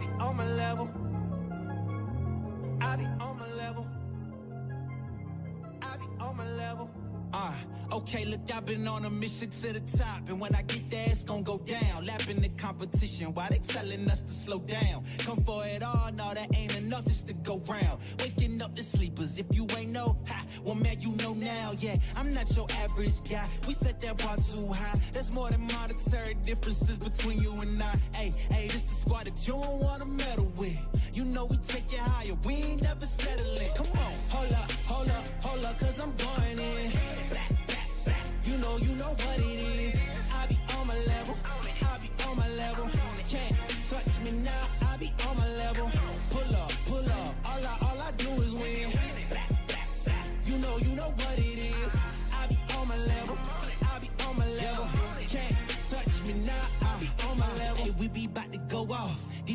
be on my level. I be on my level. I be on my level. Uh, okay, look, I've been on a mission to the top. And when I get there, it's gonna go down. Lapping the competition, why they telling us to slow down? Come for it all, no, that ain't enough just to go round. Waking up the sleepers, if you ain't know, ha, well, man, you know now, yeah. I'm not your average guy. We set that bar too high. There's more than monetary differences between you and I. Hey, hey, this the squad that you don't wanna meddle with. You know we take it higher, we ain't never settling. Come on, hold up, hold up, hold up, cause I'm going in. You know, you know what it is. I be on my level. I be on my level.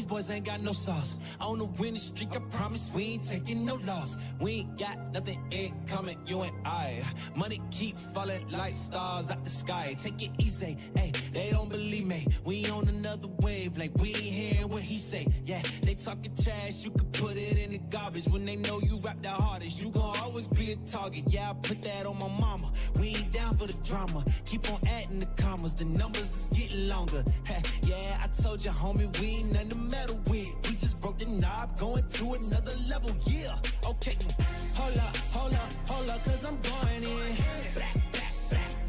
These boys ain't got no sauce. On the winning streak, I promise we ain't taking no loss. We ain't got nothing ain't coming, you and I. Money keep falling like stars out the sky. Take it easy, hey, they don't believe me. We on another wave, like we ain't hearing what he say. Yeah, they talking trash, you can put it in the garbage. When they know you rap the hardest, you gon' always be a target. Yeah, I put that on my mama. We ain't down for the drama. Keep on adding the commas, the numbers is getting longer. Hey, yeah, I told you, homie, we ain't nothing to meddle with. We just broke the knob, going to another level. Yeah, okay. Hold up, hold up, hold up, cause I'm going in.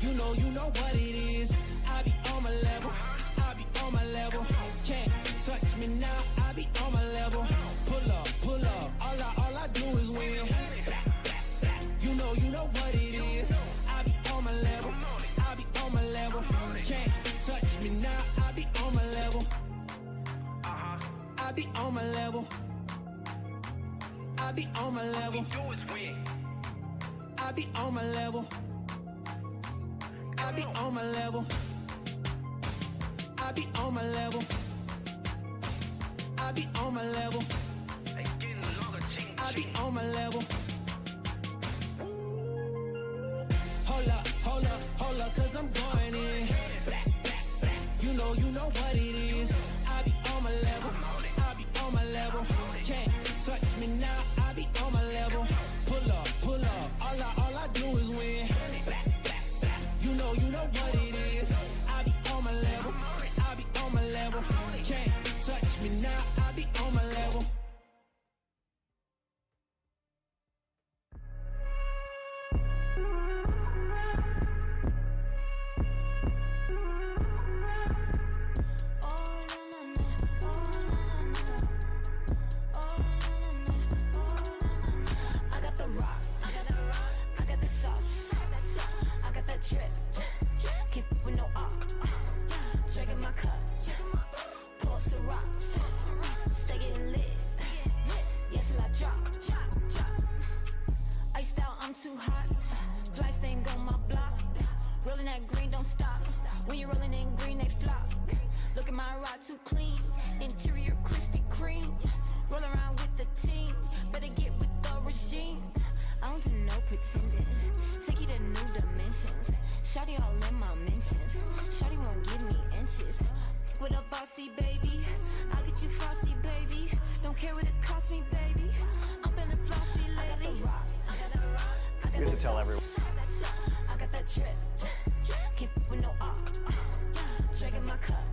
You know, you know what it is. I be on my level. I be on my level. Can't touch me now. I be on my level. Pull up, pull up. All I, all I do is win. You know, you know what be on my level. I be on my level. I be on my level. I be on my level. I be on my level. I be on my level. I be on my level. Hold up, hold up, hold up, cause I'm going in. You know, you know what it is. I be on my level. On my level. Can't touch me now. I be on my level. Pull up, pull up. All I, all I do is win. You know, you know what it too clean, interior Krispy Kreme. Roll around with the better get with the regime. I don't do no pretending, take you to new dimensions. All in my mentions, won't give me inches. What up, bossy baby? I'll get you frosty, baby. Don't care what it costs me, baby. I'm feeling flossy lately. I got the rock, I got the rock, I got have the to tell everyone. I got that drip, can't with no. Drinking my cup,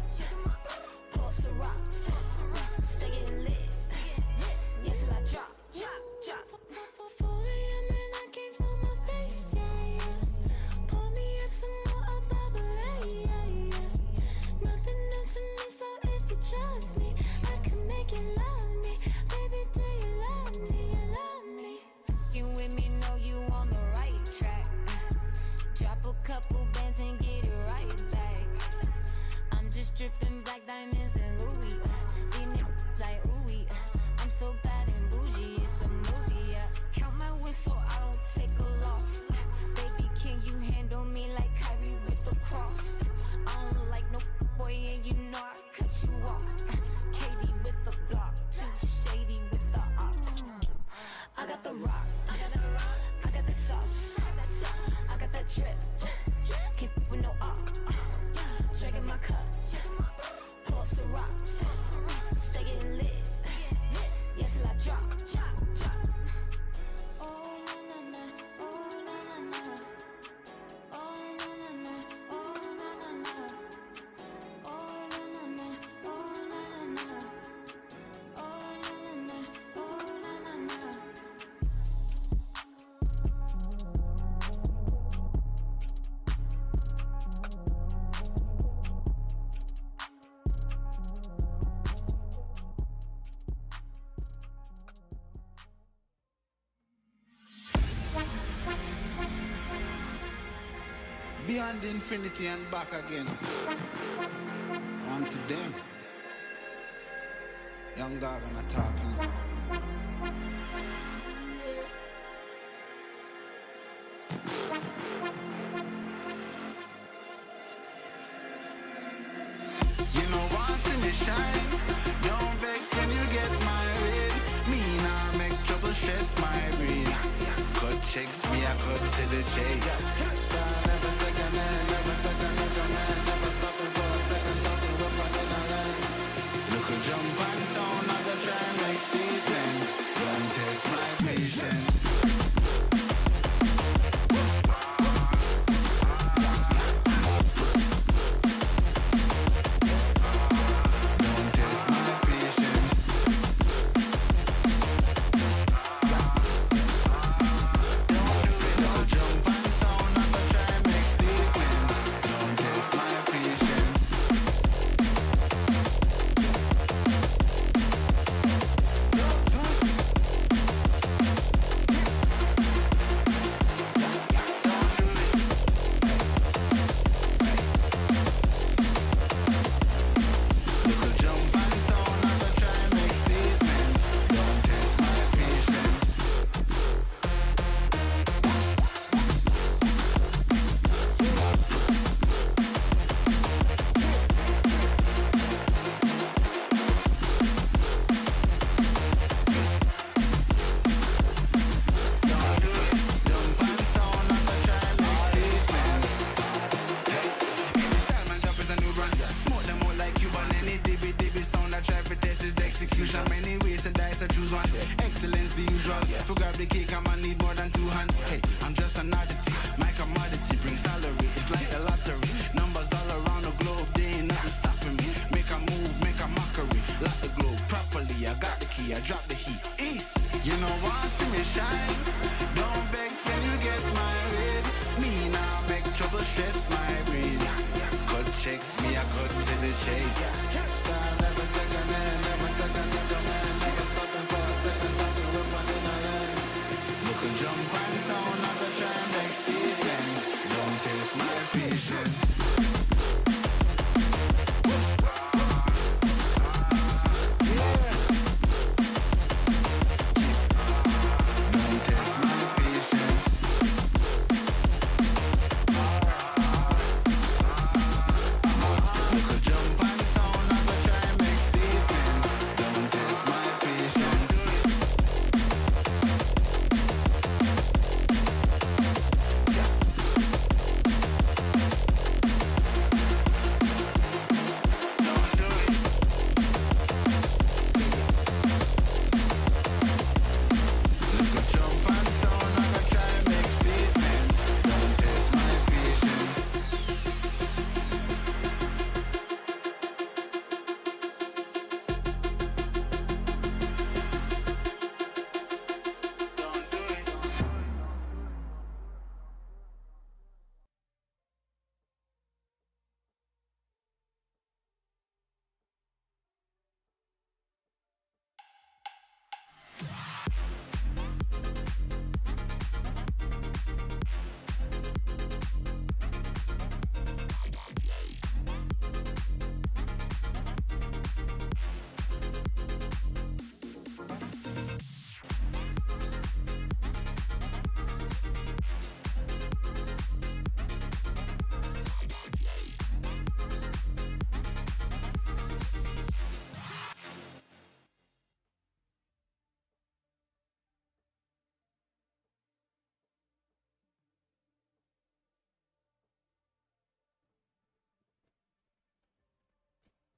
beyond infinity and back again. I'm to them. Young dog and attacking.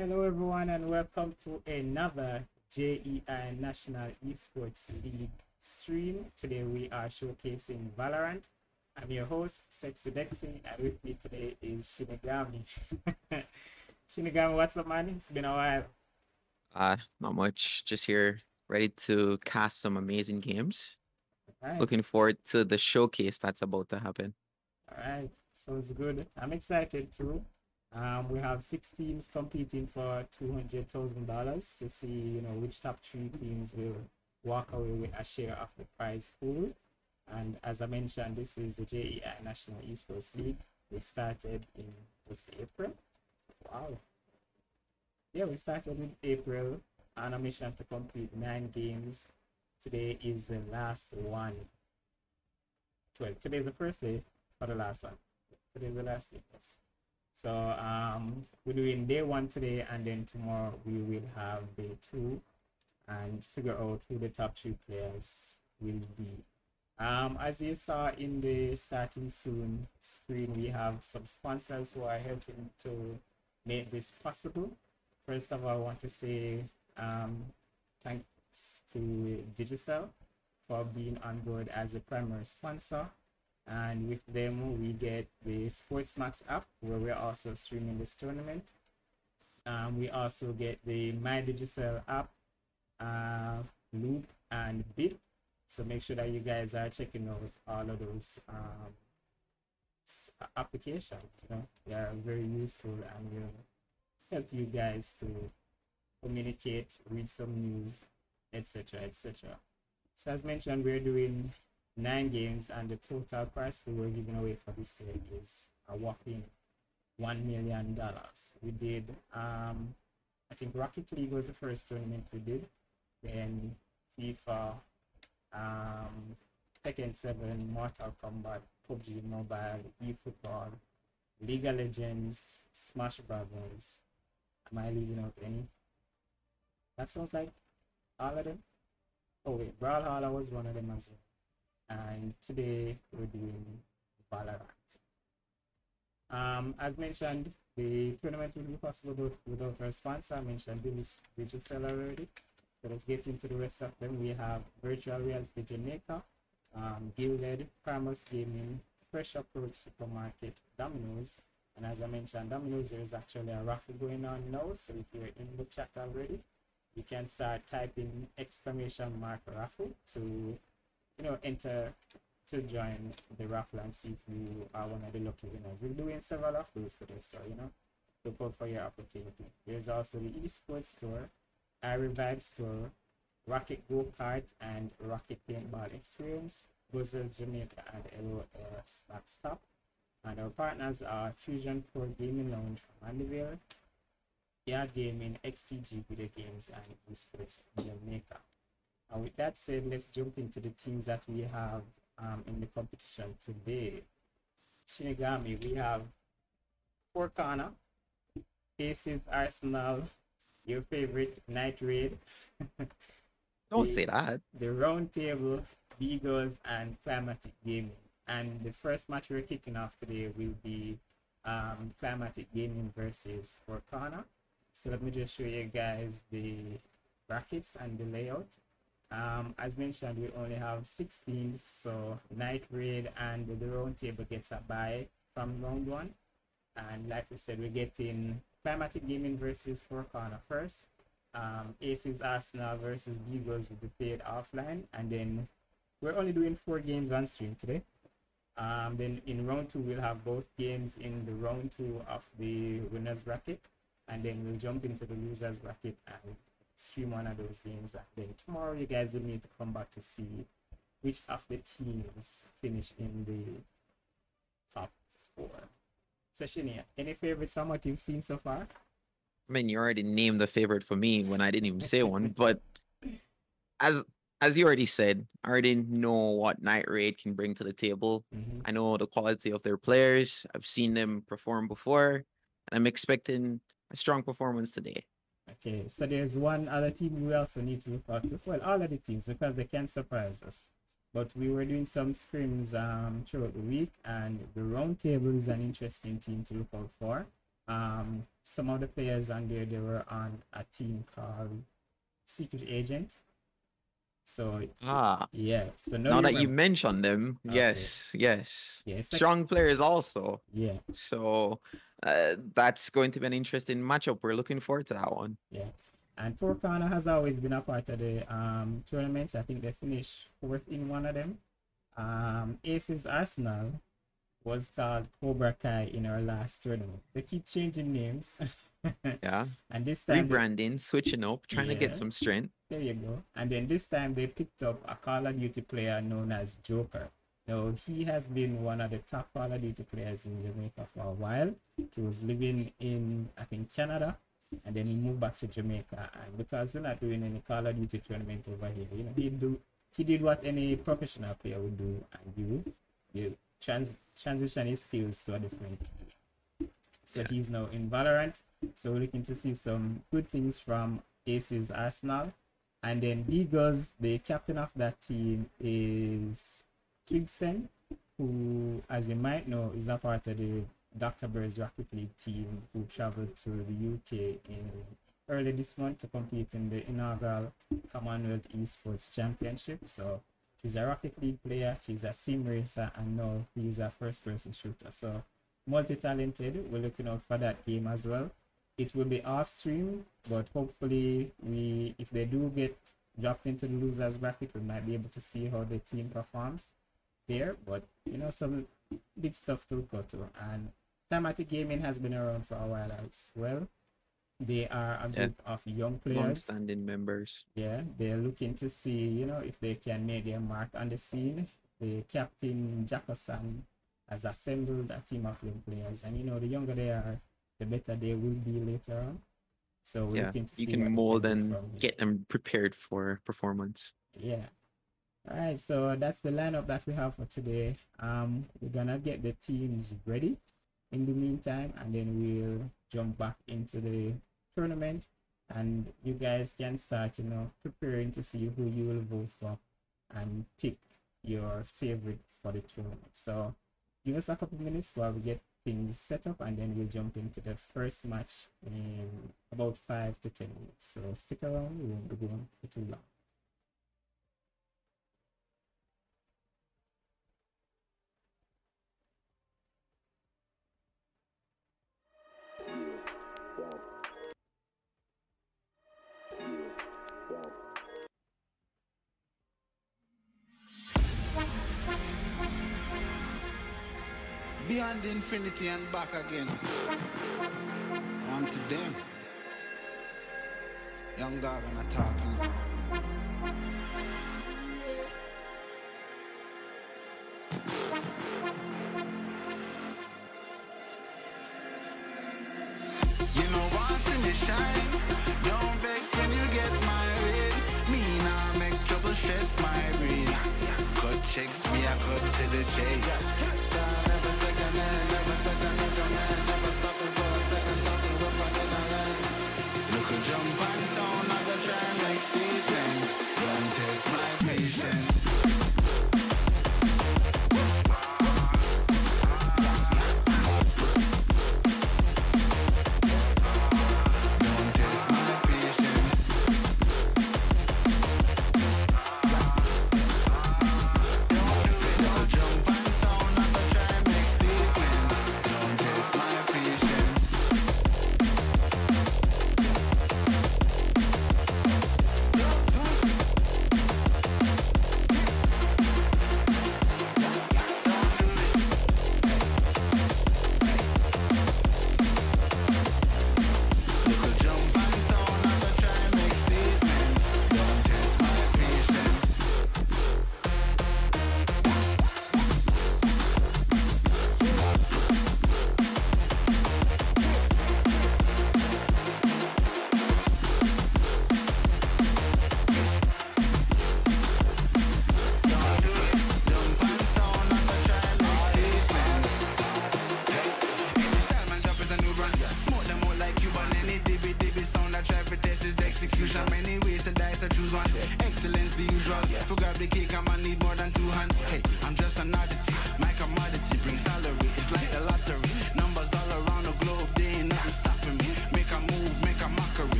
Hello, everyone, and welcome to another JEI National Esports League stream. Today, we are showcasing Valorant. I'm your host, Sexy Dexy, and with me today is Shinigami. Shinigami, what's up, man? It's been a while. Uh, not much. Just here, ready to cast some amazing games. Right. Looking forward to the showcase that's about to happen. All right, sounds good. I'm excited too. Um, we have six teams competing for two hundred thousand dollars to see, you know, which top three teams will walk away with a share of the prize pool. And as I mentioned, this is the JEI National Esports League. We started in was April. Wow. Yeah, we started in April on a mission to complete nine games. Today is the last one. Well, today is the first day for the last one. Today is the last day. Yes. So um, we're doing day one today, and then tomorrow we will have day two, and figure out who the top three players will be. Um, as you saw in the starting soon screen, we have some sponsors who are helping to make this possible. First of all, I want to say um, thanks to Digicel for being on board as a primary sponsor. And with them, we get the Sportsmax app where we're also streaming this tournament. Um, we also get the My Digicel app, uh, Loop, and Bip so make sure that you guys are checking out all of those um, applications. You know, they are very useful and will help you guys to communicate, read some news, etc., etc. So as mentioned, we're doing nine games, and the total prize we were giving away for this year is a whopping one million dollars. We did, um, I think Rocket League was the first tournament we did. Then FIFA um, Tekken 7, Mortal Kombat, PUBG Mobile, eFootball, League of Legends, Smash Brothers. Am I leaving out any? That sounds like all of them. Oh wait, Brawlhalla was one of them as well. And today we're doing Valorant. Um, as mentioned, the tournament will be possible without our sponsor. I mentioned Digicel already. So let's get into the rest of them. We have Virtual Reality Jamaica, um, Gilded, Primus Gaming, Fresh Approach Supermarket, Domino's. And as I mentioned, Domino's, there is actually a raffle going on now. So if you're in the chat already, you can start typing exclamation mark raffle to, you know, enter to join the raffle and see if you are one of the lucky winners. We're doing several of those today, so you know, look out for your opportunity. There's also the esports store I Revive Store, Rocket Go Kart, and Rocket Paintball Experience, Buzzers Jamaica, and LO Air Snack Stop. And our partners are Fusion Pro Gaming Lounge from Mandeville, Yeah Gaming, XPG Video Games, and Esports Jamaica. And with that said, let's jump into the teams that we have um, in the competition today. Shinigami, we have Corner, Aces Arsenal, your favorite night raid. Don't the, say that. The round table, Beagles, and Climatic Gaming. And the first match we're kicking off today will be um, Climatic Gaming versus Corner. So let me just show you guys the brackets and the layout. Um, as mentioned, we only have six teams, so Night Raid and the round table gets a bye from round one. And like we said, we're getting Climatic Gaming versus Four Corner first. Um, Aces Arsenal versus Beagles will be played offline, and then we're only doing four games on stream today. Um, then in round two, we'll have both games in the round two of the winners bracket, and then we'll jump into the losers bracket and stream one of those games. And then tomorrow, you guys will need to come back to see which of the teams finish in the top four. So Shinia, any favorites from what you've seen so far? I mean, you already named the favorite for me when I didn't even say one, but as as you already said, I already know what Night Raid can bring to the table. Mm-hmm. I know the quality of their players. I've seen them perform before, and I'm expecting a strong performance today. Okay, so there's one other team we also need to look out to. Well, all of the teams because they can surprise us. But we were doing some scrims um, throughout the week, and the round table is an interesting team to look out for. Um, some of the players on there, they were on a team called Secret Agent. So ah yeah. So now, that you mentioned them, okay. yes, yes, yes, strong players also. Yeah. So uh, that's going to be an interesting matchup. We're looking forward to that one. Yeah. And Corner has always been a part of the um, tournaments. I think they finished fourth in one of them. Um, Aces Arsenal was called Cobra Kai in our last tournament. They keep changing names. yeah. And this time rebranding, they... switching up, trying yeah. to get some strength. There you go. And then this time they picked up a Call of Duty player known as Joker. Now, he has been one of the top Call of Duty players in Jamaica for a while. He was living in, I think, Canada, and then he moved back to Jamaica. And because we're not doing any Call of Duty tournament over here, you know, he do he did what any professional player would do, and you you trans transition his skills to a different. So he's now in Valorant. So we're looking to see some good things from Aces Arsenal. And then Beagles, the captain of that team is Twigsen, who, as you might know, is a part of the Dr. Bird's Rocket League team who traveled to the UK in early this month to compete in the inaugural Commonwealth Esports Championship. So he's a Rocket League player, he's a sim racer, and now he's a first person shooter. So multi talented. We're looking out for that game as well. It will be off stream, but hopefully we if they do get dropped into the losers bracket, we might be able to see how the team performs there. But you know, some big stuff to look out to. And Thematic Gaming has been around for a while as well. They are a group yeah. of young players. Standing members. Yeah, they're looking to see, you know, if they can make their mark on the scene. The captain Jackosan has assembled a team of young players, and you know, the younger they are, the better they will be later on. So we're yeah, looking to you see can mold and get them prepared for performance. Yeah. All right, so that's the lineup that we have for today. Um, we're gonna get the teams ready in the meantime, and then we'll jump back into the tournament, and you guys can start, you know, preparing to see who you will vote for, and pick your favorite for the tournament. So give us a couple minutes while we get things set up and then we'll jump into the first match in about five to ten minutes so stick around we won't be going for too long beyond infinity and back again. I'm to them. Young dog and I talking.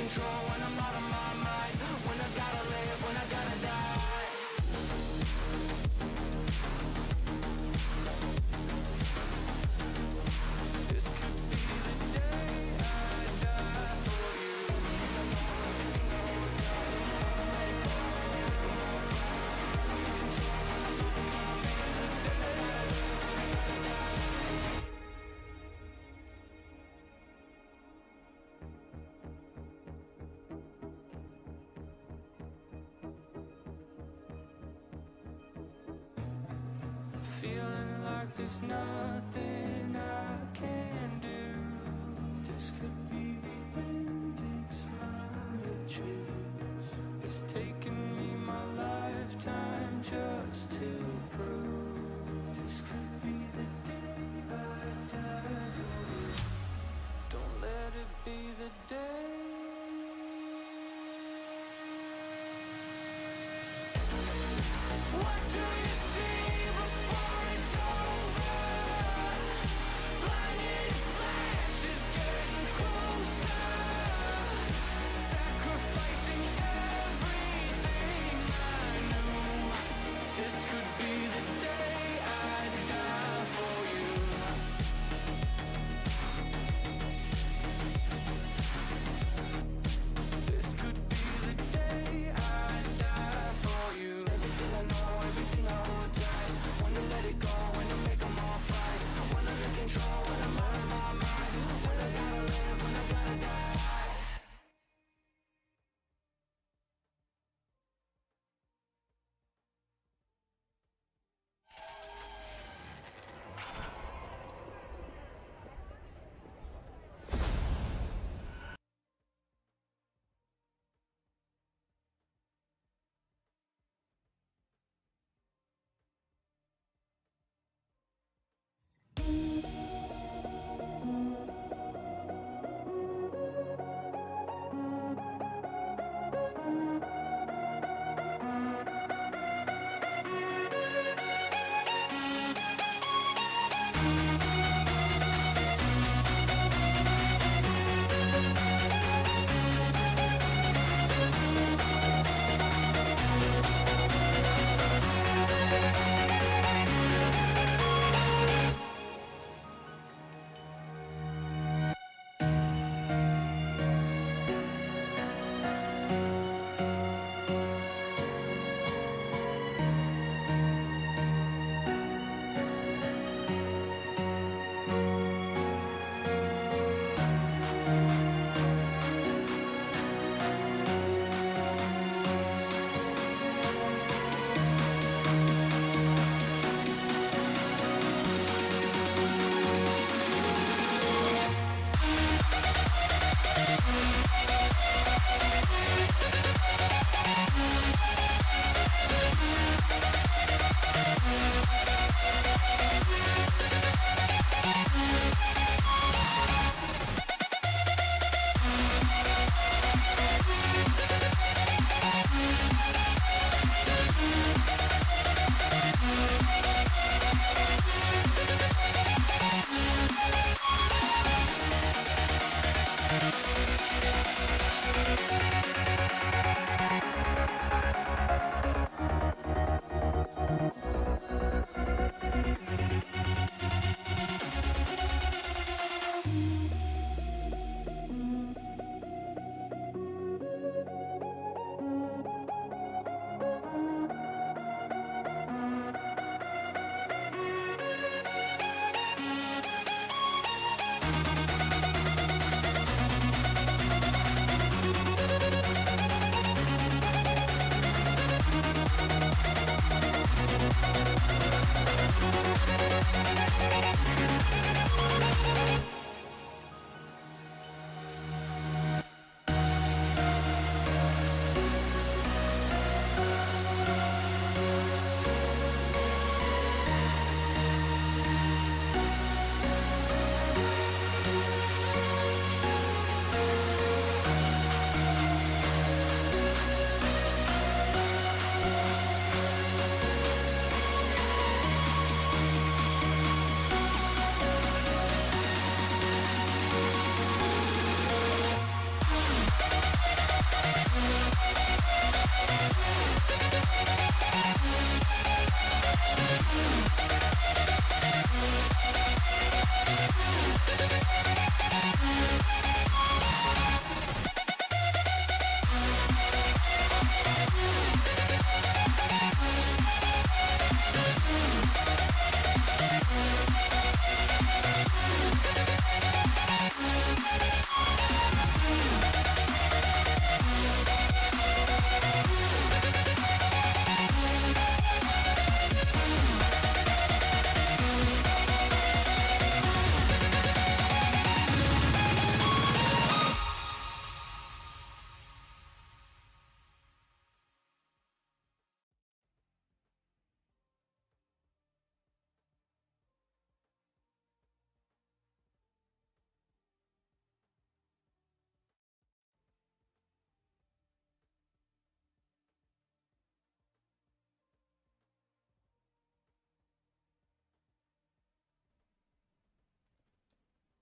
Control,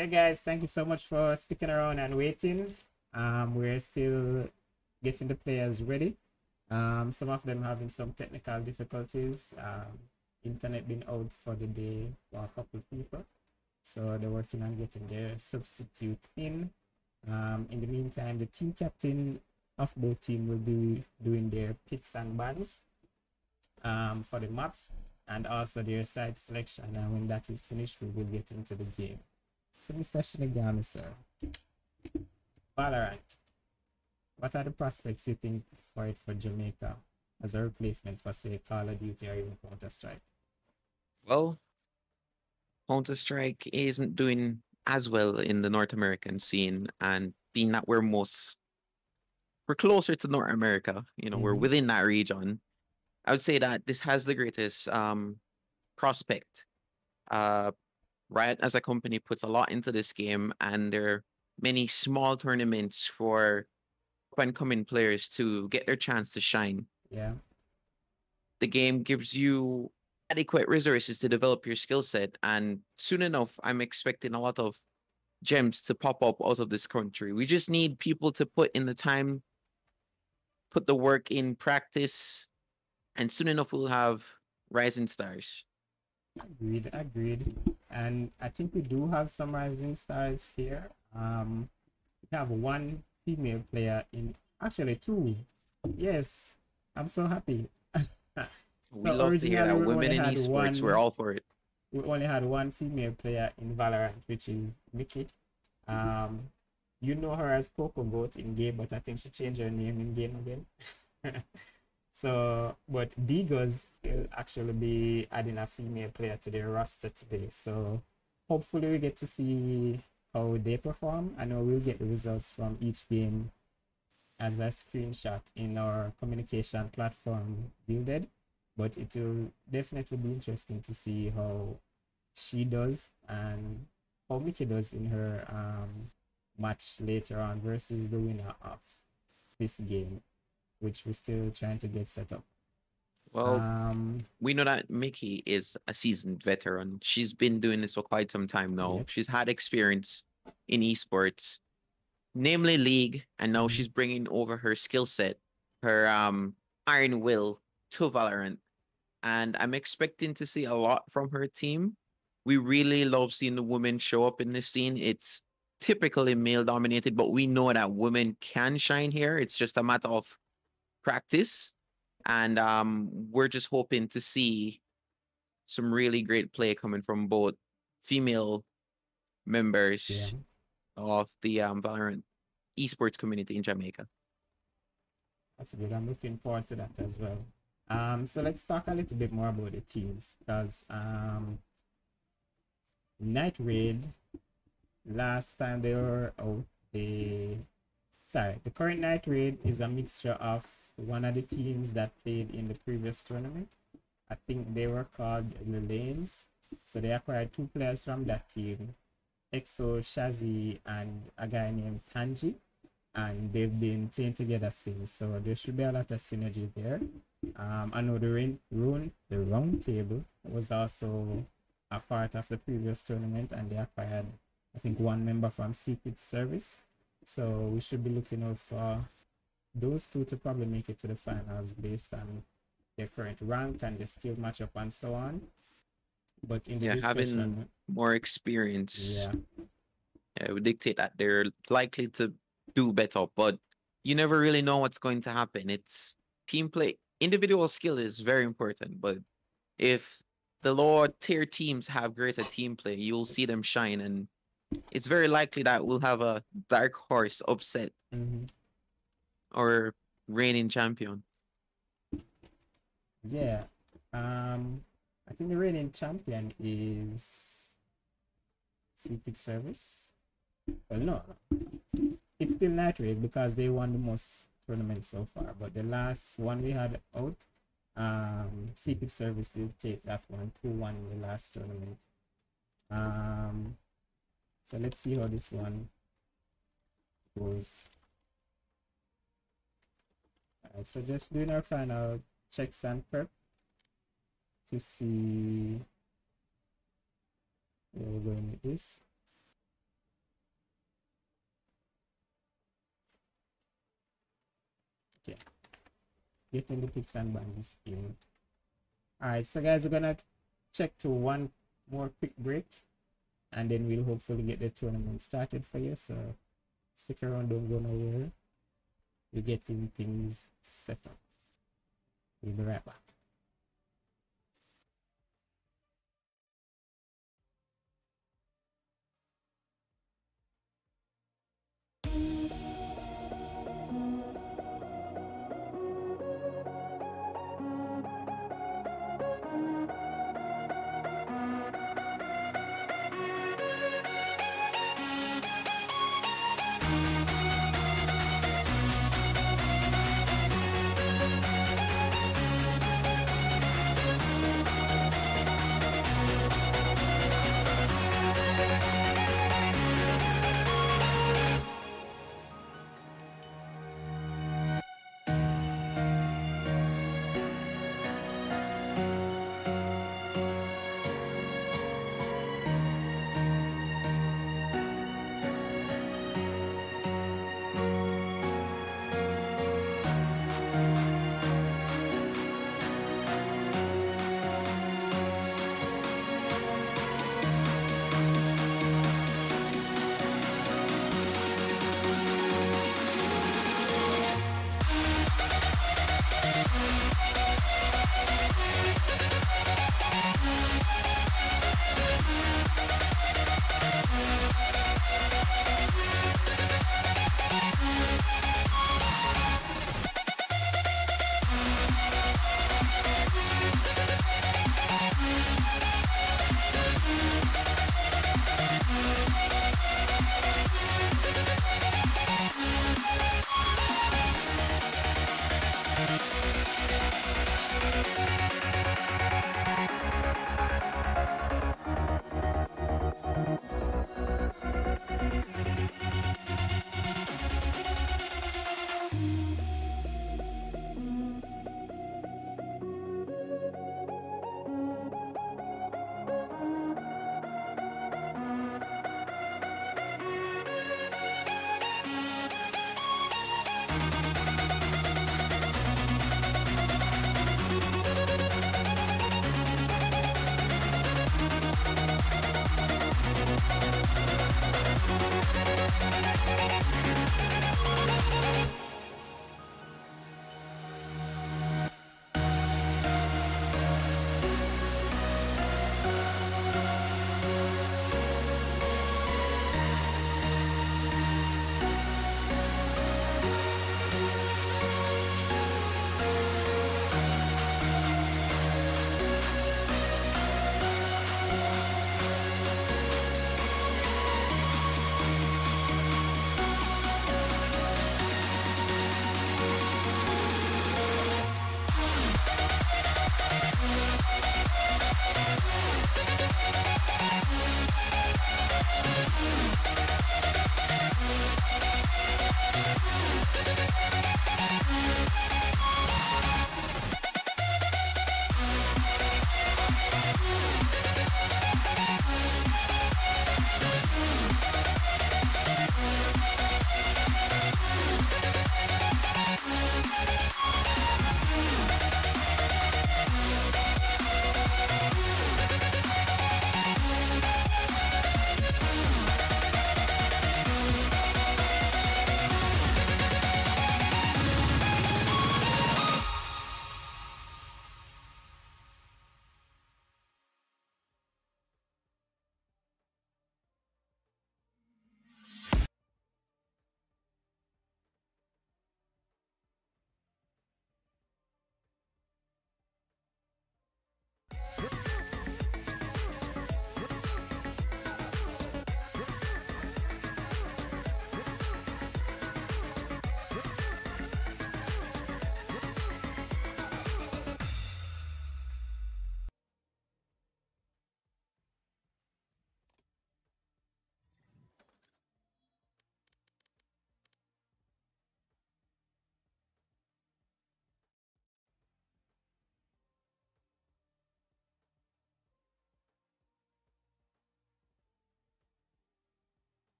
Hey guys, thank you so much for sticking around and waiting. Um, we're still getting the players ready. Um, some of them having some technical difficulties. Um, internet been out for the day for a couple of people, so they're working on getting their substitute in. Um, in the meantime, the team captain of both team will be doing their picks and bans um, for the maps and also their side selection. And when that is finished, we will get into the game. So, Mr. Shinigami, sir, Valorant. What are the prospects you think for it for Jamaica as a replacement for, say, Call of Duty or even Counter Strike? Well, Counter Strike isn't doing as well in the North American scene, and being that we're most we're closer to North America, you know, we're Mhm. within that region. I would say that this has the greatest um prospect. Uh Riot as a company puts a lot into this game, and there are many small tournaments for up and coming players to get their chance to shine. Yeah. the game gives you adequate resources to develop your skill set and soon enough i'm expecting a lot of gems to pop up out of this country. We just need people to put in the time put the work in practice and soon enough we'll have rising stars Agreed, agreed. And I think we do have some rising stars here. Um, we have one female player in, actually two. Yes, I'm so happy. we So love to hear that women in esports we're all for it we only had one female player in Valorant, which is Mickey. Um, you know her as Coco Goat in game, but I think she changed her name in game again. so, but Bigos will actually be adding a female player to their roster today. So, hopefully, we get to see how they perform. I know we'll get the results from each game as a screenshot in our communication platform Guilded but it will definitely be interesting to see how she does and how Mickey does in her um, match later on versus the winner of this game, which we're still trying to get set up. well um, we know that Mickey is a seasoned veteran. She's been doing this for quite some time now. Yep. She's had experience in esports, namely League, and now Mhm. she's bringing over her skill set, her um iron will to Valorant. And I'm expecting to see a lot from her team. We really love seeing the women show up in this scene. It's typically male dominated, but we know that women can shine here. It's just a matter of practice and um, we're just hoping to see some really great play coming from both female members yeah. of the um, Valorant esports community in Jamaica. That's good. I'm looking forward to that as well. Um, so let's talk a little bit more about the teams because um, Night Raid last time they were out, they sorry, the current Night Raid is a mixture of one of the teams that played in the previous tournament. I think they were called the Lanes. So they acquired two players from that team, Exo Shazi and a guy named Tanji and they've been playing together since. So there should be a lot of synergy there. Um, I know the rain, run, the round table was also a part of the previous tournament, and they acquired, I think, one member from Secret Service. So we should be looking out for those two to probably make it to the finals based on their current rank and their skill matchup and so on. But in the Yeah, discussion, having more experience yeah, uh, would dictate that they're likely to do better, but you never really know what's going to happen. It's team play. Individual skill is very important, but if the lower tier teams have greater team play, you'll see them shine, and it's very likely that we'll have a dark horse upset mhm. Or reigning champion. Yeah. Um, I think the reigning champion is Secret Service. Well, no, it's still Night Raid because they won the most tournaments so far. But the last one we had out, um, Secret Service did take that one, two one in the last tournament. Um, so let's see how this one goes. I so just doing our final check sand prep to see where we're going with this. Okay, getting the quicksand bands in. Alright, so guys, we're gonna check to one more quick break and then we'll hopefully get the tournament started for you. So stick around, don't go nowhere. We're getting things set up. We'll be right back.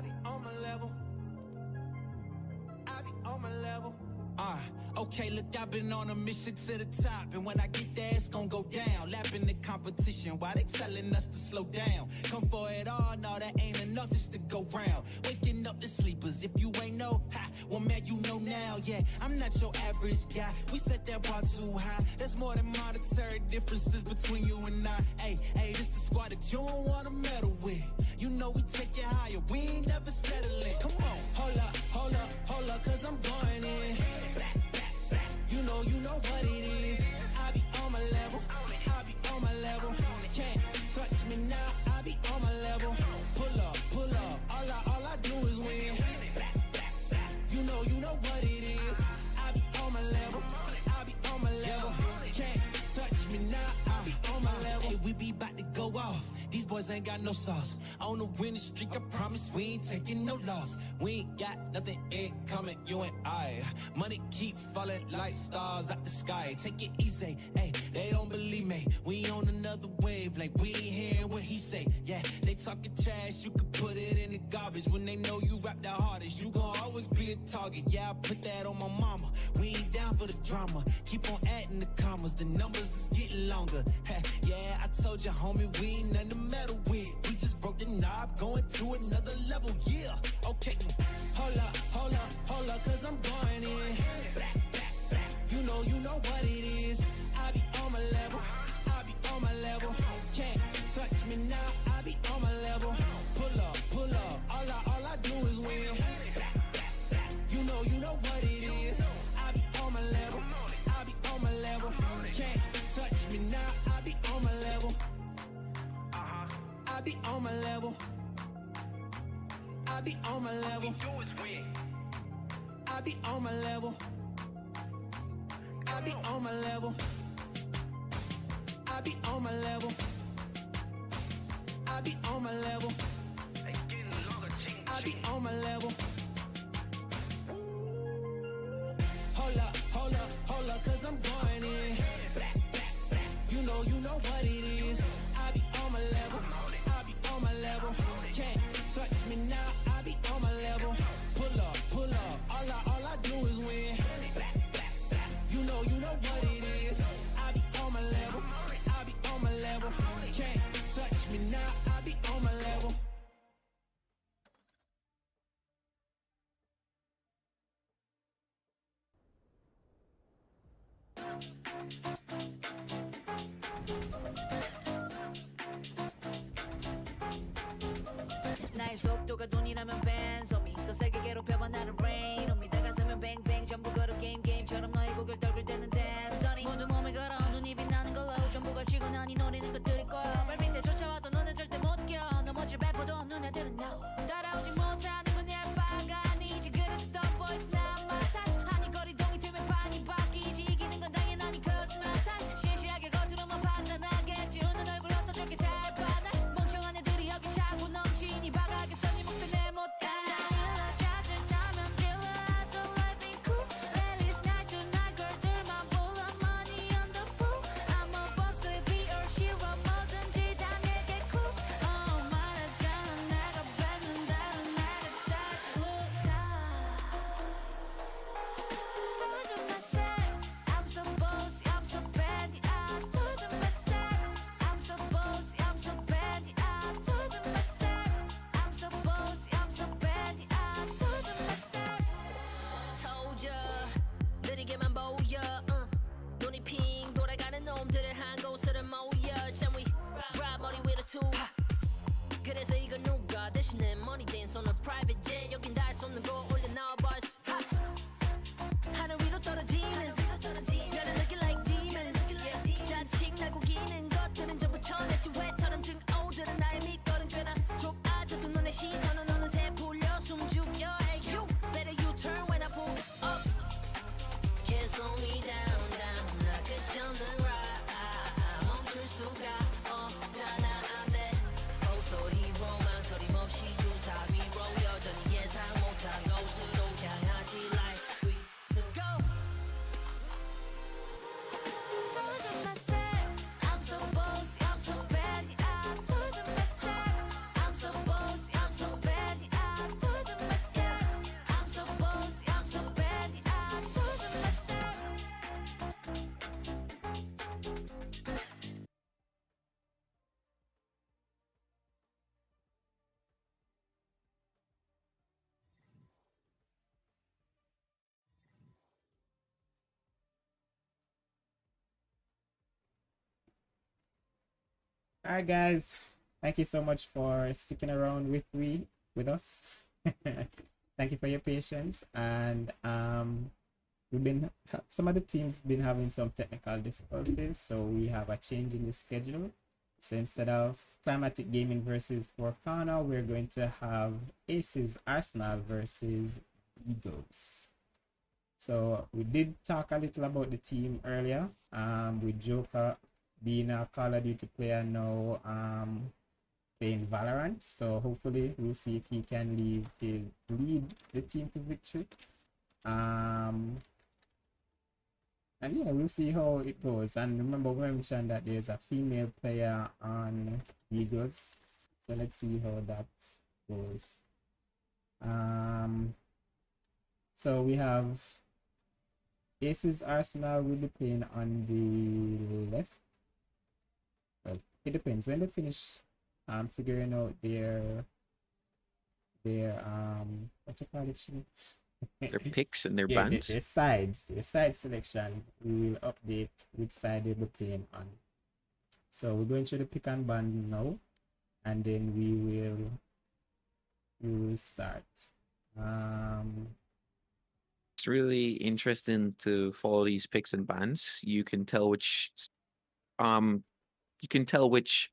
I be on my level. I be on my level. Uh, okay, look, I've been on a mission to the top. And when I get there, it's gonna go down. Lapping the competition while they telling us to slow down. Come for it all, no, that ain't enough just to go round. Waking up the sleepers, if you ain't know, ha, well, man, you know now, yeah. I'm not your average guy. We set that bar too high. There's more than monetary differences between you and I. Hey, hey, this the squad that you don't wanna meddle with. You know we take it higher, we ain't never settling. Come on, hold up, hold up, hold up, cause I'm going in. You know, you know what it is. I be on my level. I be on my level. Can't touch me now. I be on my level. Pull up, pull up. All I, all I do is win. You know, you know what it is. I be on my level. I be on my level. Can't touch me now. I be on my level. Hey, we be about to go off. These boys ain't got no sauce. On the winning streak, I promise we ain't taking no loss. We ain't got nothing in common, you and I. Money keep falling like stars out the sky. Take it easy, hey, they don't believe me. We on another wave, like we ain't hearing what he say. Yeah, they talking trash, you could put it in the garbage. When they know you rap the hardest, you gon' always be a target. Yeah, I put that on my mama. We ain't down for the drama. Keep on adding the commas, the numbers is getting longer. Yeah, I told you, homie, we ain't nothing meddle with. We just broke the knob, going to another level. Yeah, okay. Hold up, hold up, hold up, cause I'm going in. You know, you know what it is. I be on my level. I be on my level. Can't touch me now. I be on my level. Pull up, pull up. All I, all I do is win. You know, you know what it is. I be on my level. I be on my level. Can't touch me now. I be on my level. I be on my level. I be on my level. I be on my level. I be on my level. I be on my level. I be on my level. I be on my level. Hold up, hold up, hold up, cause I'm going in. You know, you know what it is. I be on my level. On my level. Can't touch me now. I be on my level. Pull up, pull up. All I, all I do is win. You know, you know what it is. I be on my level. I be on my level. 나를 rain. 내 가슴은 뱅뱅 전부 걸어 게임 게임처럼 너의 고개를 떨굴 때는 댄서니 모두 몸에 걸어 눈이 빛나는 걸로 전부 걸치고 난이 노리는 것들일 거야 발밑에 쫓아와도 너는 절대 못껴 넘어질 배포도 없는 애들은 no All right, guys. Thank you so much for sticking around with me with us. Thank you for your patience. And um, we've been some of the teams been having some technical difficulties, so we have a change in the schedule. So instead of Climatic Gaming versus Corner, we're going to have Aces Arsenal versus Eagles. So we did talk a little about the team earlier. Um, with Joker being a Call of Duty player now, um, playing Valorant. So hopefully we'll see if he can leave his lead the team to victory. Um, and yeah, we'll see how it goes. And remember, we mentioned that there's a female player on Eagles. So let's see how that goes. Um, so we have Aces Arsenal will be playing on the left. It depends when they finish um figuring out their their um what you call it their picks and their yeah, bands. Their, their sides, their side selection. We will update which side they'll be playing on. So we're going to the pick and band now, and then we will we will start. Um, it's really interesting to follow these picks and bans. You can tell which um you can tell which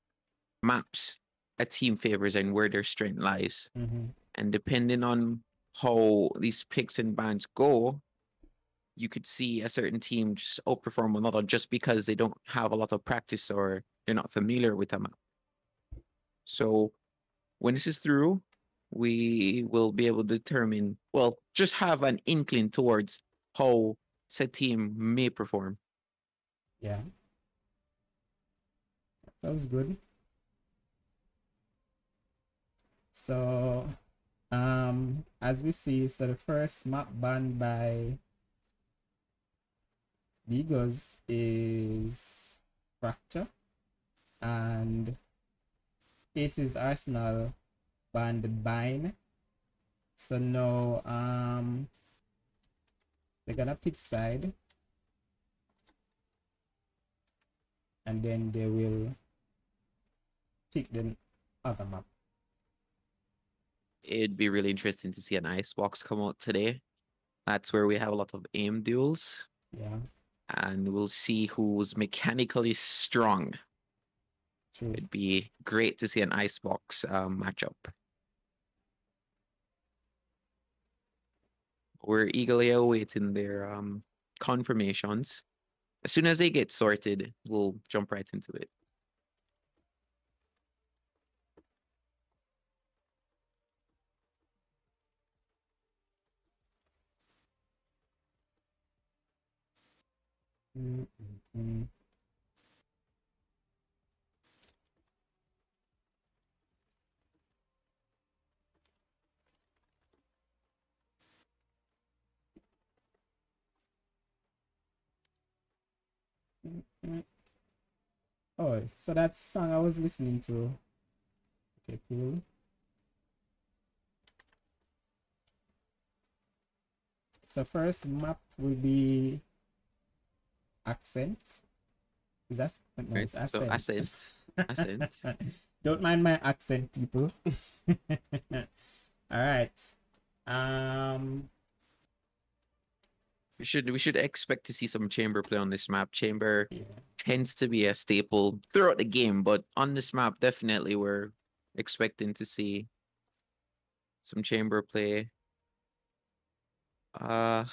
maps a team favors and where their strength lies. mm-hmm. And depending on how these picks and bans go, you could see a certain team just outperform another just because they don't have a lot of practice or they're not familiar with a map. So when this is through, we will be able to determine, well, just have an inkling towards how said team may perform. Yeah. Sounds good. So, um, as we see, so the first map banned by Bigos is Fracture, and Aces Arsenal banned Bind. So now, um, they're gonna pick side, and then they will pick the other map. It'd be really interesting to see an icebox come out today. That's where we have a lot of aim duels, Yeah, and we'll see who's mechanically strong. true. It'd be great to see an icebox um, matchup. We're eagerly awaiting their um, confirmations. As soon as they get sorted, we'll jump right into it. Mm, mm, mm. Oh, so that song I was listening to. Okay, cool. So first map will be accent. Is that no, Right, it's so accent. accent. Accent. Don't mind my accent, people. All right. Um. We should we should expect to see some chamber play on this map. Chamber Yeah. tends to be a staple throughout the game, but on this map, definitely we're expecting to see some chamber play. Uh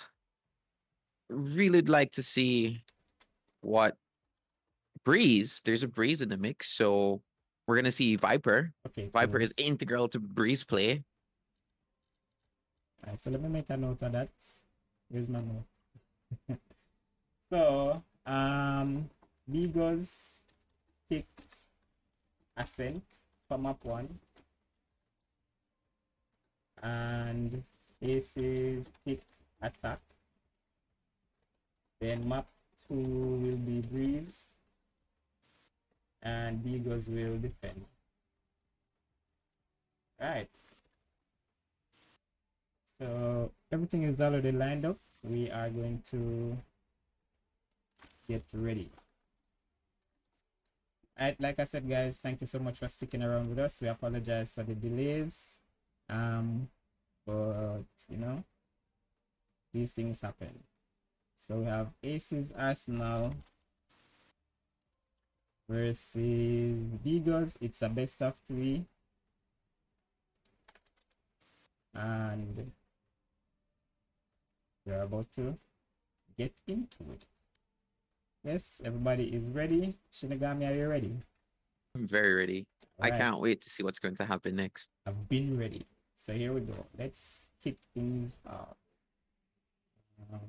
really'd like to see what Breeze. There's a Breeze in the mix, so we're gonna see Viper. Okay. Viper cool. is integral to Breeze play. All right. So let me make a note of that. Where's my note? so um, Bigos picked Ascent for map one, and Aces picked Attack. Then map two will be Breeze, and Bigos will defend. Alright. So everything is already lined up. We are going to get ready. Alright, like I said, guys, thank you so much for sticking around with us. We apologize for the delays. Um, but you know, these things happen. So we have Aces Arsenal versus Bigos. It's a best of three. And we're about to get into it. Yes, everybody is ready. Shinigami, are you ready? I'm very ready. I Alright, can't wait to see what's going to happen next. I've been ready. So here we go. Let's kick things off. Um,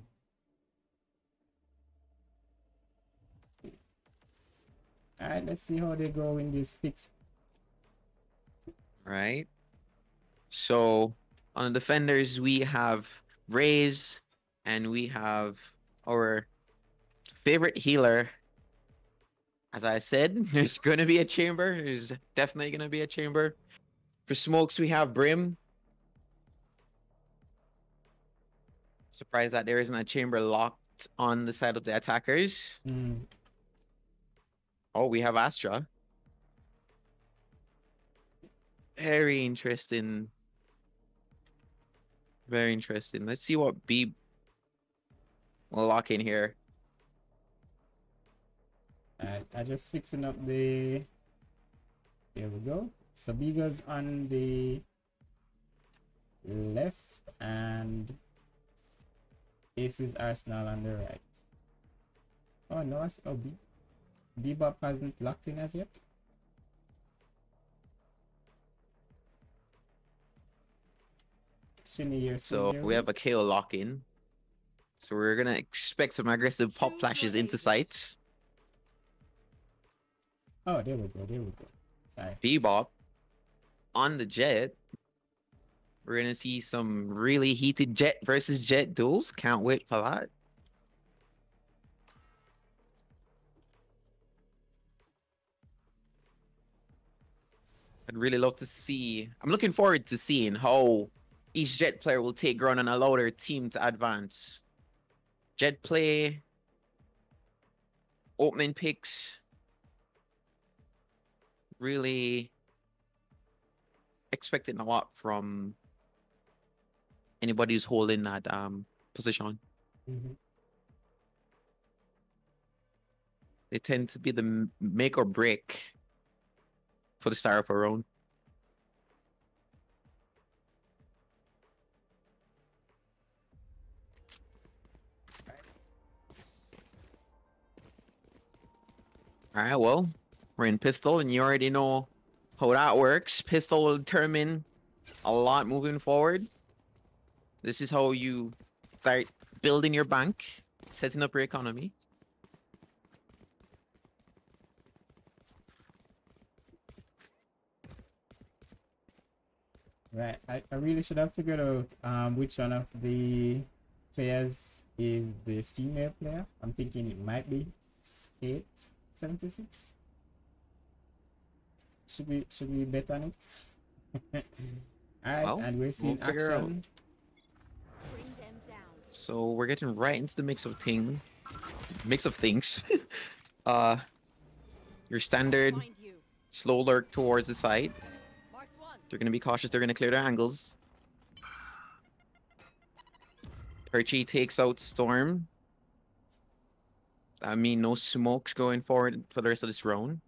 Alright, let's see how they go in this picks. Right. So on the defenders, we have Raze and we have our favorite healer. As I said, there's going to be a chamber. There's definitely going to be a chamber. For smokes, we have Brim. Surprised that there isn't a chamber locked on the side of the attackers. Mm, Oh, we have Astra. Very interesting. Very interesting. Let's see what B will lock in here. Alright, I just fixing up the. There we go. So Bigos on the left and Aces Arsenal on the right. Oh no, it's oh, B- Bebop hasn't locked in as yet. Shinny, you're So we have a KO lock in. So we're gonna expect some aggressive pop flashes into agent. sights. Oh, there we go. There we go. Sorry. Bebop on the Jett. We're gonna see some really heated Jett versus Jett duels. Can't wait for that. I'd really love to see. I'm looking forward to seeing how each Jett player will take ground and allow their team to advance. Jett play, opening picks, really expecting a lot from anybody who's holding that um position. Mhm. They tend to be the make or break for the start of a own. All right, well, we're in pistol, and you already know how that works. Pistol will determine a lot moving forward. This is how you start building your bank, setting up your economy. Right. I, I really should have figured out um which one of the players is the female player. I'm thinking it might be Skate 76. Should we should we bet on it? Alright, Well, and we're seeing figure out. action. Bring them down. So we're getting right into the mix of thing, mix of things. uh, your standard you. slow lurk towards the side. They're gonna be cautious. They're gonna clear their angles. Perchy takes out Storm. I mean, no smokes going forward for the rest of this round.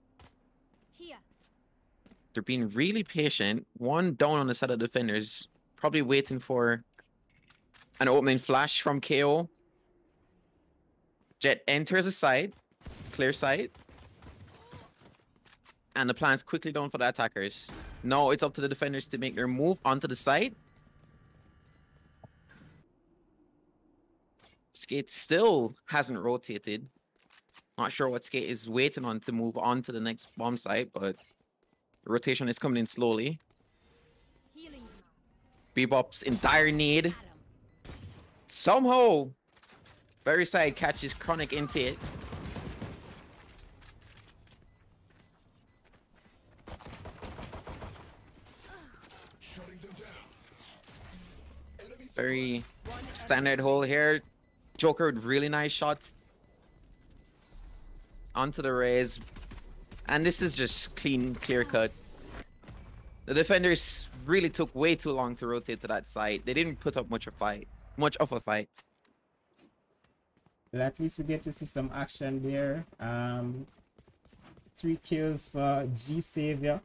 Here. They're being really patient. One down on the side of defenders, probably waiting for an opening flash from KO. Jett enters the side, clear side. And the plan's quickly down for the attackers. Now it's up to the defenders to make their move onto the side. Skate still hasn't rotated. Not sure what Skate is waiting on to move on to the next bomb site, but the rotation is coming in slowly. Bebop's in dire need. Somehow, very side catches Chronic into it. Very standard hole here. Joker with really nice shots onto the Raze. And this is just clean, clear cut. The defenders really took way too long to rotate to that side. They didn't put up much of a fight, much of a fight. Well, at least we get to see some action there. Um, three kills for G Savior,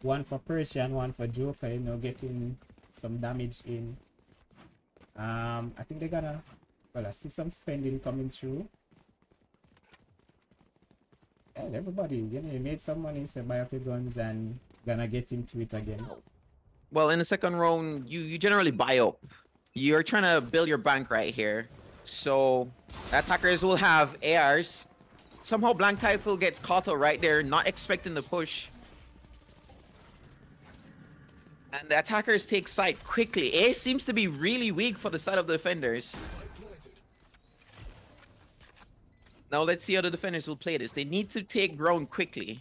one for Persian, one for Joker. You know, getting some damage in. Um, I think they're gonna. Well, I see some spending coming through. And everybody, you know, you made some money, so buy up your guns and gonna get into it again. Well, in the second round, you you generally buy up. You're trying to build your bank right here. So attackers will have ARs. Somehow Blank Title gets caught out right there, not expecting the push. And the attackers take side quickly. A seems to be really weak for the side of the defenders. Now let's see how the defenders will play this. They need to take ground quickly.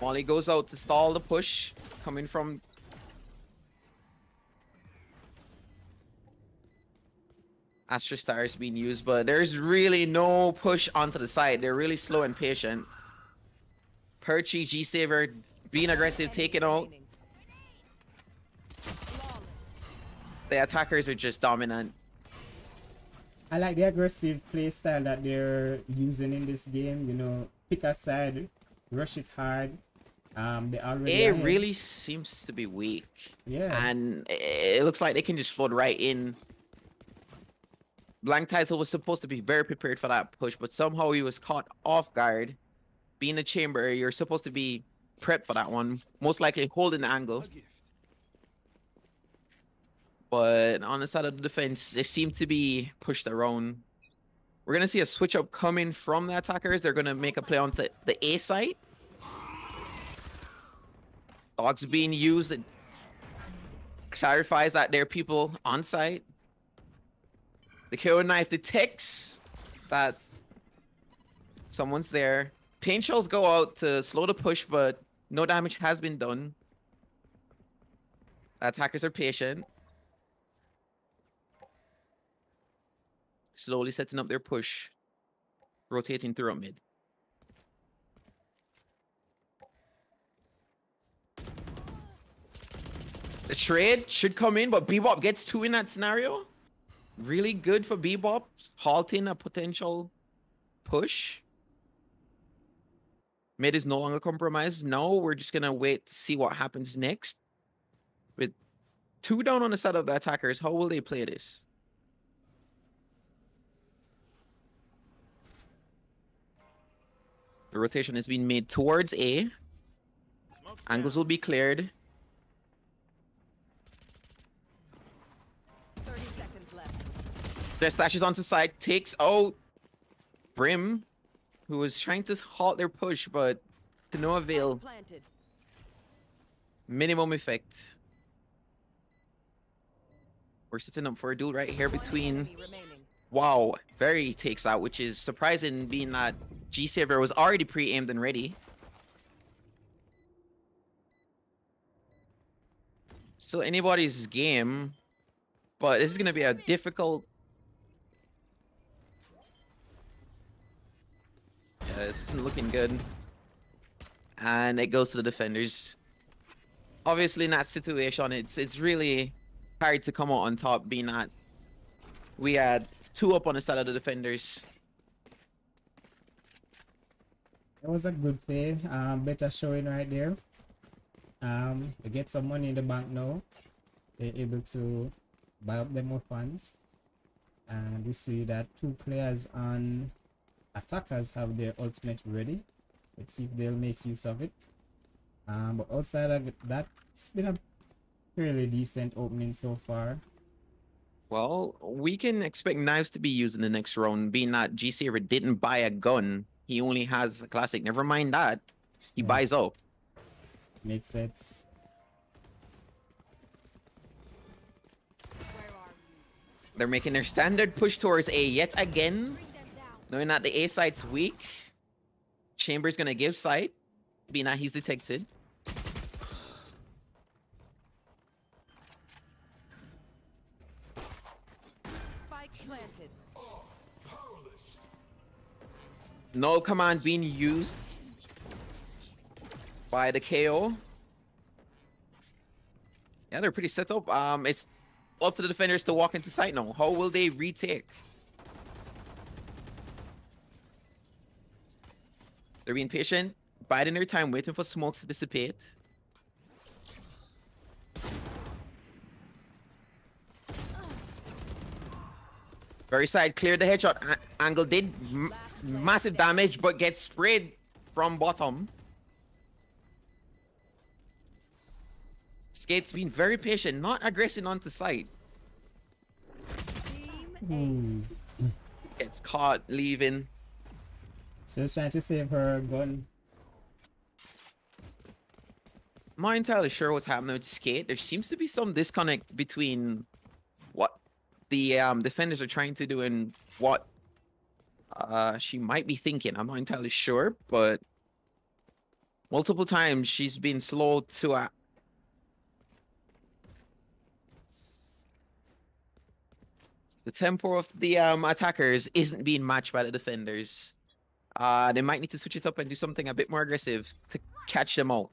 Molly goes out to stall the push coming from Astra Star is being used, but there's really no push onto the side. They're really slow and patient. Perchy, G Saver being aggressive, taking out. The attackers are just dominant. I like the aggressive play style that they're using in this game. You know, pick a side, rush it hard. Um, they already It ahead. really seems to be weak. Yeah. And it looks like they can just float right in. Blank Title was supposed to be very prepared for that push, but somehow he was caught off guard. Being a chamber, you're supposed to be prepped for that one. Most likely holding the angle. But on the side of the defense, they seem to be pushed around. We're gonna see a switch up coming from the attackers. They're gonna make a play onto the A site. Dogs being used. It clarifies that there are people on site. The KO knife detects that someone's there. Paint shells go out to slow the push, but no damage has been done. Attackers are patient. Slowly setting up their push. Rotating through mid. The trade should come in, but Bebop gets two in that scenario. Really good for Bebop, halting a potential push. Mid is no longer compromised. No, we're just gonna wait to see what happens next. With two down on the side of the attackers, how will they play this? The rotation is being made towards A. Angles will be cleared. Their stashes onto side, takes out Brim, who was trying to halt their push, but to no avail. Minimum effect. We're sitting up for a duel right here between. Wow, very takes out, which is surprising, being that G Saver was already pre-aimed and ready. Still anybody's game, but this is gonna be a difficult. Yeah, this isn't looking good. And it goes to the defenders. Obviously, in that situation, it's it's really hard to come out on top, being that we had two up on the side of the defenders. It was a good play. Um, better showing right there. Um, they get some money in the bank now. They're able to buy up them more funds. And we see that two players on attackers have their ultimate ready. Let's see if they'll make use of it. Um, but outside of that, it's been a fairly decent opening so far. Well, we can expect knives to be used in the next round, being that G Saver didn't buy a gun. He only has a classic. Never mind that. He Yeah. buys out. Makes sense. They're making their standard push towards A yet again. Knowing that the A site's weak, Chamber's gonna give sight. Be not he's detected. Spike planted. No command being used by the KO. Yeah, they're pretty set up. Um, it's up to the defenders to walk into site now. How will they retake? They're being patient, biding their time, waiting for smokes to dissipate. Very side cleared the headshot. A angle did massive damage, but gets sprayed from bottom. Skate's been very patient, not aggressing onto site. Hmm. Ooh. Gets caught leaving. She was trying to save her gun. I'm not entirely sure what's happening with Skate. There seems to be some disconnect between what the um, defenders are trying to do and what uh, she might be thinking. I'm not entirely sure, but multiple times she's been slow to uh, the tempo of the um, attackers isn't being matched by the defenders. Uh, they might need to switch it up and do something a bit more aggressive to catch them out.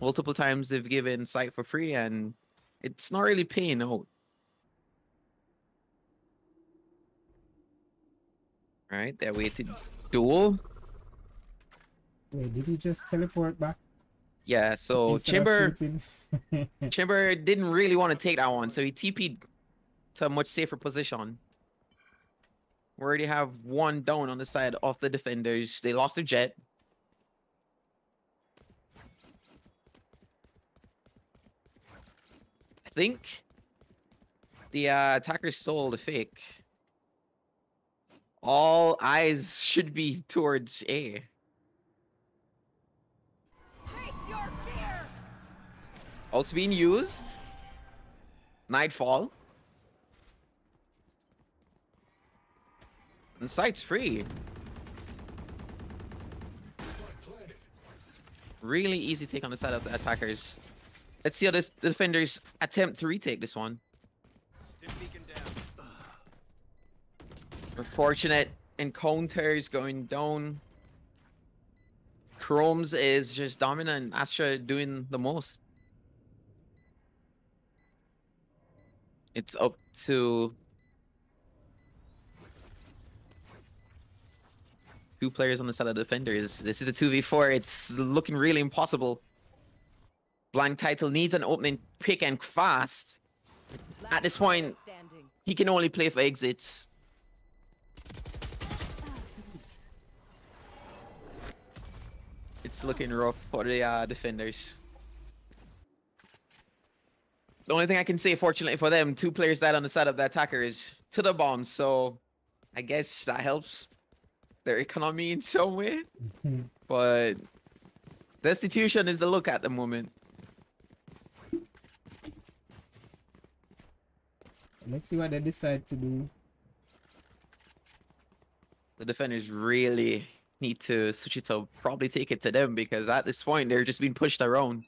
Multiple times they've given site for free and it's not really paying out. Right, they waited duel. Wait, did he just teleport back? Yeah, so instead Chamber? Chamber didn't really want to take that one, so he TP'd to a much safer position. We already have one down on the side of the defenders. They lost their Jett. I think the uh, attackers sold a fake. All eyes should be towards A. Face! Being used. Nightfall. And site's free. Really easy take on the side of the attackers. Let's see how the the defenders attempt to retake this one. Unfortunate encounters going down. Chromes is just dominant. Astra doing the most. It's up to two players on the side of the defenders. This is a 2v4. It's looking really impossible. Blind Title needs an opening pick and fast. At this point, he can only play for exits. It's looking rough for the uh, defenders. The only thing I can say, fortunately for them, two players died on the side of the attackers to the bomb, so I guess that helps their economy in some way. Mm-hmm. But destitution is the look at the moment. Let's see what they decide to do. The defenders really need to switch it to probably take it to them because at this point they're just being pushed around.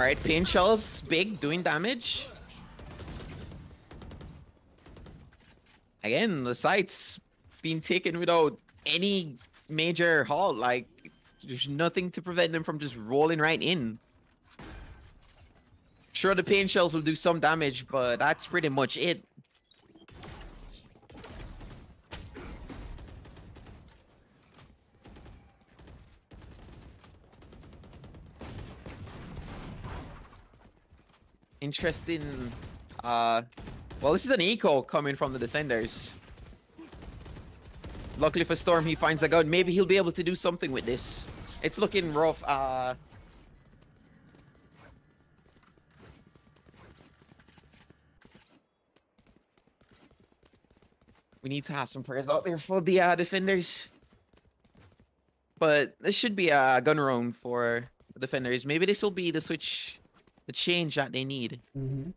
Alright, paint shells, big, doing damage. Again, the site's being taken without any major halt. Like, there's nothing to prevent them from just rolling right in. Sure, the paint shells will do some damage, but that's pretty much it. Interesting. Uh, well, this is an eco coming from the defenders. Luckily for Storm, he finds a gun. Maybe he'll be able to do something with this. It's looking rough. Uh, we need to have some prayers out there for the uh, defenders. But this should be a gun round for the defenders. Maybe this will be the switch, the change that they need. Mhm.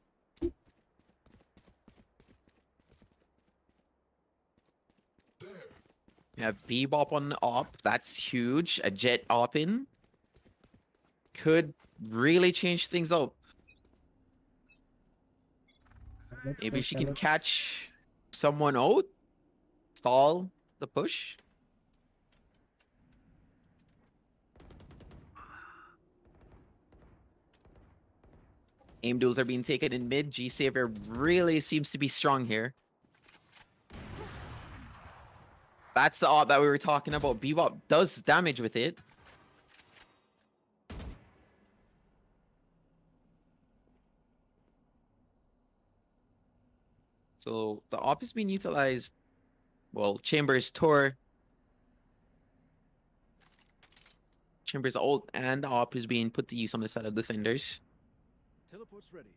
We have Bebop on the op. That's huge. A Jett op in. could really change things up. Let's Maybe she can look. catch someone out, stall the push. Aim duels are being taken in mid. G Savior really seems to be strong here. That's the op that we were talking about. Bebop does damage with it. So the op is being utilized. Well, Chambers Tor. Chambers ult and op is being put to use on the side of defenders. Teleport's ready.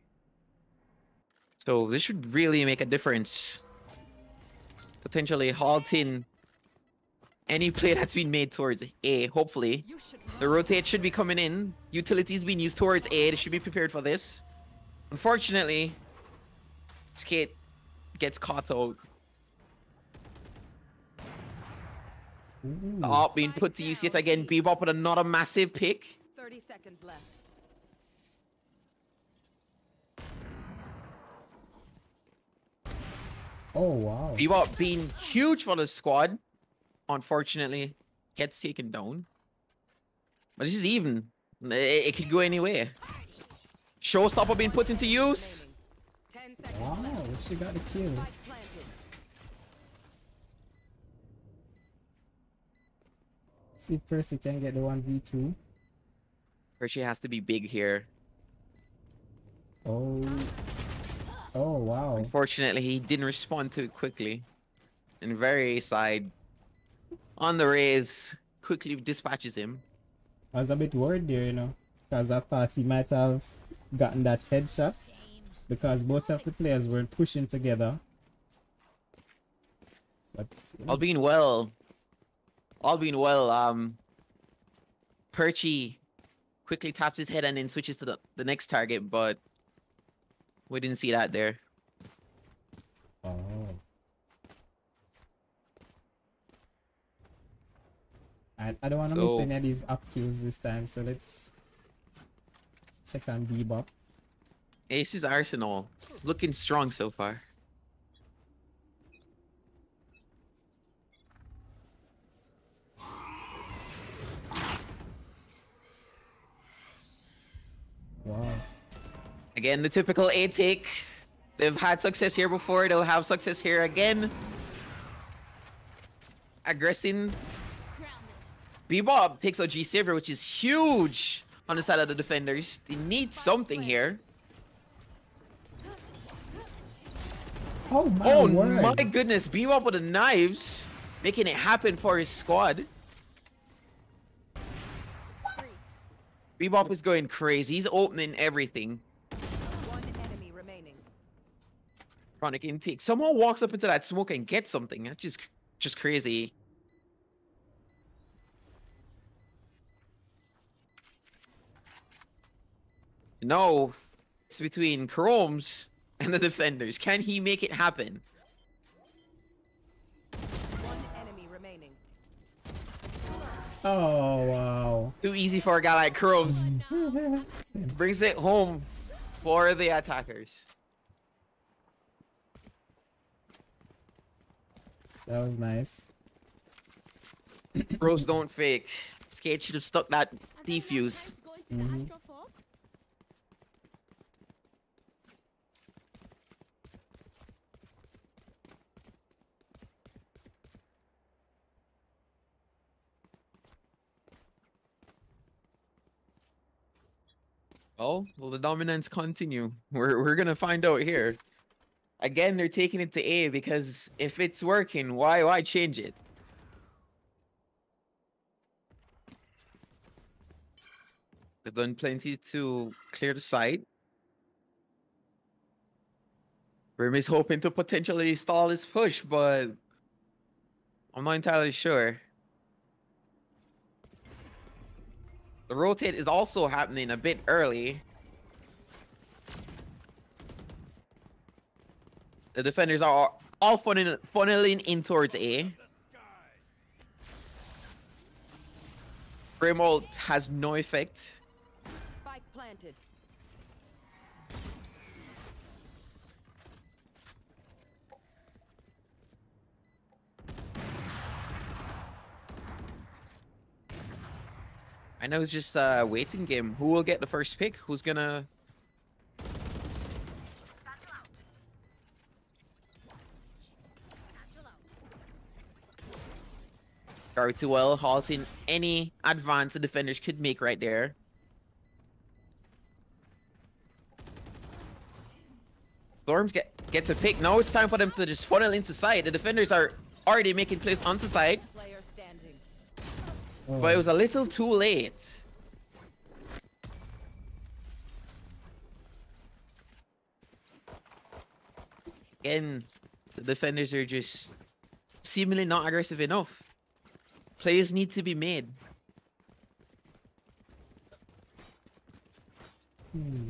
So this should really make a difference. Potentially halting any play that's been made towards A, hopefully. The rotate should be coming in. Utilities being used towards A. They should be prepared for this. Unfortunately, Skate gets caught out. Ooh. The op being put to use yet again. Bebop with another massive pick. 30 seconds left. Oh wow. Bebop being huge for the squad. Unfortunately, gets taken down. But this is even. It, it could go anywhere. Showstopper being put into use. 10 seconds Wow, she got the kill. See if Percy can get the 1v2. Hershey has to be big here. Oh. Oh wow. Unfortunately, he didn't respond to it quickly. And very side on the Raze quickly dispatches him. I was a bit worried there, you know, because I thought he might have gotten that headshot because both of the players were pushing together. But you know, All being well, all being well, um, Perchy quickly taps his head and then switches to the, the next target, but we didn't see that there. oh. I, I don't want to miss any of these up kills this time, so let's check on Bebop. Ace's Arsenal looking strong so far. Wow. Again, the typical A take. They've had success here before. They'll have success here again. Aggressing. Bebop takes out G Saver, which is huge on the side of the defenders. They need something here. Oh my Oh my goodness, Bebop with the knives, making it happen for his squad. Bebop is going crazy. He's opening everything. One enemy remaining. Chronic intake. Someone walks up into that smoke and gets something. That's just just crazy. No, it's between Chromes and the defenders. Can he make it happen? One enemy remaining. Oh wow. Too easy for a guy like Chromes. Brings it home for the attackers. That was nice. Bros don't fake. Skate should have stuck that defuse. Mhm. Oh, will the dominance continue? We're we're gonna find out here. Again, they're taking it to A because if it's working, why why change it? They've done plenty to clear the site. Rim is hoping to potentially stall this push, but I'm not entirely sure. The rotate is also happening a bit early. The defenders are all funneling, funneling in towards A. Ult has no effect. planted. I know it's just a waiting game. Who will get the first pick? Who's gonna Very too well, halting any advance the defenders could make right there. Storms get gets a pick. Now it's time for them to just funnel into side. The defenders are already making plays onto side, Player oh. but it was a little too late. Again, the defenders are just seemingly not aggressive enough. Plays need to be made. Hmm.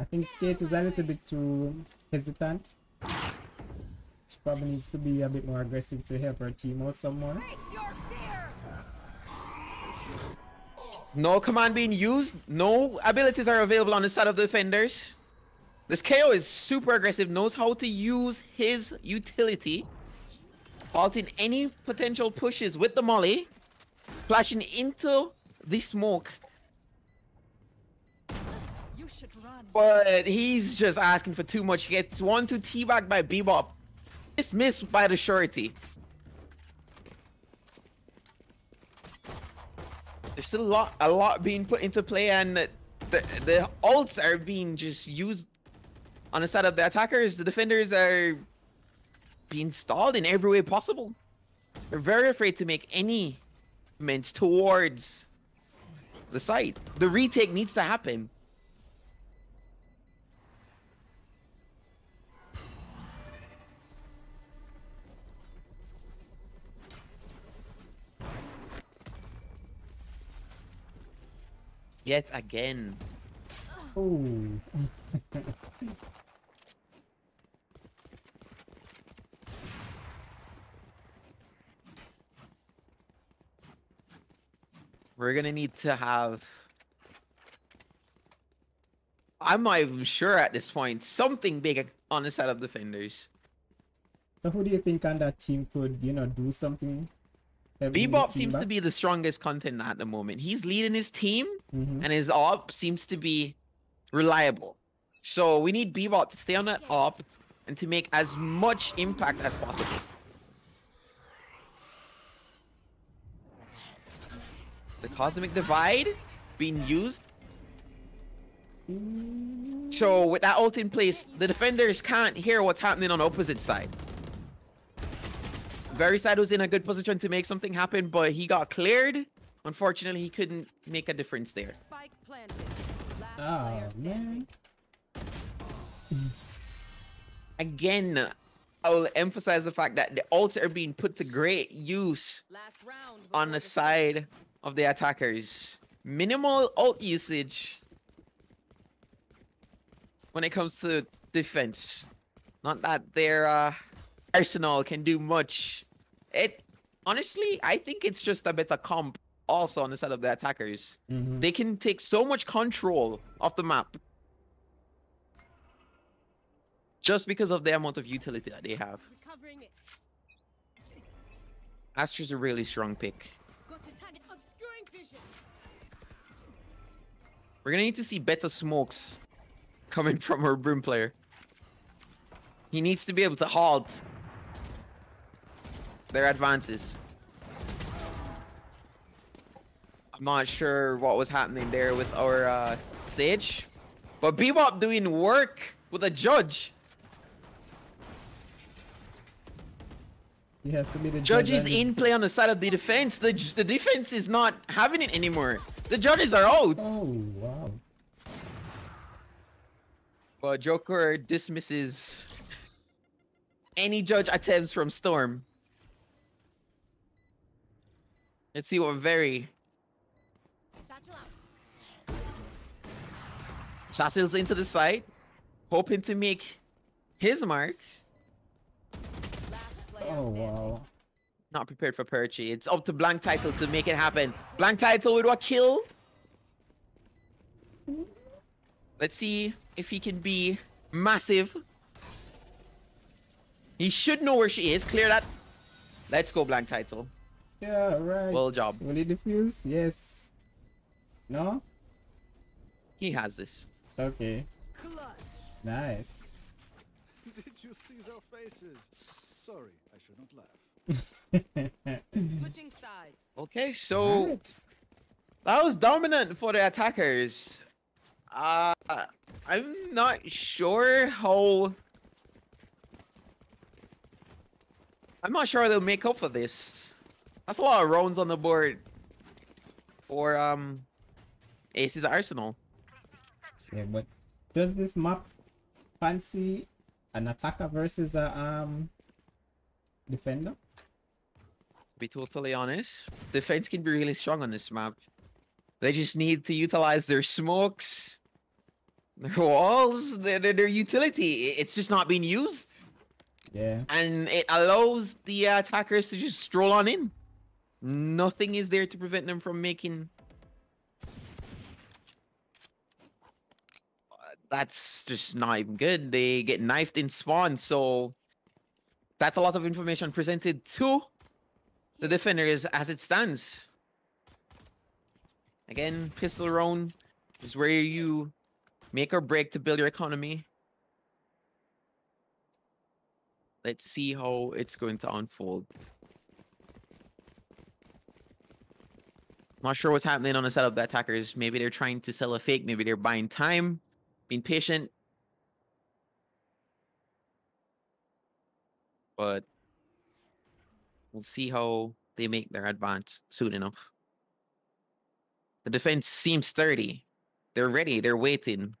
I think Skate is a little bit too hesitant. She probably needs to be a bit more aggressive to help her team out some more. Face your fear. No command being used. No abilities are available on the side of the defenders. This KO is super aggressive, knows how to use his utility. Halting any potential pushes with the molly. Flashing into the smoke. You should run. But he's just asking for too much. He gets one to teabag by Bebop. Dismissed by the surety. There's still a lot, a lot being put into play, and the the are being just used on the side of the attackers. The defenders are being stalled in every way possible. They're very afraid to make any movements towards the site. The retake needs to happen. Yet again. Oh. We're gonna need to have. I'm not even sure at this point. Something big on the side of defenders. so who do you think on that team could, you know, do something? Bebop seems to be the strongest content at the moment. He's leading his team, Mhm. and his op seems to be reliable. So we need Bebop to stay on that op and to make as much impact as possible. The Cosmic Divide being used. So with that ult in place, the defenders can't hear what's happening on the opposite side. Very side was in a good position to make something happen, but he got cleared. Unfortunately, he couldn't make a difference there. Spike planted. Last Oh man. Again, I will emphasize the fact that the ults are being put to great use Last round. on the side of the attackers. Minimal ult usage when it comes to defense. Not that their uh, arsenal can do much. It honestly, I think it's just a better comp also on the side of the attackers. Mhm. They can take so much control of the map just because of the amount of utility that they have. Recovering. Astra's a really strong pick. Got a target. Obscuring vision. We're gonna need to see better smokes coming from our broom player. He needs to be able to halt their advances. I'm not sure what was happening there with our uh, Sage, but Bebop doing work with a judge. He has to be the Judge judge is in play on the side of the defense. The the defense is not having it anymore. The judges are out. Oh wow. But Joker dismisses any judge attempts from Storm. Let's see what very. Shasil's into the side, hoping to make his mark. Oh wow. Not prepared for Perchy. It's up to Blank Title to make it happen. Blank Title with what kill? Let's see if he can be massive. He should know where she is. Clear that. Let's go, Blank Title. Yeah, right. Well job. Will he defuse? Yes. No? He has this. Okay. Clutch. Nice. Did you see their faces? Sorry, I should not laugh. Switching sides. Okay, so Right. that was dominant for the attackers. Uh, I'm not sure how. I'm not sure they'll make up for this. That's a lot of rounds on the board for um Aces Arsenal. Yeah, but does this map fancy an attacker versus a um defender? To be totally honest, defense can be really strong on this map. They just need to utilize their smokes, their walls, their, their, their utility. It's just not being used. Yeah. and it allows the attackers to just stroll on in. Nothing is there to prevent them from making. That's just not even good. They get knifed in spawn, so that's a lot of information presented to the defenders as it stands. Again, pistol round is where you make or break to build your economy. Let's see how it's going to unfold. Not sure what's happening on the side of the attackers. Maybe they're trying to sell a fake. Maybe they're buying time, being patient. But we'll see how they make their advance soon enough. The defense seems sturdy. They're ready. They're waiting.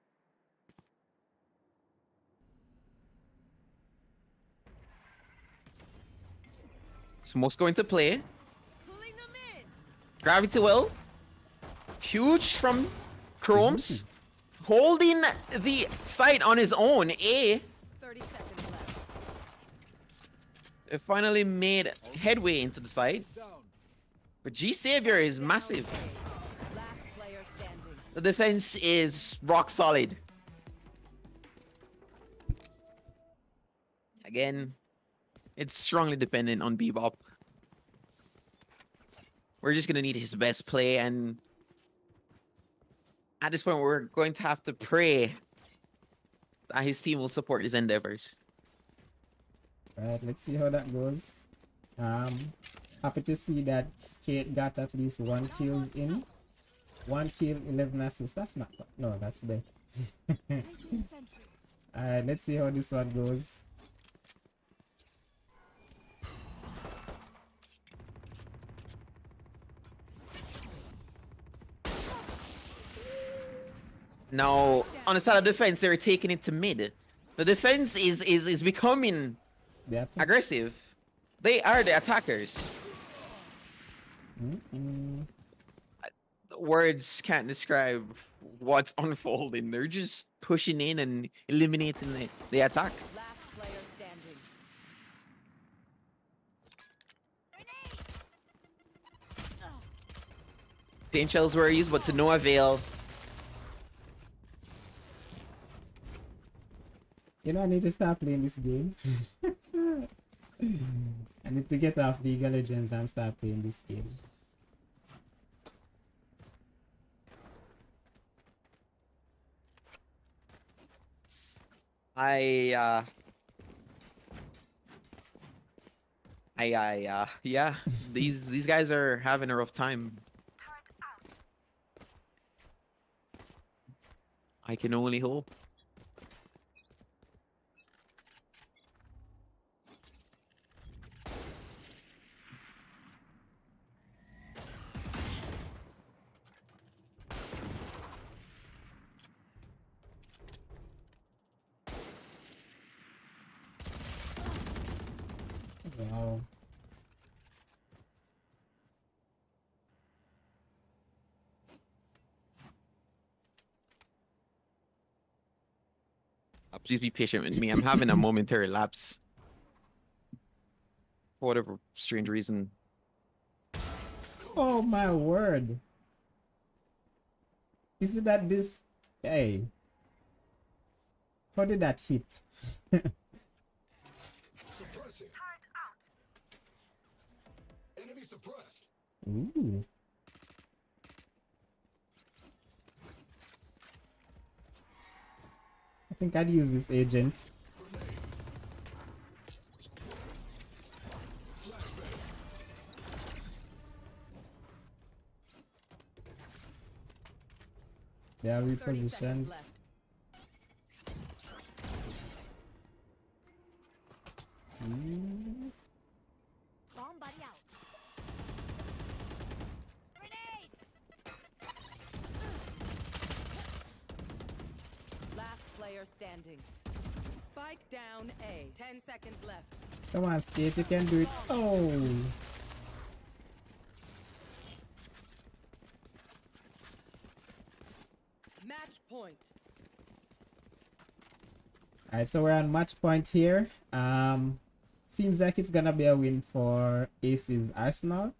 Smoke's going to play. Pulling them in. Gravity well. Huge from Chromes. Holding the site on his own. A 30 seconds left. They finally made headway into the site. But G Savior is massive. Last player standing. The defense is rock solid. Again, it's strongly dependent on Bebop. We're just gonna need his best play, and at this point, we're going to have to pray that his team will support his endeavors. Right, let's see how that goes. Um, happy to see that Skate got at least one kills in. One kill, 11 assists. That's not, no, that's dead. Alright, let's see how this one goes. Now, on the side of defense, they're taking it to mid. The defense is is is becoming They attack. aggressive. They are the attackers. Mm-mm. Words can't describe what's unfolding. They're just pushing in and eliminating the, the attack. Last player standing. Paint shells were used, but to no avail. You know, I need to start playing this game. I need to get off League of and start playing this game. I uh I I uh yeah, these these guys are having a rough time. I can only hope. Wow. Uh, Please be patient with me. I'm having a momentary lapse. For whatever strange reason. Oh my word. Is it that this hey? How did that hit? Enemy suppressed. Ooh. Think I'd use this agent. They are 30 seconds repositioned. left. Ooh. Bomb buddy out. Grenade! Last player standing. Spike down A. Ten seconds left. Come on, Skate, you can do it. Oh. Match point. Alright, so we're on match point here. Um, seems like it's gonna be a win for Aces Arsenal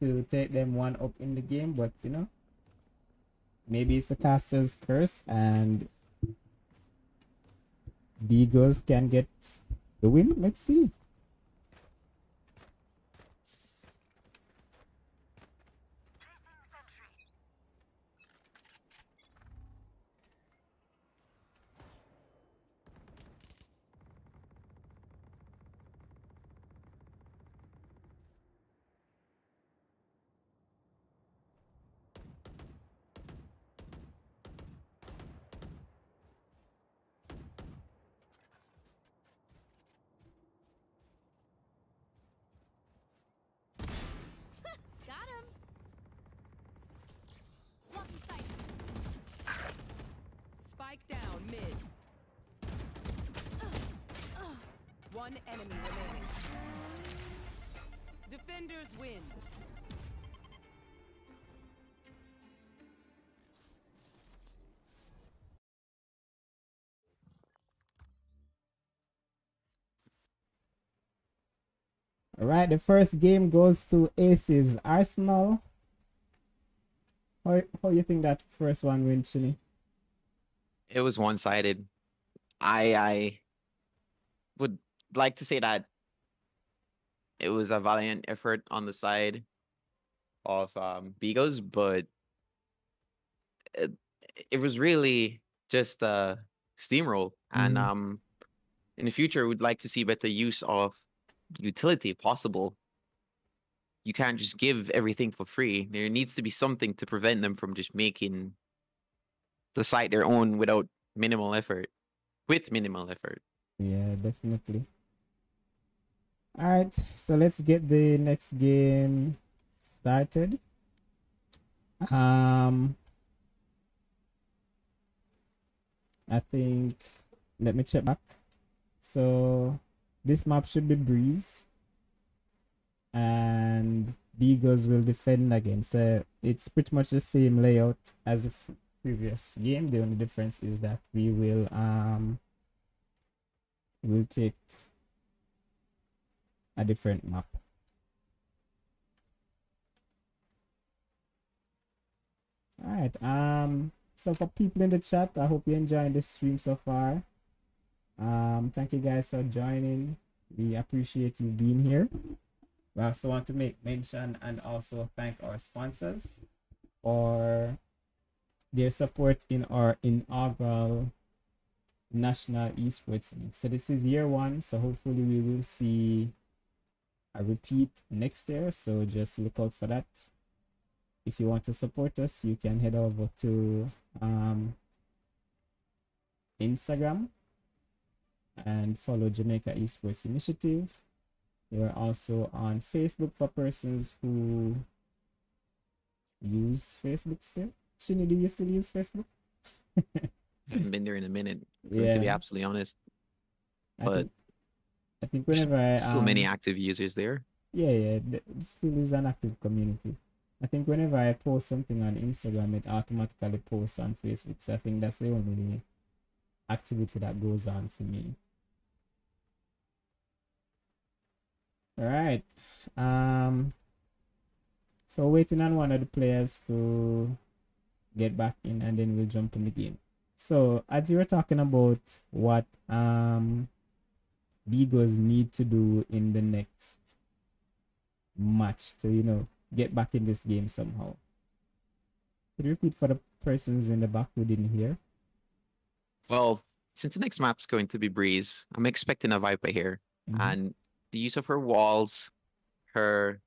to take them one up in the game, but you know, maybe it's a caster's curse and Bigos can get the win. Let's see. Alright, the first game goes to Aces Arsenal. How how you think that first one went, Chini? It was one sided. I I would like to say that it was a valiant effort on the side of um Bigos, but it, it was really just a steamroll. And Mhm. um in the future we'd like to see better use of utility possible. You can't just give everything for free. There needs to be something to prevent them from just making the site their own without minimal effort. With minimal effort. Yeah, definitely. Alright, so let's get the next game started. Um I think let me check back. So this map should be breeze. And Bigos will defend again. So it's pretty much the same layout as the previous game. The only difference is that we will um we'll take a different map. Alright, um so for people in the chat, I hope you're enjoying the stream so far. Um thank you guys for joining. We appreciate you being here. We also want to make mention and also thank our sponsors for their support in our inaugural National Esports League. So this is year one, so hopefully we will see a repeat next year. So just look out for that. If you want to support us, you can head over to um, Instagram and follow Jamaica Esports Initiative. We are also on Facebook for persons who use Facebook still. Do you still use Facebook? Haven't been there in a minute, to be absolutely honest. I But think, I think whenever I many um, active users there. Yeah, yeah, it still is an active community. I think whenever I post something on Instagram, it automatically posts on Facebook. So I think that's the only activity that goes on for me. All right. Um. So waiting on one of the players to get back in, and then we'll jump in the game. So as you were talking about what um Bigos need to do in the next match to you know get back in this game somehow. Could you repeat for the persons in the back who didn't hear? Well, since the next map's going to be Breeze, I'm expecting a Viper here. Mhm. And the use of her walls, her,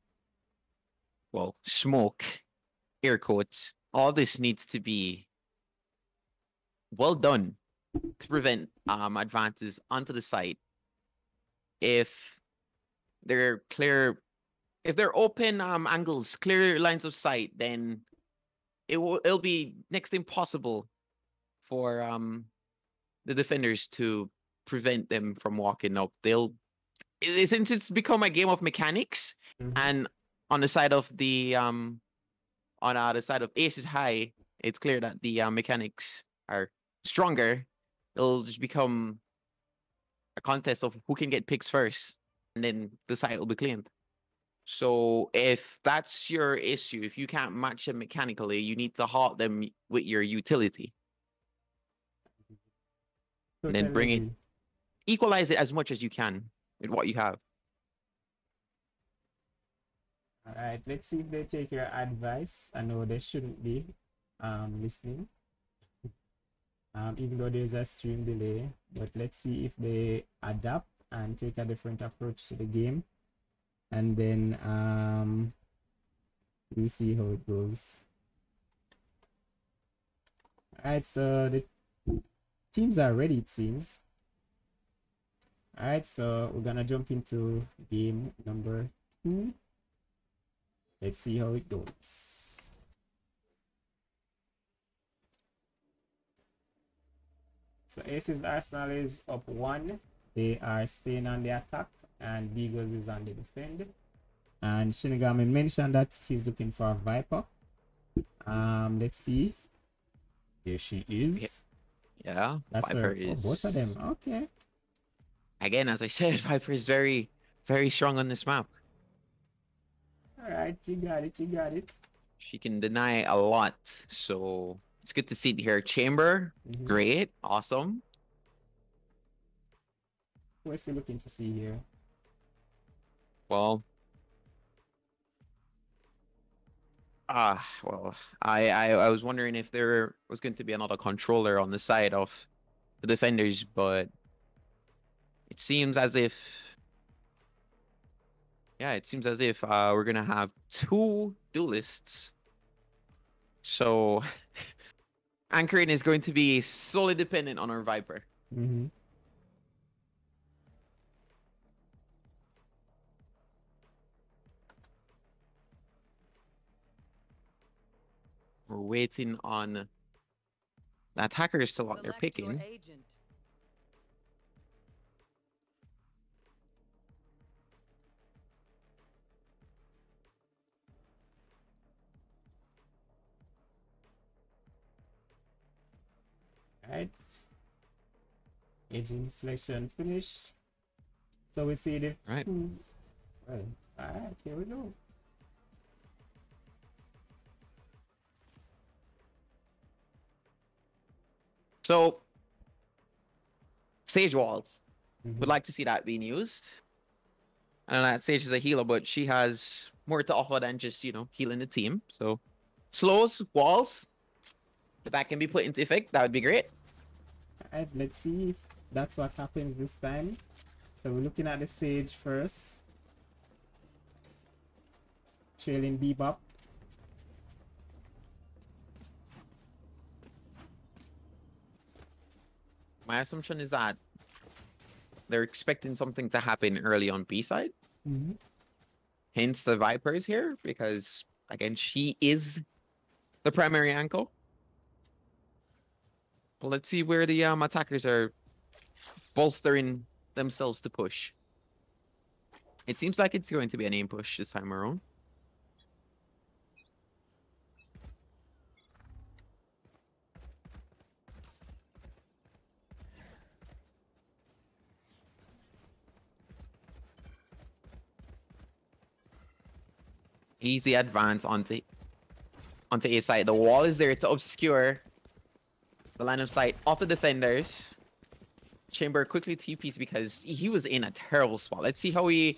well, smoke, air quotes, all this needs to be well done to prevent um, advances onto the site. If they're clear, if they're open um, angles, clear lines of sight, then it will it'll be next impossible for um the defenders to prevent them from walking up. They'll since it's become a game of mechanics Mhm. and on the side of the um on the side of ace is high, it's clear that the uh, mechanics are stronger. It'll just become a contest of who can get picks first, and then the site will be cleaned. So if that's your issue, if you can't match them mechanically, you need to halt them with your utility. and then bring it- Equalize it as much as you can with what you have. All right, let's see if they take your advice. I know they shouldn't be um, listening, um, even though there's a stream delay. But let's see if they adapt and take a different approach to the game, and then um, we'll see how it goes. All right, so the teams are ready. It seems. All right, so we're gonna jump into game number two. Let's see how it goes. So Aces Arsenal is up one. They are staying on the attack, and Bigos is on the defend. And Shinigami mentioned that he's looking for a Viper. Um, let's see. There she is. Yeah, That's Viper her. Oh, is both of them. Okay. Again, as I said, Viper is very, very strong on this map. All right, you got it. You got it. She can deny a lot, so it's good to see it here. Chamber, Mhm. great, awesome. We're still looking to see here. Well, ah, well, I, I I was wondering if there was going to be another controller on the side of the defenders, but it seems as if, yeah, it seems as if uh, we're gonna have two duelists. So, anchoring is going to be solely dependent on our Viper. Mm-hmm. We're waiting on the attackers to lock their Select your picking. Right. Agent selection finish. So we see the Right. two. Well, alright, here we go. So, Sage Walls. Mhm. Would like to see that being used. I know that Sage is a healer, but she has more to offer than just, you know, healing the team. So, slows, walls, if that can be put into effect, that would be great. Alright, let's see if that's what happens this time. So we're looking at the Sage first. Trailing Bebop. My assumption is that they're expecting something to happen early on B side. Mm-hmm. Hence the Vipers here because again she is the primary ankle. Well, let's see where the um, attackers are bolstering themselves to push. It seems like it's going to be an aim push this time around. Easy advance onto onto a side. The wall is there to obscure the line of sight off the defenders. Chamber quickly TPs because he was in a terrible spot. Let's see how he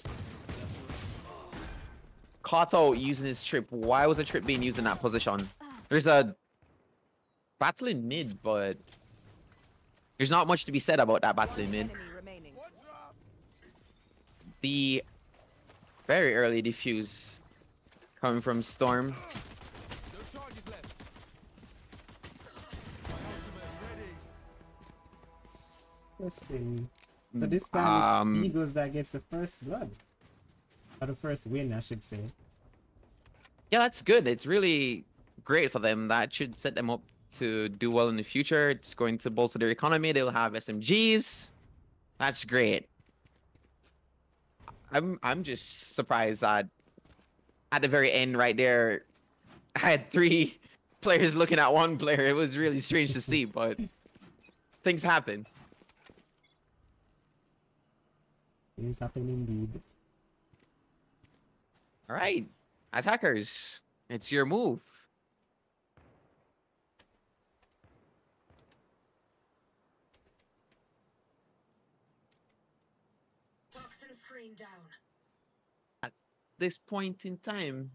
caught out using his trip. Why was a trip being used in that position? There's a battle in mid, but there's not much to be said about that battle in mid. The very early defuse coming from Storm. Interesting. So Mm, this time um, it's Eagles that gets the first blood. Or the first win, I should say. Yeah, that's good. It's really great for them. That should set them up to do well in the future. It's going to bolster their economy. They'll have SMGs. That's great. I'm I'm just surprised that at the very end right there, I had three players looking at one player. It was really strange to see, but things happen. Things happening indeed. All right, attackers, it's your move. Toxin screen down. At this point in time,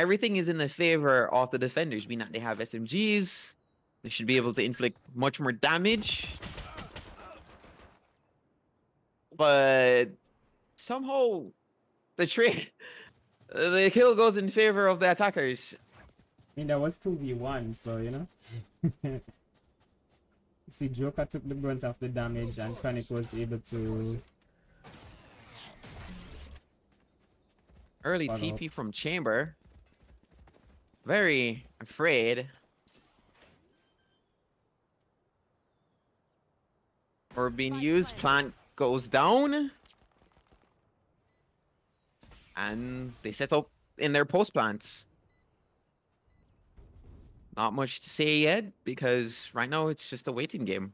everything is in the favor of the defenders, being that they have SMGs. They should be able to inflict much more damage. But somehow the trade the kill goes in favor of the attackers. I mean, that was 2v1, so, you know. See, Joker took the brunt of the damage and Chronic was able to... Early Follow up. TP from Chamber. Very afraid. Or being used, plant goes down. And they set up in their post plants. Not much to say yet because right now it's just a waiting game.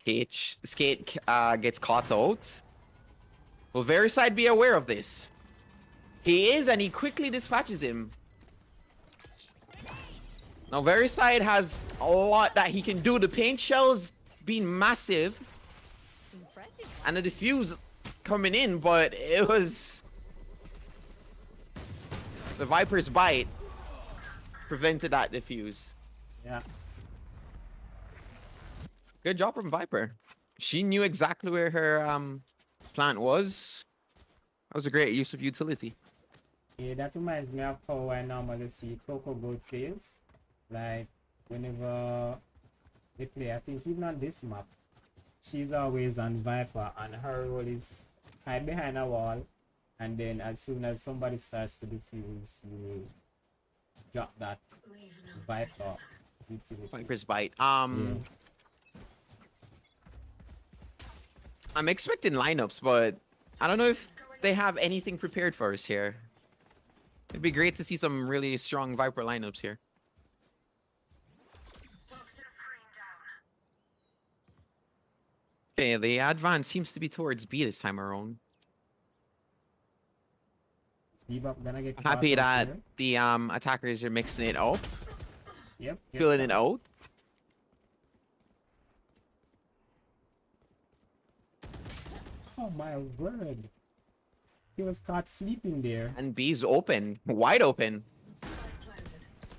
Skate, Skate uh, gets caught out. Will Veriside be aware of this? He is, and he quickly dispatches him. Now, Veriside has a lot that he can do. The paint shells being massive, Impressive. and the defuse coming in, but it was... The Viper's bite prevented that defuse. Yeah. Good job from Viper. She knew exactly where her um plant was. That was a great use of utility. Yeah, that reminds me of how I normally see Coco Gold plays. Like, whenever they play, I think even on this map, she's always on Viper, and her role is hide behind a wall, and then as soon as somebody starts to defuse, you drop that Viper. Viper's bite. Um I'm expecting lineups, but I don't know if they have anything prepared for us here. It'd be great to see some really strong Viper lineups here. Toxin screen down. Okay, the advance seems to be towards B this time around. Bebop gonna get I'm happy that here. the um attackers are mixing it up, Yep. yep. filling it out. Oh my word. He was caught sleeping there. And B's open, wide open.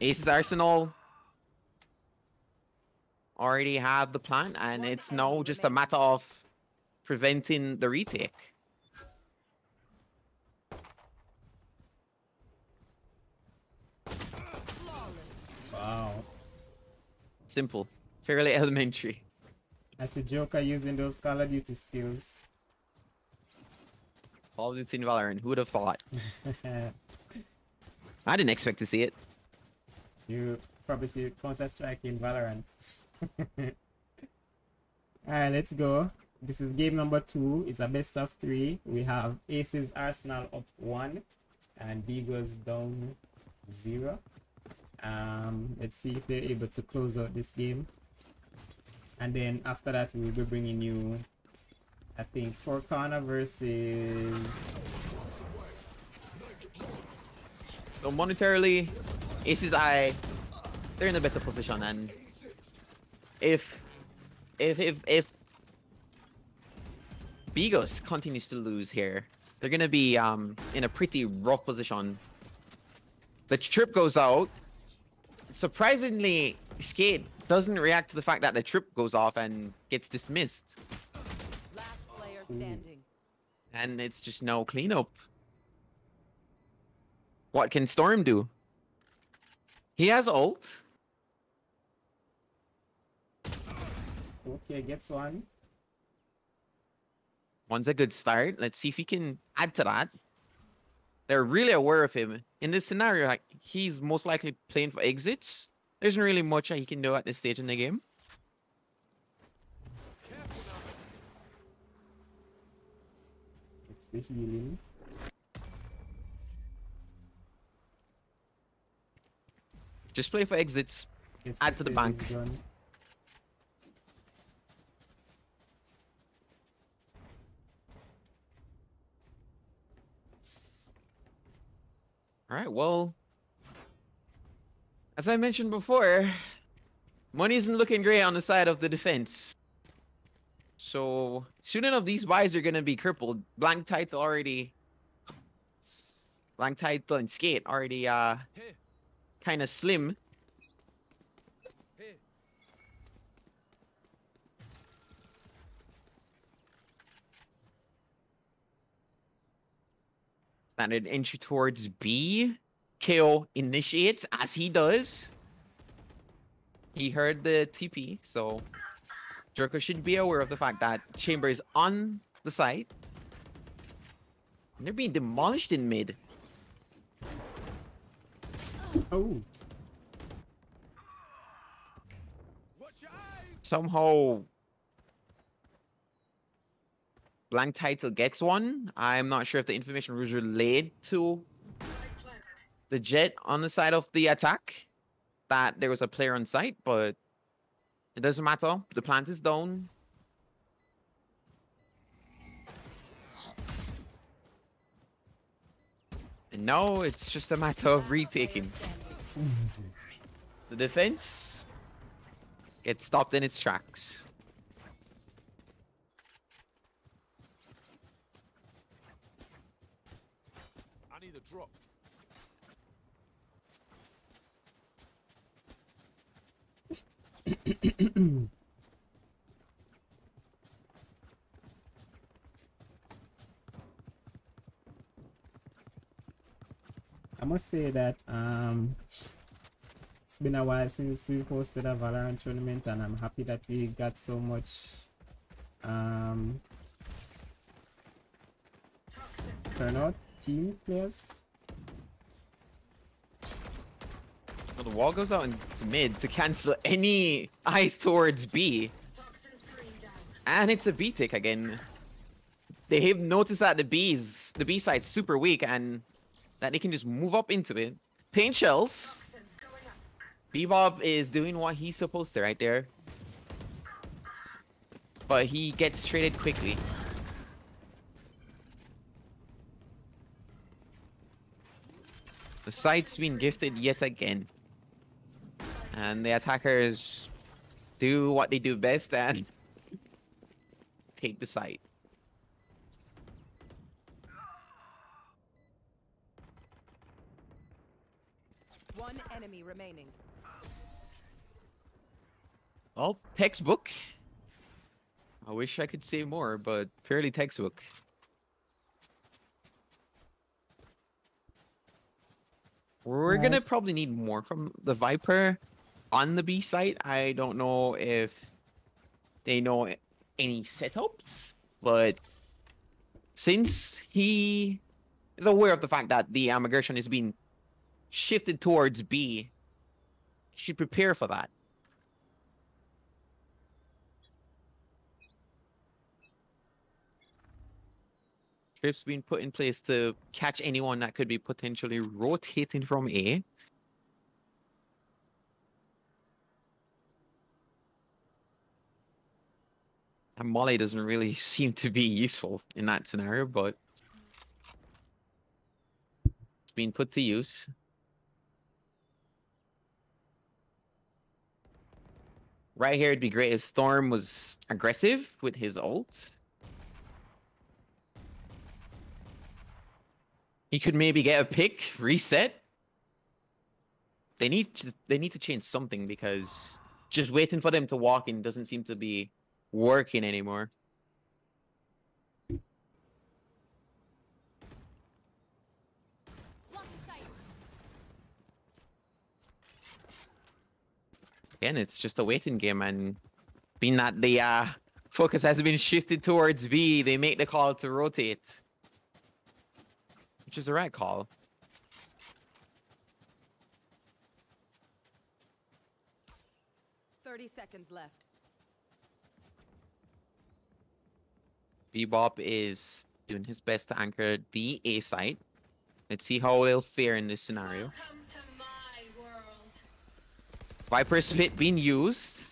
Ace's Arsenal already have the plan, and it's now just a matter of preventing the retake. Wow. Simple, fairly elementary. I see Joker using those Call of Duty skills. All of in Valorant, who would have thought? I didn't expect to see it. you probably see Counter Strike in Valorant. Alright, let's go. This is game number two. It's a best of three. We have Aces Arsenal up one and B goes down zero. Um, let's see if they're able to close out this game. and then after that we'll be bringing you, I think, four corner versus. So monetarily, Aces I, they're in a better position, and if if if if Bigos continues to lose here, they're gonna be um in a pretty rough position. The trip goes out. Surprisingly, Skate doesn't react to the fact that the trip goes off and gets dismissed, Last player standing. and it's just no cleanup. What can Storm do? He has ult. Okay, gets one. One's a good start. Let's see if he can add to that. They're really aware of him. In this scenario, like, he's most likely playing for exits. There isn't really much that he can do at this stage in the game. It's the healing. Just play for exits. Gets Add to the bank. gun. All right, well, as I mentioned before, money isn't looking great on the side of the defense. So soon enough, these buys are gonna be crippled. Blank title already, blank title and skate already uh kind of slim. Standard entry towards B. KO initiates as he does. He heard the TP, so Jerko should be aware of the fact that Chamber is on the site. And they're being demolished in mid. Oh, Somehow Blank Title gets one. I'm not sure if the information was relayed to the Jett on the side of the attack that there was a player on site, but it doesn't matter. The plant is down. And now it's just a matter of retaking. The defense gets stopped in its tracks. I need a drop. I must say that um, it's been a while since we hosted a Valorant tournament, and I'm happy that we got so much um, turnout team players. Well, the wall goes out into mid to cancel any eyes towards B. And it's a B tick again. They have noticed that the B's the B side's super weak and that they can just move up into it. Paint shells. Bebop is doing what he's supposed to right there. But he gets traded quickly. The site's been gifted yet again. And the attackers do what they do best and take the site. One enemy remaining. Well, textbook. I wish I could say more, but fairly textbook. We're gonna probably need more from the Viper on the B site. I don't know if they know any setups, but since he is aware of the fact that the aggression is being shifted towards B, he should prepare for that. Trips being put in place to catch anyone that could be potentially rotating from A. And Molly doesn't really seem to be useful in that scenario, but it's being put to use. Right here, it'd be great if Storm was aggressive with his ult. He could maybe get a pick, reset. They need to, they need to change something because just waiting for them to walk in doesn't seem to be working anymore. Again, it's just a waiting game, and being that the uh, focus has been shifted towards B, they make the call to rotate, which is the right call. Thirty seconds left. Bebop is doing his best to anchor the A site. Let's see how they'll fare in this scenario. Viper's Pit being used.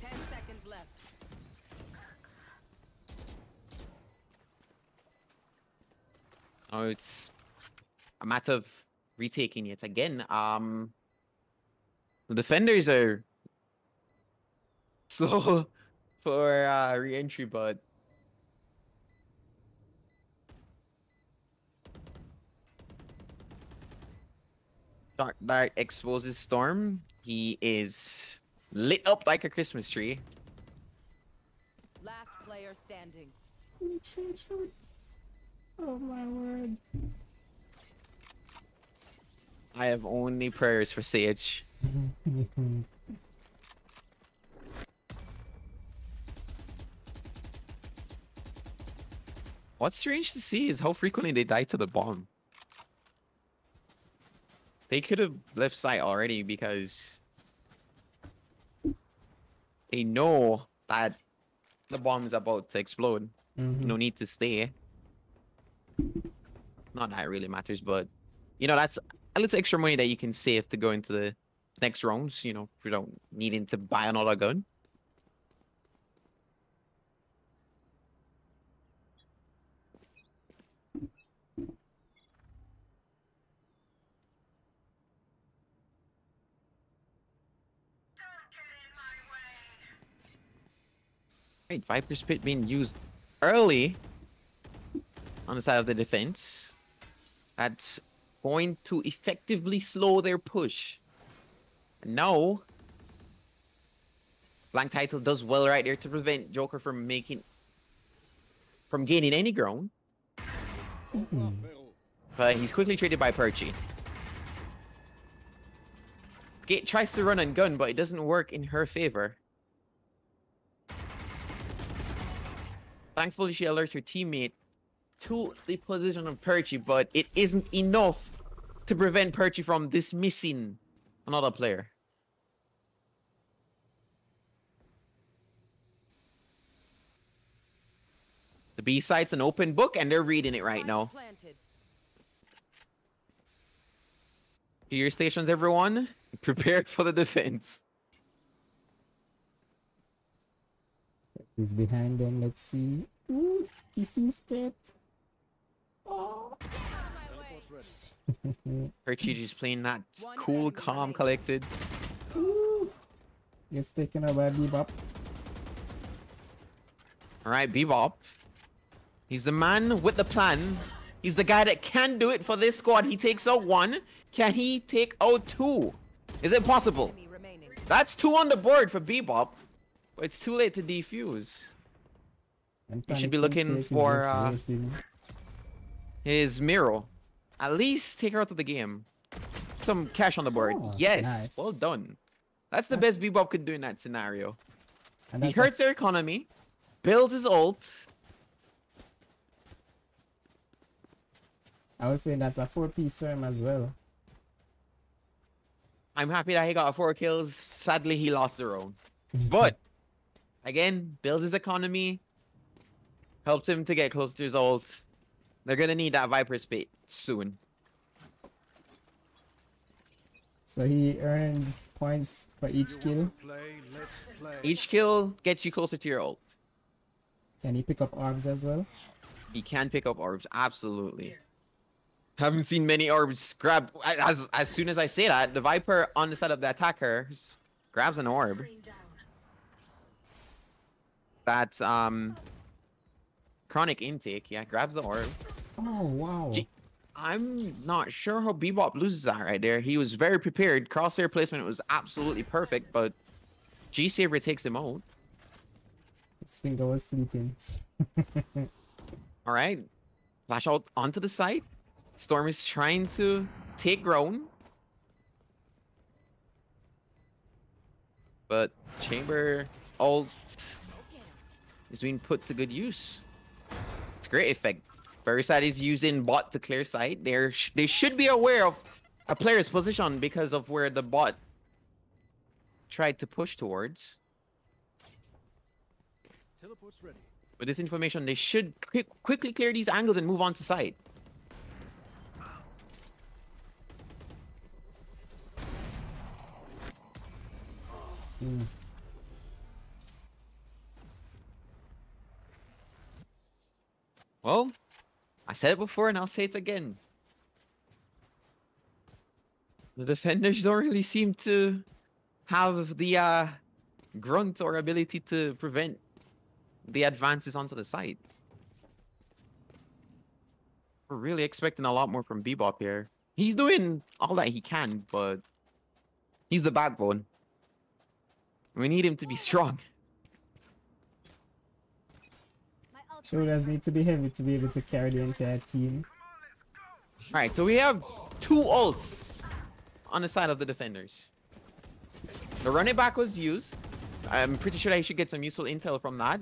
Ten seconds left. Oh, it's a matter of retaking it again. Um, the defenders are slow for uh, re-entry, but Dark Dart exposes Storm. He is lit up like a Christmas tree. Last player standing. Oh my word. I have only prayers for Sage. What's strange to see is how frequently they die to the bomb. They could have left site already because they know that the bomb is about to explode. Mhm. No need to stay. Not that it really matters, but you know that's a little extra money that you can save to go into the next rounds. You know, without needing to buy another gun. Right, Viper's Pit being used early on the side of the defense. That's going to effectively slow their push. No. Blank Title does well right there to prevent Joker from making from gaining any ground. But he's quickly traded by Perchy. Gate tries to run and gun, but it doesn't work in her favor. Thankfully, she alerts her teammate to the position of Perchy, but it isn't enough to prevent Perchy from dismissing another player. The B site's an open book, and they're reading it right now. Planted. To your stations, everyone. Prepare for the defense. He's behind them. Let's see. Ooh, he sees it. Oh. Perchy just playing that One cool, calm, remaining. collected. Ooh. Gets taken over by Bebop. All right, Bebop. He's the man with the plan. He's the guy that can do it for this squad. He takes out one. Can he take out two? Is it possible? That's two on the board for Bebop. But it's too late to defuse. You should be looking for, uh. His Miro. At least take her out of the game. Some cash on the board. Oh, yes. Well done. That's the That's- best Bebop could do in that scenario. And He a- hurts their economy, builds his ult. I was saying that's a four piece for him as well. I'm happy that he got four kills. Sadly, he lost the round. But again, builds his economy, helped him to get close to his ult. They're gonna need that Viper's Pit soon. So he earns points for each kill. Play, play. Each kill gets you closer to your ult. Can he pick up orbs as well? He can pick up orbs, absolutely. Haven't seen many orbs grab. As as soon as I say that, the Viper on the side of the attacker grabs an orb. That's um chronic intake. Yeah, grabs the orb. Oh wow. Gee, I'm not sure how Bebop loses that right there. He was very prepared. Crosshair placement was absolutely perfect, but G Savior takes him out. His finger was sleeping. All right, flash out onto the site. Storm is trying to take ground. But Chamber ult is being put to good use. It's a great effect. Veriside is using bot to clear sight. They're sh they should be aware of a player's position because of where the bot tried to push towards. Teleport's ready. With this information, they should quick quickly clear these angles and move on to site. Hmm. Well, I said it before and I'll say it again. The defenders don't really seem to have the uh, grunt or ability to prevent the advances onto the site. We're really expecting a lot more from Bebop here. He's doing all that he can, but he's the backbone. We need him to be strong. Shoulders need to be heavy to be able to carry the entire team. Alright, so we have two ults on the side of the defenders. The running back was used. I'm pretty sure I should get some useful intel from that.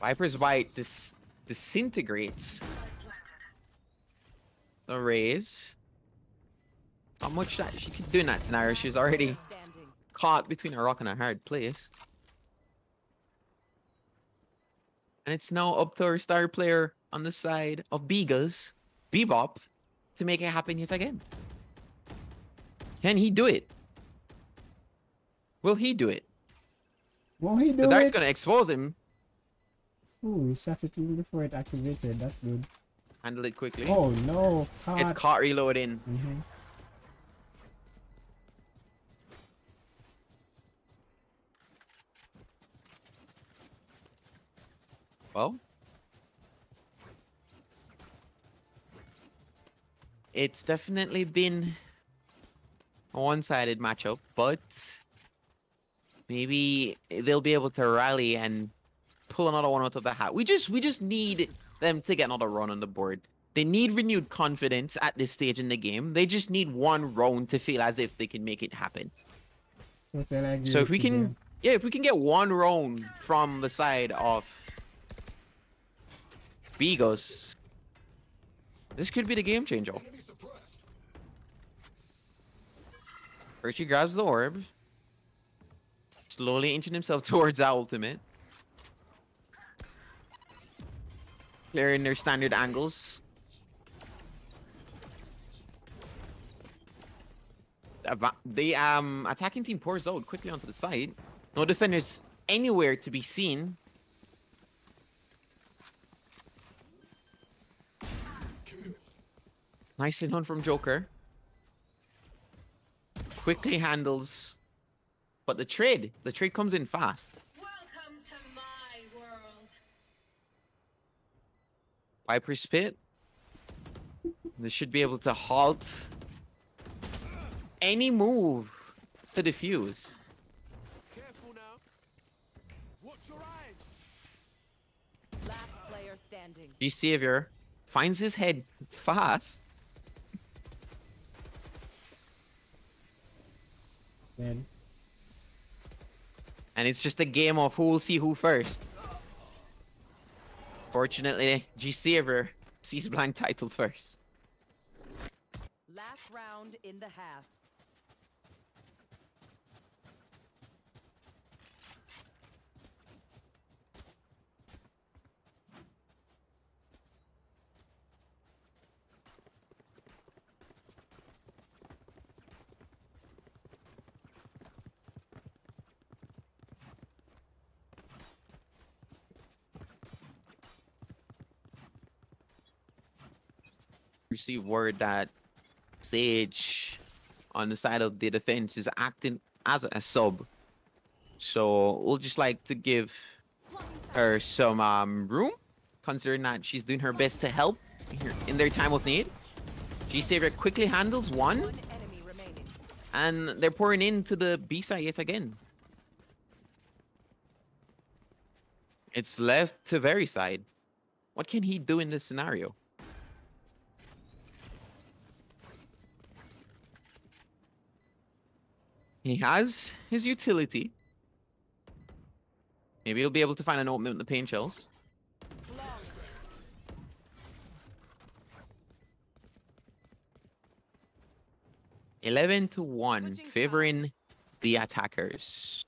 Viper's Bite dis disintegrates the Raze. How much that she could do in that scenario? She's already caught between a rock and a hard place. And it's now up to our star player on the side of Bigos, Bebop, to make it happen yet again. Can he do it? Will he do it? Will he do the dart's it? gonna expose him. Ooh, he shot it even before it activated. That's good. Handle it quickly. Oh no, caught. It's caught reloading. Mhm. Well, it's definitely been a one-sided matchup, but maybe they'll be able to rally and pull another one out of the hat. We just we just need them to get another run on the board. They need renewed confidence at this stage in the game. They just need one round to feel as if they can make it happen. So if we can, yeah, if we can get one round from the side of Bigos, this could be the game changer. Archie grabs the orb, slowly inching himself towards the ultimate. Clearing their standard angles. The um attacking team pours out quickly onto the side. No defenders anywhere to be seen. Nicely done from Joker. Quickly handles. But the trade, the trade comes in fast. Welcome to my world. Viper's Pit. They should be able to halt any move to defuse. Careful now. Watch your eyes. Last player standing. G Savior finds his head fast. Then And it's just a game of who will see who first. Fortunately, G Savior sees Blank Title first. Last round in the half. Received word that Sage on the side of the defense is acting as a sub. So we'll just like to give her some um, room, considering that she's doing her best to help in their time of need. G Savior quickly handles one, One enemy remaining. and they're pouring into the B side yet again. It's left to Veriside. What can he do in this scenario? He has his utility. Maybe he'll be able to find an opening with the paint shells. Eleven to one, favoring the attackers.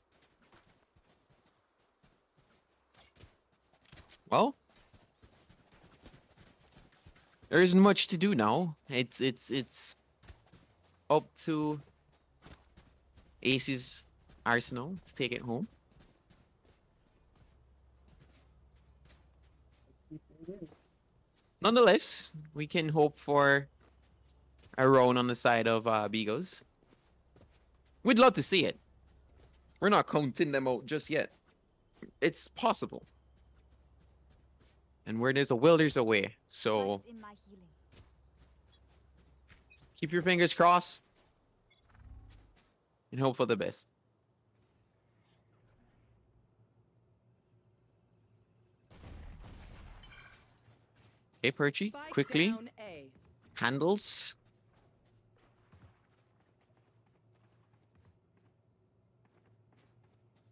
Well, there isn't much to do now. It's it's it's up to Ace's Arsenal to take it home. Nonetheless, we can hope for a roan on the side of uh, Bigos. We'd love to see it. We're not counting them out just yet. It's possible. And where there's a will, there's a way. So keep your fingers crossed and hope for the best. Okay, Perchy, quickly handles.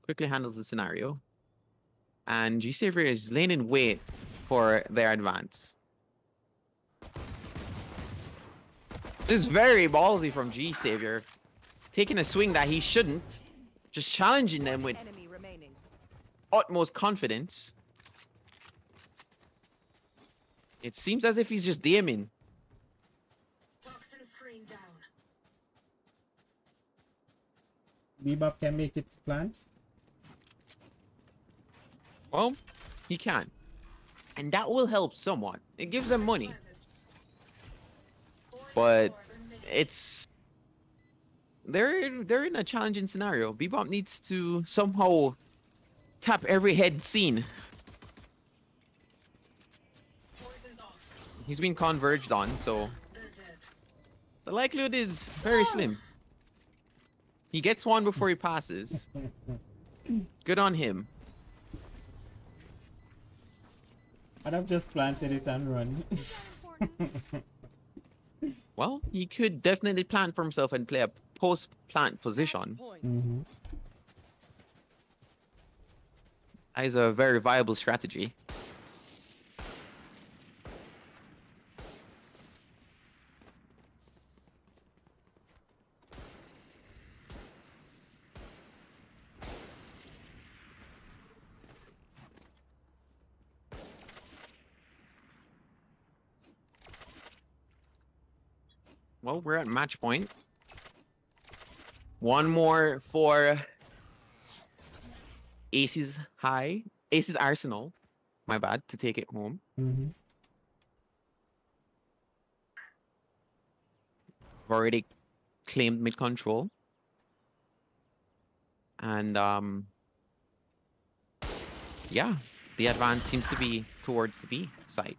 Quickly handles the scenario. And G Savior is laying in wait for their advance. This is very ballsy from G Savior. Taking a swing that he shouldn't. Just challenging them with Enemy utmost confidence. It seems as if he's just DMing. Toxin. Bebop can make it to plant. Well, he can. And that will help somewhat. It gives them money. But it's they're they're in a challenging scenario. Bebop needs to somehow tap every head seen. He's been converged on, so the likelihood is very slim. He gets one before he passes. Good on him. I'd have just planted it and run. Well, he could definitely plant for himself and play a post plant position. Point. hmm That is a very viable strategy. Well, we're at match point. One more for Aces High, Aces Arsenal. My bad to take it home. hmm I've already claimed mid control. And um yeah, the advance seems to be towards the B site side.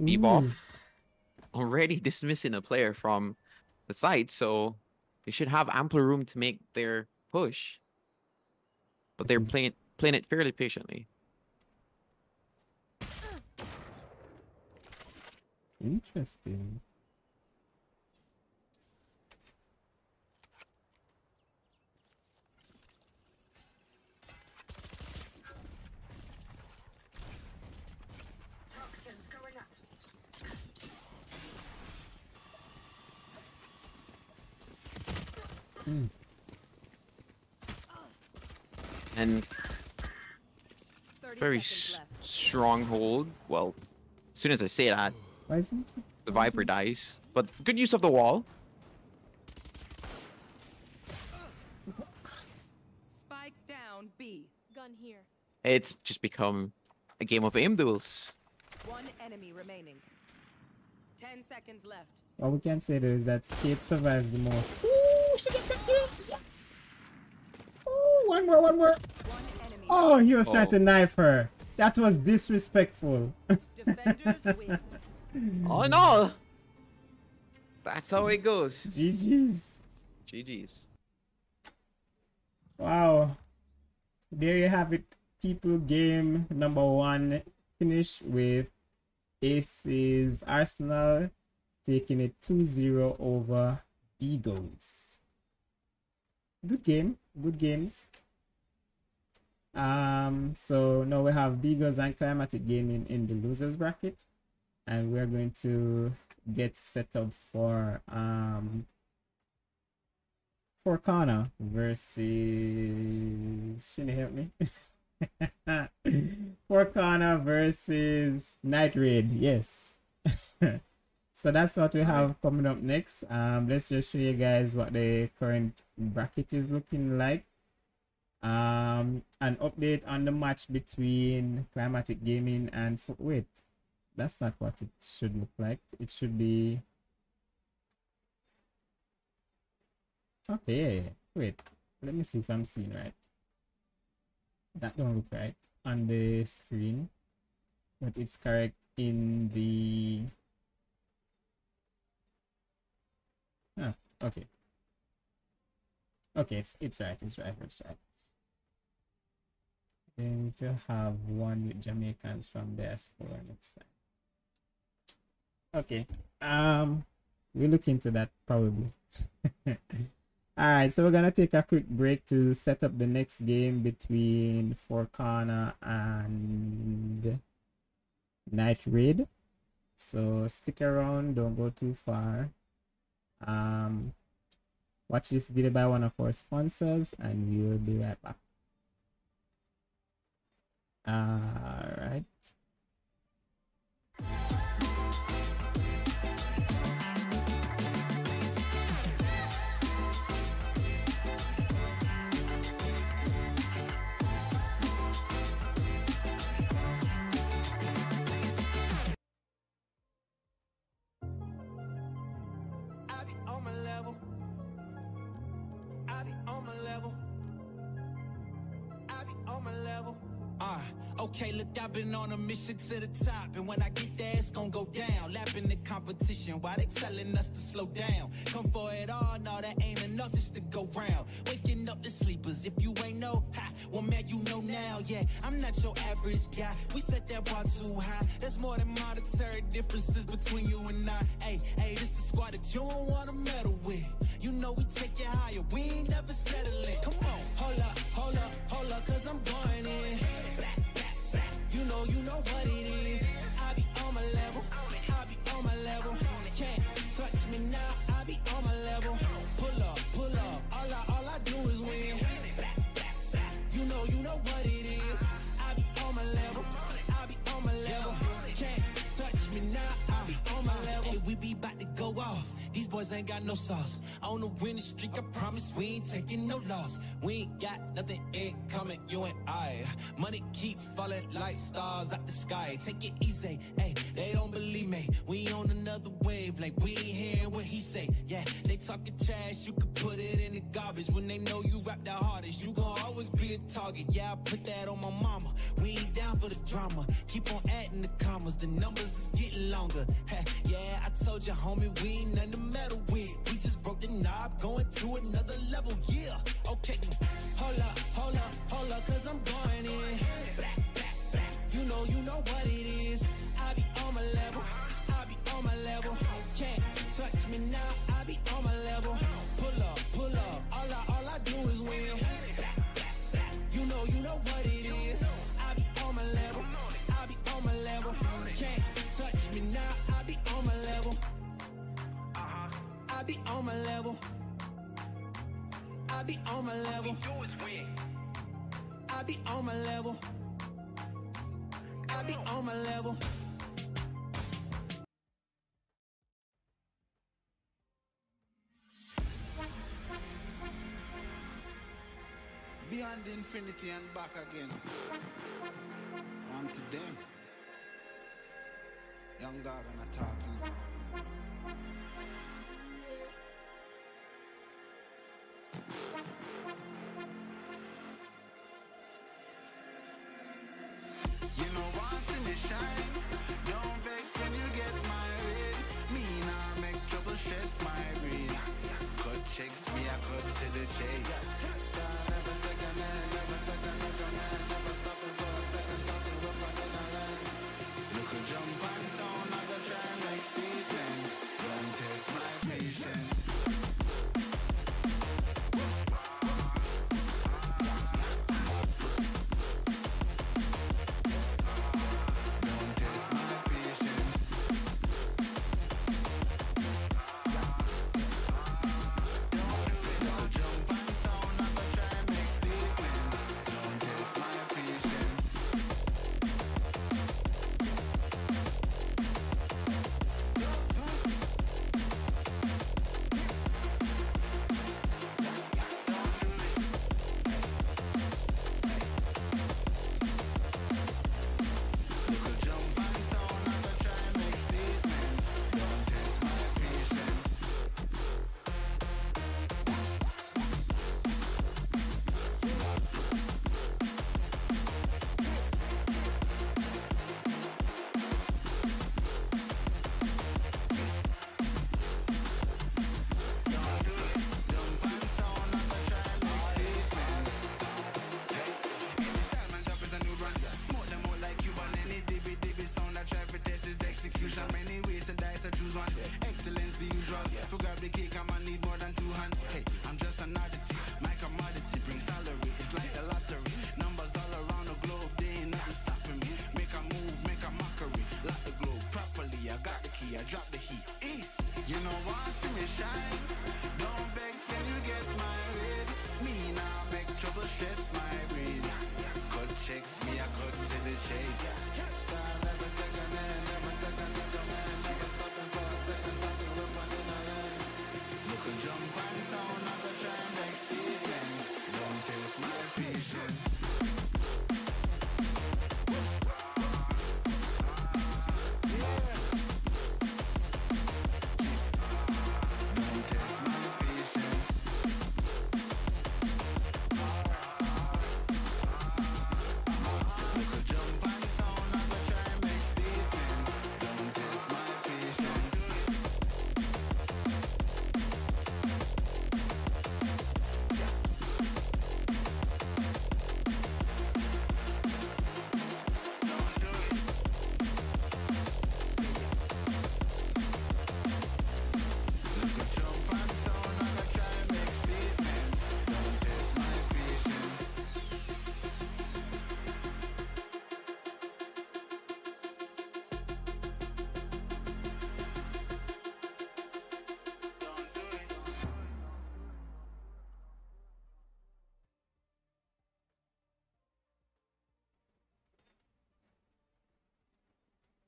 Bebop already dismissing a player from the site, so they should have ample room to make their push. But they're mm-hmm. playing playing it fairly patiently. Interesting. Hmm. And very seconds s- left. strong hold. Well, as soon as I say that, Why isn't it? the Viper dies. But good use of the wall. Spike down B. Gun here. It's just become a game of aim duels. One enemy remaining. Ten seconds left. What we can say though is that Skate survives the most. Ooh, she get the kill. Yeah. Ooh, one more, one more. Oh, he was trying Oh. to knife her. That was disrespectful. Defenders win. Oh no! That's how it goes. GG's. GG's. Wow. There you have it. People game number one finish with Aces Arsenal taking it 2-0 over Beagles. Good game. Good games. Um, so now we have Beagles and Climatic Gaming in the losers bracket. And we're going to get set up for um for Connor versus Shouldn't help me. for Connor versus Night Raid, yes. so that's what we have coming up next. Um let's just show you guys what the current bracket is looking like. Um an update on the match between Climatic Gaming and wait. That's not what it should look like. It should be Okay. Wait, let me see if I'm seeing right. That don't look right on the screen, but it's correct in the. Ah, okay. Okay, it's it's right. It's right. It's right. need to have one with Jamaicans from diaspora next time. Okay. Um, we'll look into that probably. Alright, so we're gonna take a quick break to set up the next game between Forcana and Night Raid. So stick around, don't go too far. Um watch this video by one of our sponsors and we will be right back. Alright. I on my level. I be on my level. Uh, okay, look, I've been on a mission to the top. And when I get there, it's gonna go down. Lapping the competition. Why they telling us to slow down? Come for it all, no, that ain't enough just to go round. Waking up the sleepers. If you ain't know, ha, well, man, you know now. Yeah, I'm not your average guy. We set that bar too high. There's more than monetary differences between you and I. Hey, hey, this the squad that you don't wanna meddle with. You know we take it higher. We ain't never settling. Come on, hold up, hold up, hold up, cause I'm going in. You know, you know what it is. I be on my level. I be on my level. Can't touch me now. I be on my level. Pull up, pull up. All I, all I do is win. You know, you know what it is. I be on my level. I be on my level. Can't touch me now. I be on my level. Hey, we be about to go off. These boys ain't got no sauce. On the winning streak, I promise we ain't taking no loss. We ain't got nothing incoming, you and I. Money keep falling like stars out the sky. Take it easy, hey, they don't believe me. We on another wave, like we ain't hearing what he say. Yeah, they talking trash, you can put it in the garbage. When they know you rap the hardest, you gon' always be a target. Yeah, I put that on my mama. We ain't down for the drama. Keep on adding the commas, the numbers is getting longer. Heh, yeah, I told you, homie, we ain't nothing to meddle with. We just broke the knob, going to another level. Yeah, okay. Hold up, hold up, hold up, cause I'm going in. You know, you know what it is. I be on my level. I be on my level. Can't touch me now. I be on my level. Pull up, pull up. All I, all I do is win. You know, you know what it is. I be on my level. I be on my level. Can't touch me now. I be on my level. I be on my level. I be on my level. I be on my level. Beyond infinity and back again. on to them. Young dog and I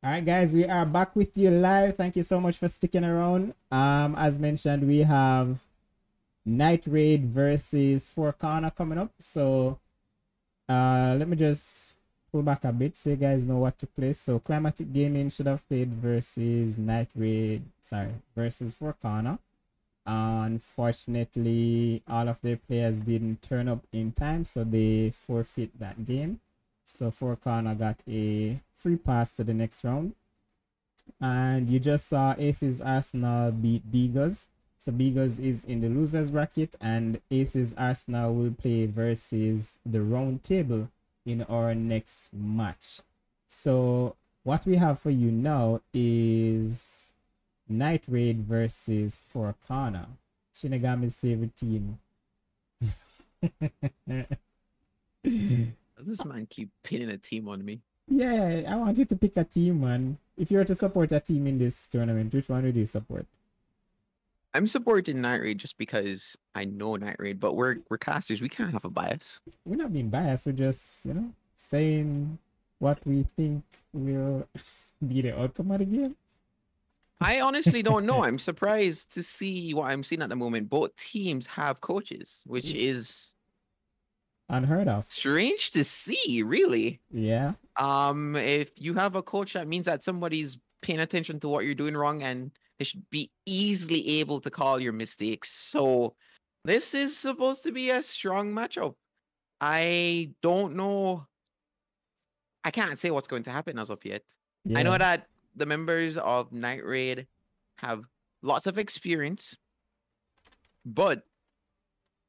All right, guys, we are back with you live. Thank you so much for sticking around. Um, as mentioned, we have Night Raid versus Four Corner coming up. So, uh, let me just pull back a bit so you guys know what to play. So, Climatic Gaming should have played versus Night Raid, sorry, versus Four Corner. Unfortunately, all of their players didn't turn up in time, so they forfeit that game. So Four Corner got a free pass to the next round. And you just saw Aces Arsenal beat Beagles. So Beagles is in the losers bracket, and Aces Arsenal will play versus the round table in our next match. So what we have for you now is Night Raid versus Four Corner. Shinigami's favorite team. This man keep pinning a team on me. Yeah, I want you to pick a team, man. If you were to support a team in this tournament, which one would you support? I'm supporting Night Raid just because I know Night Raid, but we're we're casters. We can't have a bias. We're not being biased. We're just, you know, saying what we think will be the outcome of the game. I honestly don't know. I'm surprised to see what I'm seeing at the moment. Both teams have coaches, which is Unheard of. Strange to see, really. Yeah. Um, if you have a coach, that means that somebody's paying attention to what you're doing wrong, and they should be easily able to call your mistakes. So this is supposed to be a strong matchup. I don't know. I can't say what's going to happen as of yet. I know that the members of Night Raid have lots of experience, but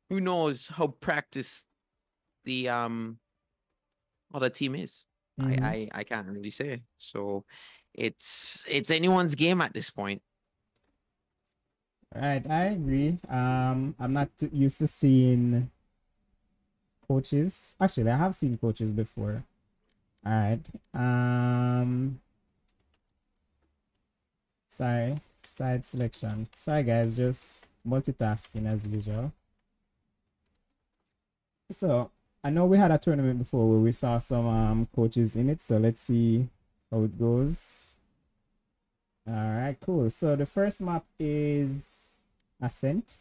who knows how practiced the um other team is. Mhm. I, I I can't really say. So it's it's anyone's game at this point. Right, I agree. Um, I'm not too used to seeing coaches. Actually, I have seen coaches before. All right. Um, sorry, side selection. Sorry, guys, just multitasking as usual. So I know we had a tournament before where we saw some um coaches in it. So let's see how it goes. All right, cool. So the first map is Ascent.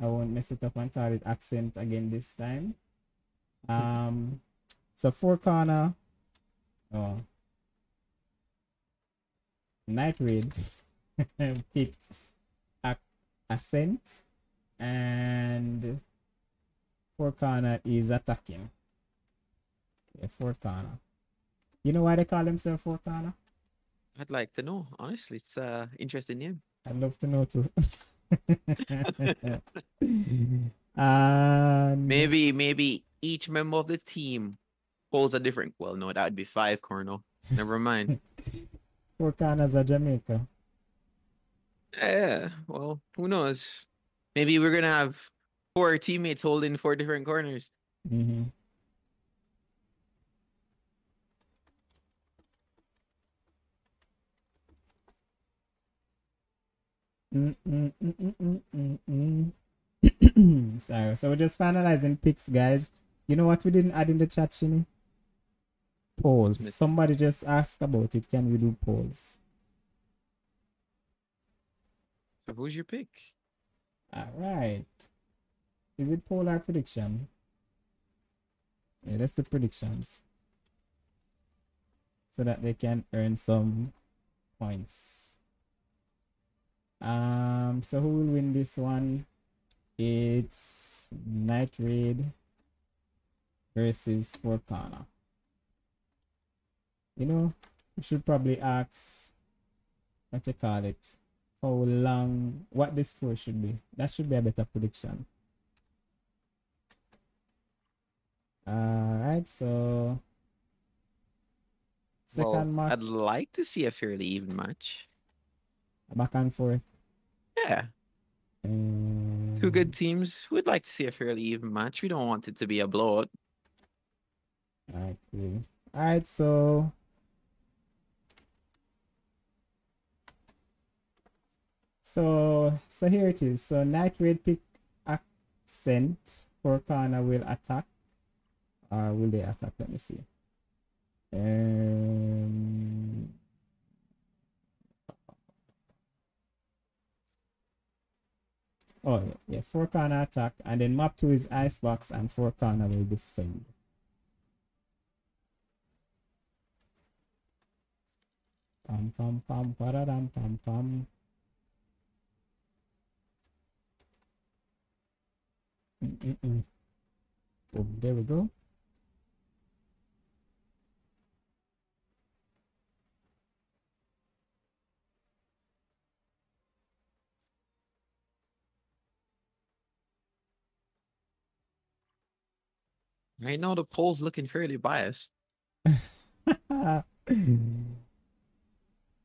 I won't mess it up and call it Accent again this time. Um, so four corner. Oh, Night Raid picked Ascent, and four corner is attacking. Four corner. You know why they call themselves four corner? I'd like to know. Honestly, it's a interesting name. I'd love to know too. Maybe maybe each member of the team holds a different. Well, no, that would be five corner. Never mind. four corners of Jamaica. Yeah, well, who knows? Maybe we're gonna have four teammates holding four different corners. Mm-hmm. Mm, mm, mm, mm, mm, mm, mm. Sorry, so we're just finalizing picks, guys. You know what we didn't add in the chat, Shinny? Polls. Somebody just asked about it. Can we do polls? So who's your pick? All right. Is it polar prediction? Yeah, that's the predictions. So that they can earn some points. Um, so who will win this one? It's Night Raid versus Four Corner. You know, we should probably ask what you call it how long what the score should be. That should be a better prediction. Alright, so second Well, match I'd like to see a fairly even match. back and forth. Yeah, Um, two good teams. We'd like to see a fairly even match. We don't want it to be a blowout. Alright, cool. Alright, so so so here it is. So Night Raid pick accent Four Corner will attack. Uh, or will they attack? Let me see. Um Oh yeah, yeah, four corner attack, and then map two is icebox, and four corner will defend. Pam pam pam pararam pam pam. Mm-mm-mm. Oh, there we go. Right now, the poll's looking fairly biased. uh,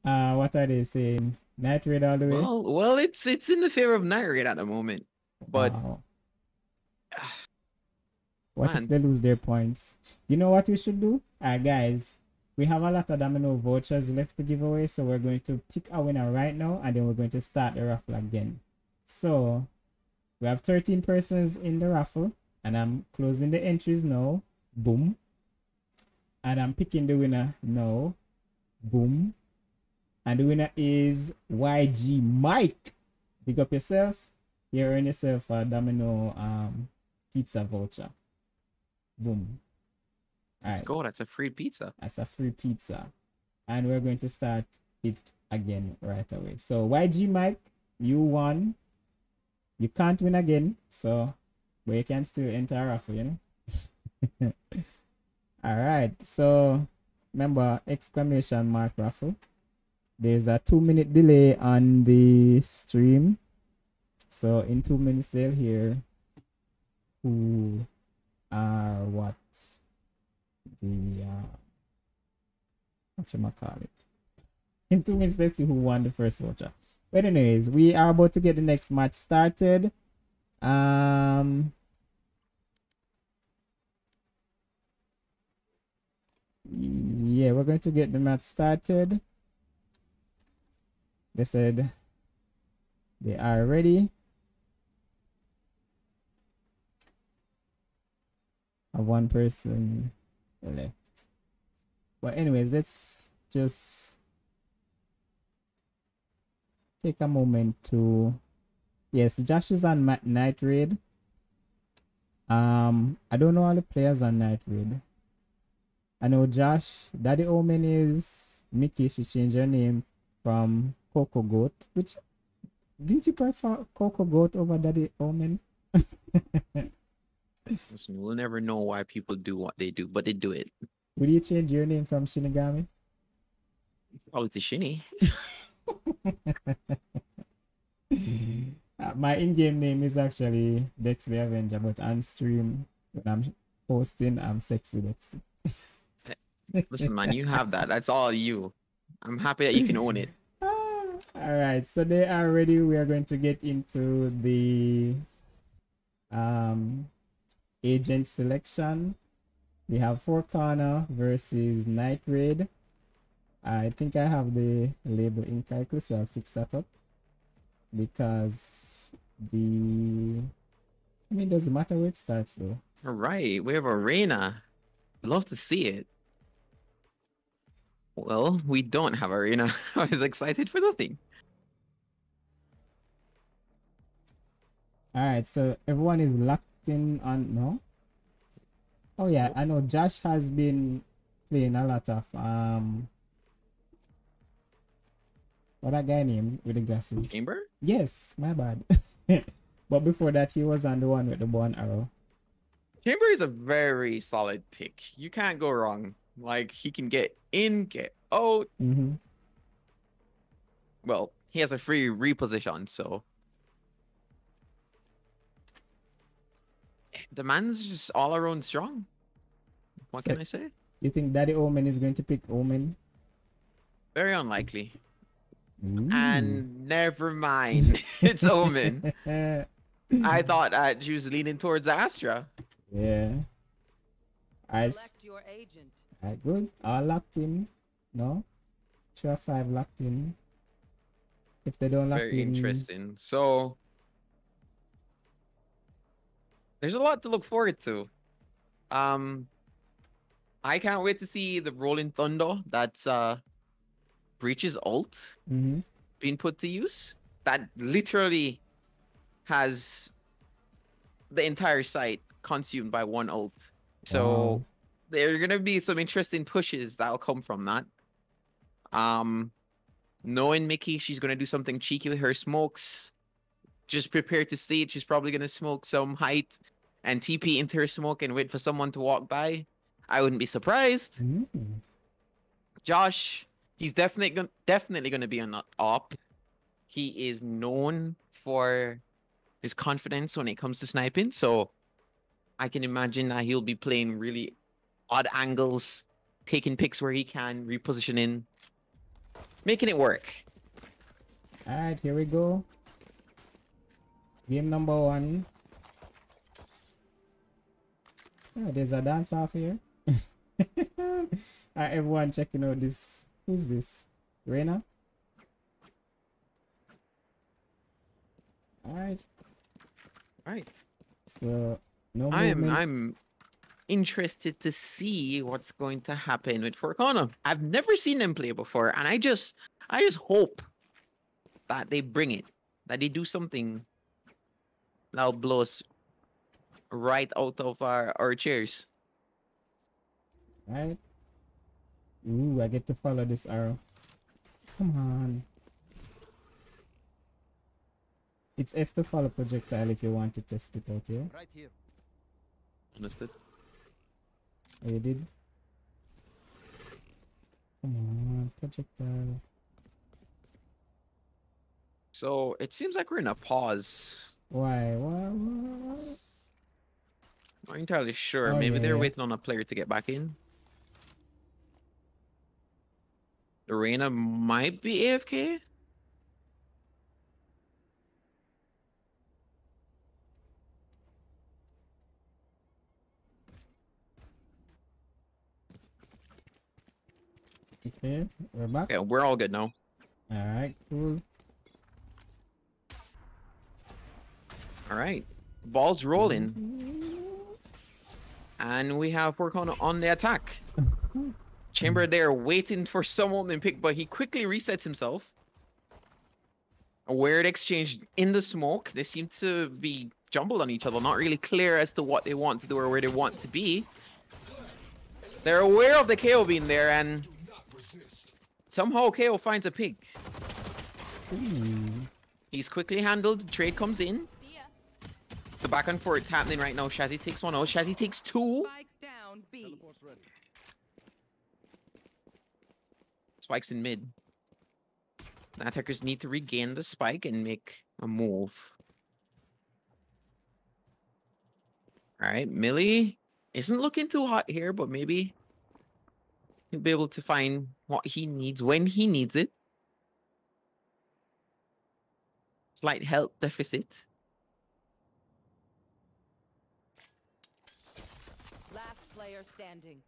what are they saying? Night raid all the way. Well, well, it's it's in the favor of Night Raid at the moment. But Wow. What if they lose their points? You know what we should do? Alright, guys. We have a lot of domino vouchers left to give away, so we're going to pick a winner right now, and then we're going to start the raffle again. So we have 13 persons in the raffle, and I'm closing the entries now. Boom. And I'm picking the winner now. Boom. And the winner is YG Mike. Pick up yourself. You earn yourself a domino um pizza voucher. Boom. Let's Alright, go. That's a free pizza. That's a free pizza. And we're going to start it again right away. So YG Mike, you won. You can't win again, so but you can still enter raffle, you know. Alright, so remember exclamation mark raffle. There's a two minute delay on the stream. So in two minutes they'll hear who are what the uh it. In two minutes let's see who won the first voucher. But anyways, we are about to get the next match started. Um yeah, we're going to get the match started. They said they are ready. One person left. But anyways, let's just take a moment to yes, Josh is on Ma- Night Raid. Um, I don't know all the players on Night Raid. I know Josh, Daddy Omen is Mickey. She changed her name from Coco Goat, which didn't you prefer Coco Goat over Daddy Omen? Listen, we'll never know why people do what they do, but they do it. Would you change your name from Shinigami? Probably to Shinny. Uh, my in-game name is actually Dex the Avenger, but on stream when I'm posting, I'm Sexy Dex. Listen, man, you have that. That's all you. I'm happy that you can own it. All right, so they are ready. We are going to get into the um agent selection. We have Four Corner versus Night Raid. I think I have the label incorrectly, so I'll fix that up. Because the I mean it doesn't matter where it starts though. All right, we have Arena. Love to see it. Well, we don't have Arena. I was excited for nothing. Alright, so everyone is locked in on no? Oh yeah, I know Josh has been playing a lot of um what that guy name with the glasses? Chamber? Yes, my bad. but before that he was on the one with the bow and arrow. Chamber is a very solid pick. You can't go wrong. Like he can get in, get out. Mm-hmm. Well, he has a free reposition, so the man's just all around strong. What So- can I say? You think Daddy Omen is going to pick Omen? Very unlikely. Ooh. And never mind, it's Omen. I thought that she was leaning towards Astra. Yeah. I Select your agent. alright, good. All locked in. No? Three or five locked in. If they don't lock Very in. interesting. So there's a lot to look forward to. Um I can't wait to see the Rolling Thunder that's uh Breach's ult Mm-hmm. being put to use. That literally has the entire site consumed by one ult. So Wow. there are gonna be some interesting pushes that'll come from that. Um, knowing Mickey, she's gonna do something cheeky with her smokes. Just prepare to see it. She's probably gonna smoke some height and TP into her smoke and wait for someone to walk by. I wouldn't be surprised. Mm. Josh, he's definitely gonna definitely gonna be on op. He is known for his confidence when it comes to sniping, so I can imagine that he'll be playing really odd angles, taking picks where he can, repositioning, making it work. Alright, here we go. Game number one. Oh, there's a dance off here. Alright, everyone checking out this. Who's this? Reyna? Alright. Alright. so no I'm movement. I'm interested to see what's going to happen with Four Corner. I've never seen them play before, and I just I just hope that they bring it, that they do something that'll blow us right out of our, our chairs. Right? Ooh, I get to follow this arrow. Come on. It's F to follow projectile if you want to test it out, yeah? Right here. Understood. Oh, you did? Come on, projectile. So it seems like we're in a pause. Why? Why? why? Not entirely sure. Oh, Maybe yeah, they're yeah. waiting on a player to get back in. Arena might be AFK. Okay, we're back. Okay, we're all good now. Alright, cool. All right, ball's rolling, and we have work on on the attack. Chamber there waiting for someone to pick, but he quickly resets himself. A weird exchange in the smoke. They seem to be jumbled on each other, not really clear as to what they want to do or where they want to be. They're aware of the KAY/O being there, and somehow KAY/O finds a pig. Ooh. He's quickly handled. Trade comes in. The back and forth happening right now. Shazzy takes one out. Shazzy takes two. Spike down B. Teleport's ready. Spikes in mid. The attackers need to regain the spike and make a move. Alright, Millie isn't looking too hot here, but maybe he'll be able to find what he needs when he needs it. Slight health deficit. Last player standing.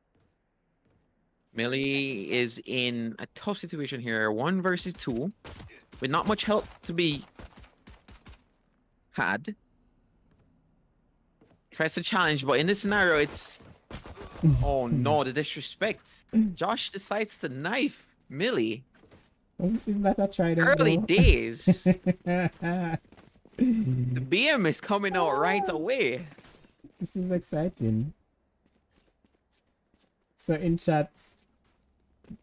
Millie is in a tough situation here. One versus two. With not much help to be had. Tries to challenge, but in this scenario, it's... Oh no, the disrespect. Josh decides to knife Millie. Wasn't, isn't that a trident? Early though? days. The BM is coming out right ah. away. This is exciting. So in chat,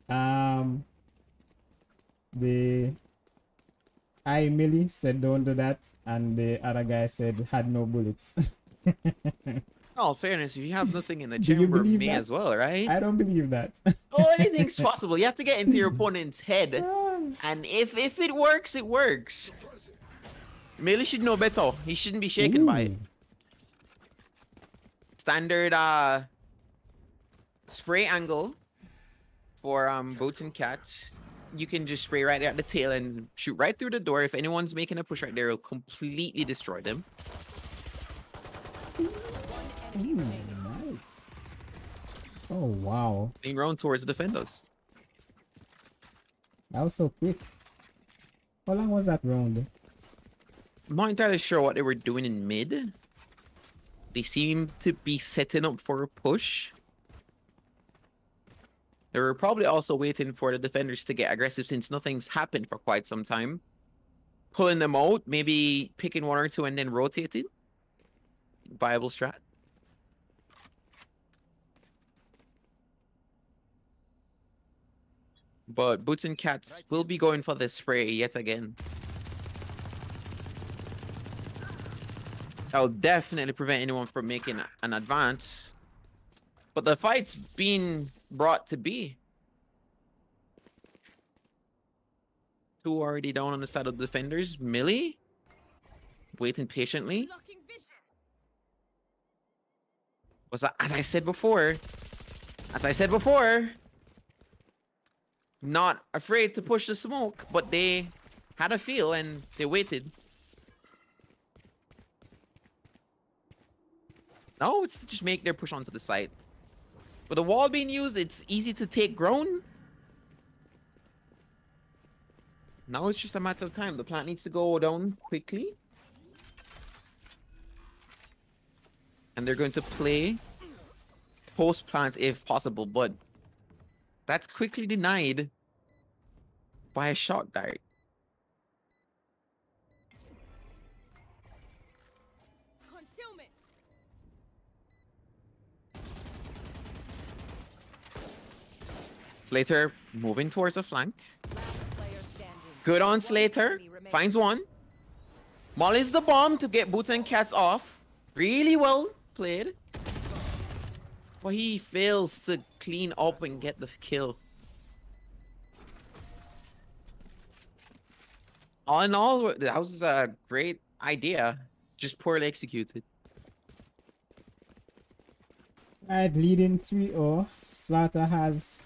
um, the I Millie said don't do that, and the other guy said had no bullets. All fairness, if you have nothing in the chamber, me that? as well, right? I don't believe that. Oh, anything's possible. You have to get into your opponent's head. And if if it works, it works. Millie should know better. He shouldn't be shaken by it. Standard uh spray angle for um boats and cats. You can just spray right at the tail and shoot right through the door. If anyone's making a push right there, it'll completely destroy them. Ooh, nice. Oh wow, Being round towards the defenders. that was so quick. How long was that round? I'm not entirely sure what they were doing in mid. They seem to be setting up for a push. They were probably also waiting for the defenders to get aggressive since nothing's happened for quite some time. Pulling them out, maybe picking one or two and then rotating. Viable strat. But Boots and Cats will be going for the spray yet again. That'll definitely prevent anyone from making an advance. But the fight's being brought to be. Two already down on the side of the defenders. Millie waiting patiently. Was that, as I said before, as I said before, not afraid to push the smoke, but they had a feel and they waited. No, it's to just make their push onto the site. With the wall being used, it's easy to take grown. Now it's just a matter of time. The plant needs to go down quickly. And they're going to play post plants if possible, but that's quickly denied by a shock dart. Slater moving towards the flank. Good on Slater. Finds one. Molly's the bomb to get Boots and Cats off. Really well played. But he fails to clean up and get the kill. All in all, that was a great idea. Just poorly executed. Alright, leading 3-0. Slaughter has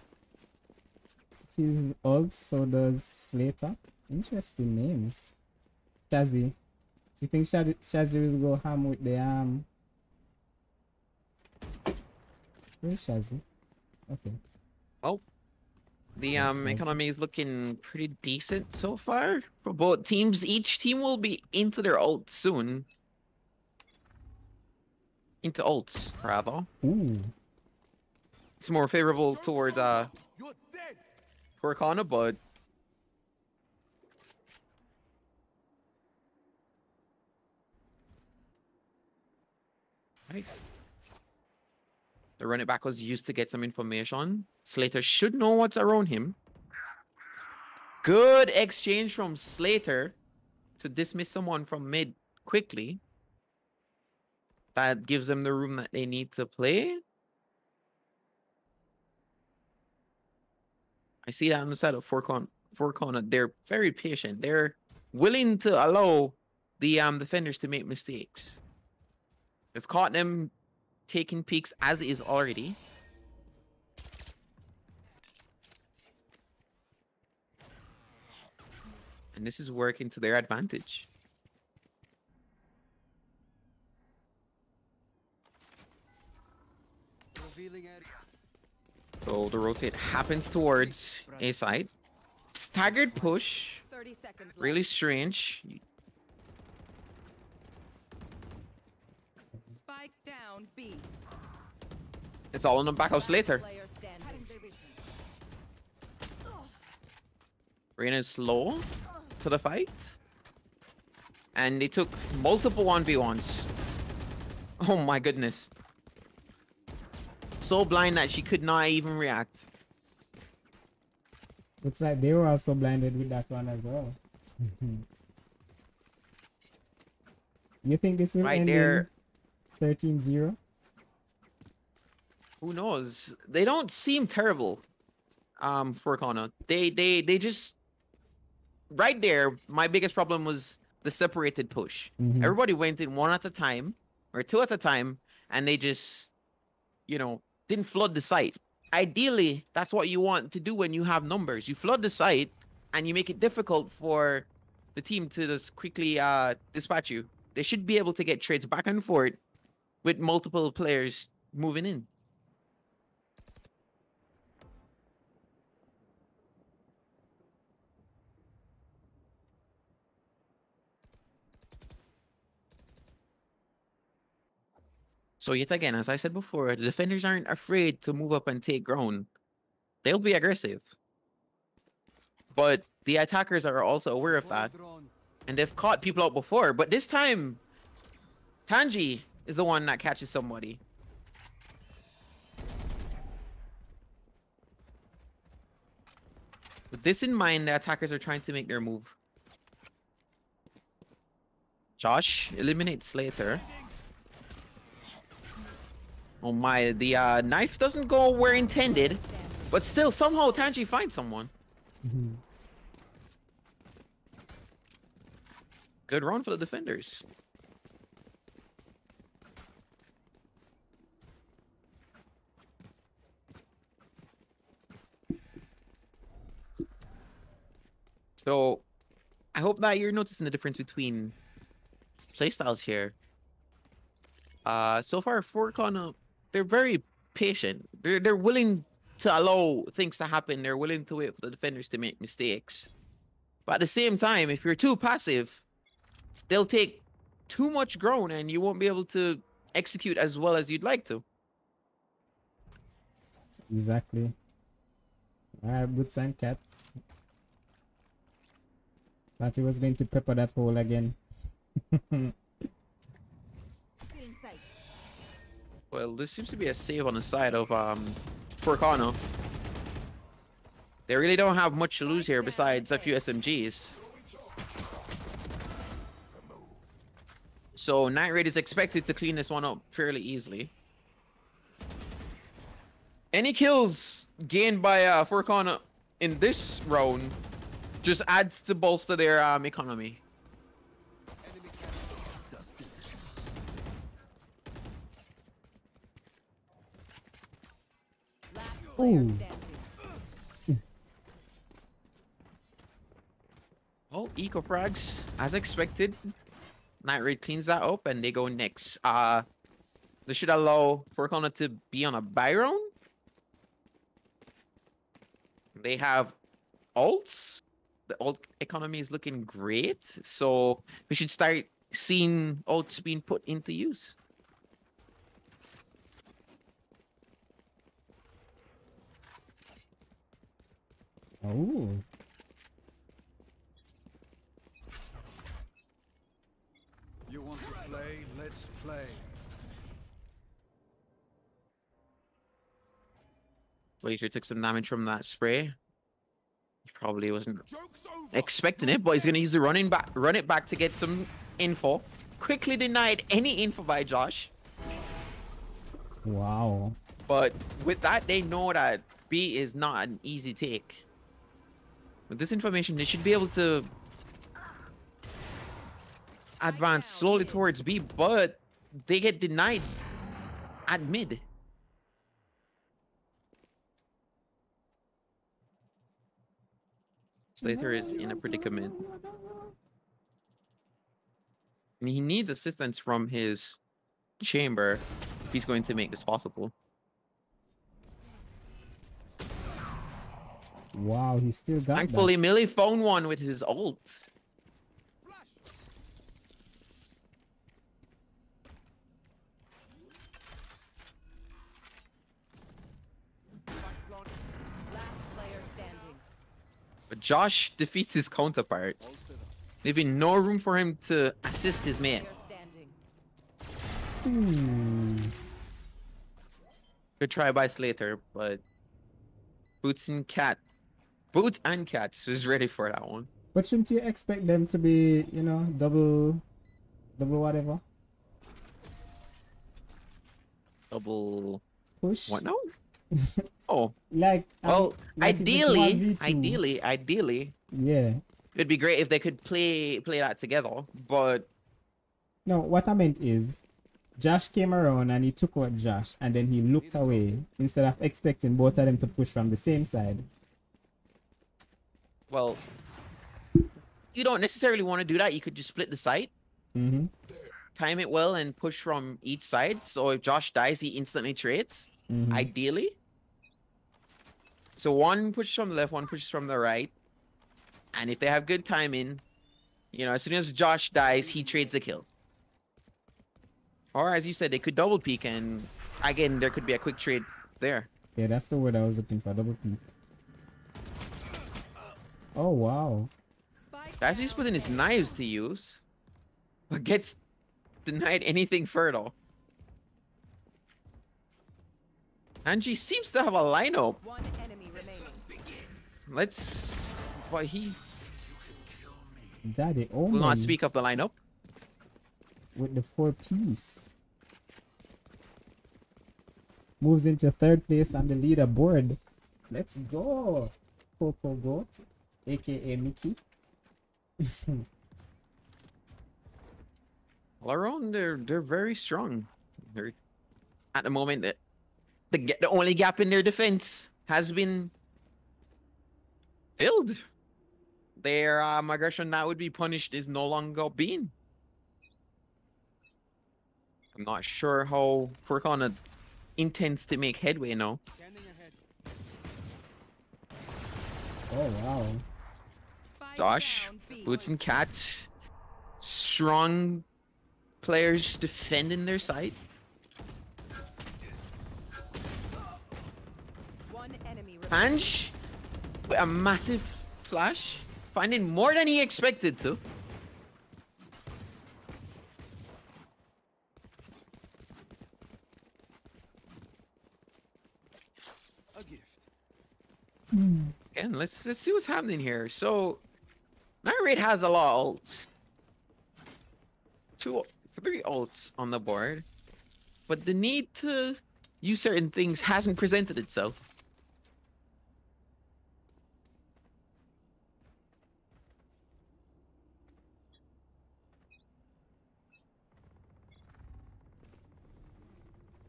his ult, so does Slater. Interesting names. Shazzy. You think Shaz- Shazzy will go ham with the um Where's Shazzy? Okay. Oh. The um economy is looking pretty decent so far for both teams. Each team will be into their ult soon. Into ults, rather. Ooh. It's more favorable towards uh. Four Corner, but Right. The running back was used to get some information. Slater should know what's around him. Good exchange from Slater to dismiss someone from mid quickly. That gives them the room that they need to play. I see that on the side of Forcon Four Corner. They're very patient. They're willing to allow the um defenders to make mistakes. We've caught them taking peaks as is already. And this is working to their advantage. Revealing area. So the rotate happens towards A side. Staggered push. 30 seconds left. Really strange. Spike down B. It's all on the back of Slater. Player standing. Reyna is slow to the fight. And they took multiple 1v1s. Oh my goodness. So blind that she could not even react. Looks like they were also blinded with that one as well. you think this will Right end there. in 13-0? Who knows? They don't seem terrible. Um, Four Corner. They they they just right there. My biggest problem was the separated push. Mhm. Everybody went in one at a time or two at a time, and they just, you know, didn't flood the site. Ideally, that's what you want to do when you have numbers. You flood the site, and you make it difficult for the team to just quickly uh, dispatch you. They should be able to get trades back and forth with multiple players moving in. So yet again, as I said before, the defenders aren't afraid to move up and take ground. They'll be aggressive. But the attackers are also aware of that. And they've caught people out before. But this time, Tanji is the one that catches somebody. With this in mind, the attackers are trying to make their move. Josh eliminates Slater. Oh my, the uh, knife doesn't go where intended, but still somehow Tanji finds someone. Good run for the defenders. So, I hope that you're noticing the difference between playstyles here. Uh, so far, Forcon, they're very patient. They're they're willing to allow things to happen. They're willing to wait for the defenders to make mistakes. But at the same time, if you're too passive, they'll take too much ground and you won't be able to execute as well as you'd like to. Exactly. Alright, boots and cat. Thought he was going to pepper that hole again. Well, this seems to be a save on the side of um Four Corner. They really don't have much to lose here besides a few SMGs. So Night Raid is expected to clean this one up fairly easily. Any kills gained by uh, Furcon in this round just adds to bolster their um, economy. Ooh. Oh, Eco Frags, as expected. Night Raid cleans that up and they go next. Uh this should allow Furcon to be on a Byron. They have ults. The ult economy is looking great. So we should start seeing ults being put into use. Oh. You want to play? Let's play. Later took some damage from that spray. He probably wasn't expecting it, but he's gonna use the running back run it back to get some info. Quickly denied any info by Josh. Wow. But with that, they know that B is not an easy take. With this information, they should be able to advance slowly towards B, but they get denied at mid. Slater is in a predicament. And he needs assistance from his chamber if he's going to make this possible. Wow, he still got Thankfully, Millie found one with his ult. Last player standing. But Josh defeats his counterpart, leaving no room for him to assist his man. That. Hmm. Good try by Slater, but Boots and Cat, Boots and Cats was ready for that one. But shouldn't you expect them to be, you know, double, double whatever Double push? what now? Oh, Like, um, well, like ideally, ideally, ideally, Yeah. it'd be great if they could play play that together. But No, what I meant is, Josh came around and he took out Josh, and then he looked away instead of expecting both of them to push from the same side. Well, you don't necessarily want to do that. You could just split the site. Mm-hmm. time it well and push from each side. So if Josh dies, he instantly trades. Mhm. Ideally. So one pushes from the left, one pushes from the right. And if they have good timing, you know, as soon as Josh dies, he trades the kill. Or as you said, they could double peek and again there could be a quick trade there. Yeah, that's the word I was looking for. Double peak. Oh wow. Spike That's he's putting his knives to use. But gets denied anything fertile. And she seems to have a lineup. One enemy remaining. Let's. But he Daddy, oh will not speak of the lineup. with the four piece. Moves into third place on the leaderboard. Let's go. Coco Goat, aka Mickey. All around, they're they're very strong. They're at the moment the the only gap in their defense has been filled. Their um, aggression that would be punished is no longer being. I'm not sure how Furcon intends to make headway now. Oh wow. Spike Josh, down B. Boots and Cats, strong players defending their site. One enemy remaining. Ange with a massive flash, finding more than he expected to. A gift. Hmm. Again, let's let's see what's happening here. So, Night has a lot of ults. Two, three ults on the board, but the need to use certain things hasn't presented itself.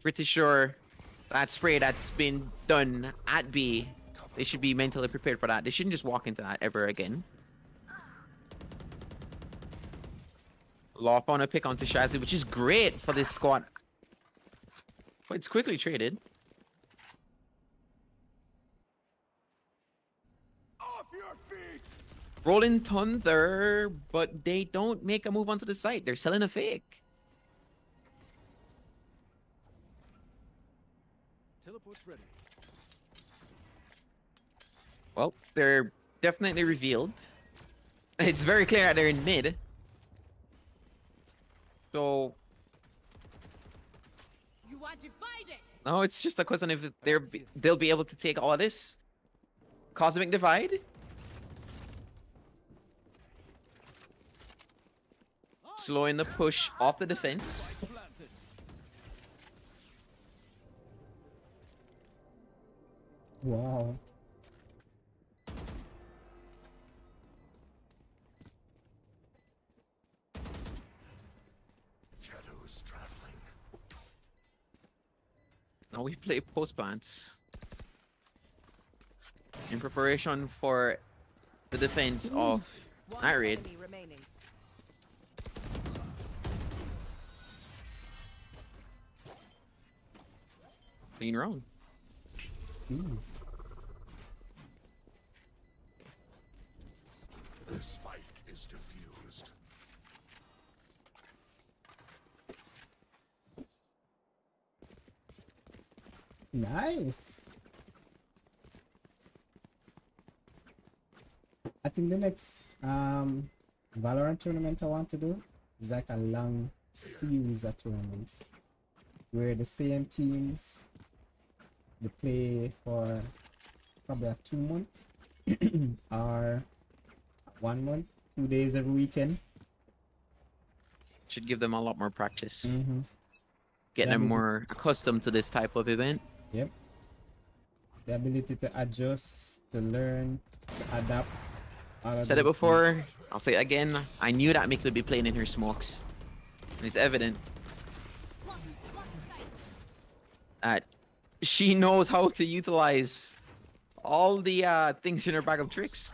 Pretty sure that spray that's been done at B, they should be mentally prepared for that. They shouldn't just walk into that ever again. Loft on a pick onto Shazzy, which is great for this squad. But it's quickly traded. Off your feet! Rolling Thunder, but they don't make a move onto the site. They're selling a fake. Teleport's ready. Well, they're definitely revealed. It's very clear that they're in mid. So, You are divided. no, it's just a question if they're be- they'll be able to take all of this. Cosmic Divide. Slowing the push off the defense. Wow. Now we play post plants. In preparation for the defense of One Night Raid. Clean round. Ooh. This fight is diffused. Nice. I think the next um Valorant tournament I want to do is like a long series of tournaments where the same teams they play for probably a two month or one month, two days every weekend. Should give them a lot more practice. Mm-hmm. Getting Yeah, them more accustomed to this type of event. Yep. The ability to adjust, to learn, to adapt. Said it before, things. I'll say it again. I knew that Mick would be playing in her smokes. And it's evident that she knows how to utilize all the uh, things in her bag of tricks.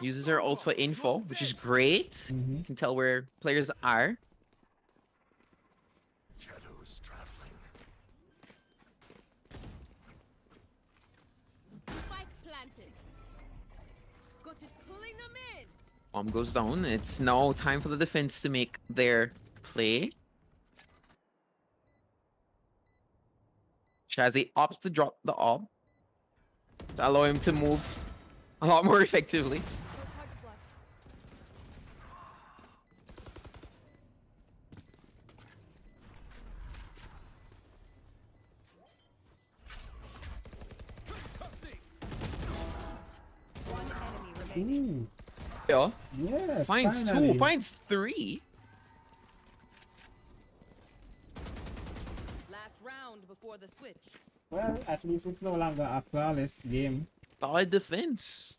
Uses her ult for info, which is great. Mhm. You can tell where players are. Bomb goes down. It's now time for the defense to make their play. Shazzy opts to drop the ob to allow him to move a lot more effectively. Ooh, Yeah. yeah, Finds finally. two, finds three. Last round before the switch. Well, at least it's no longer a flawless game. Solid defense.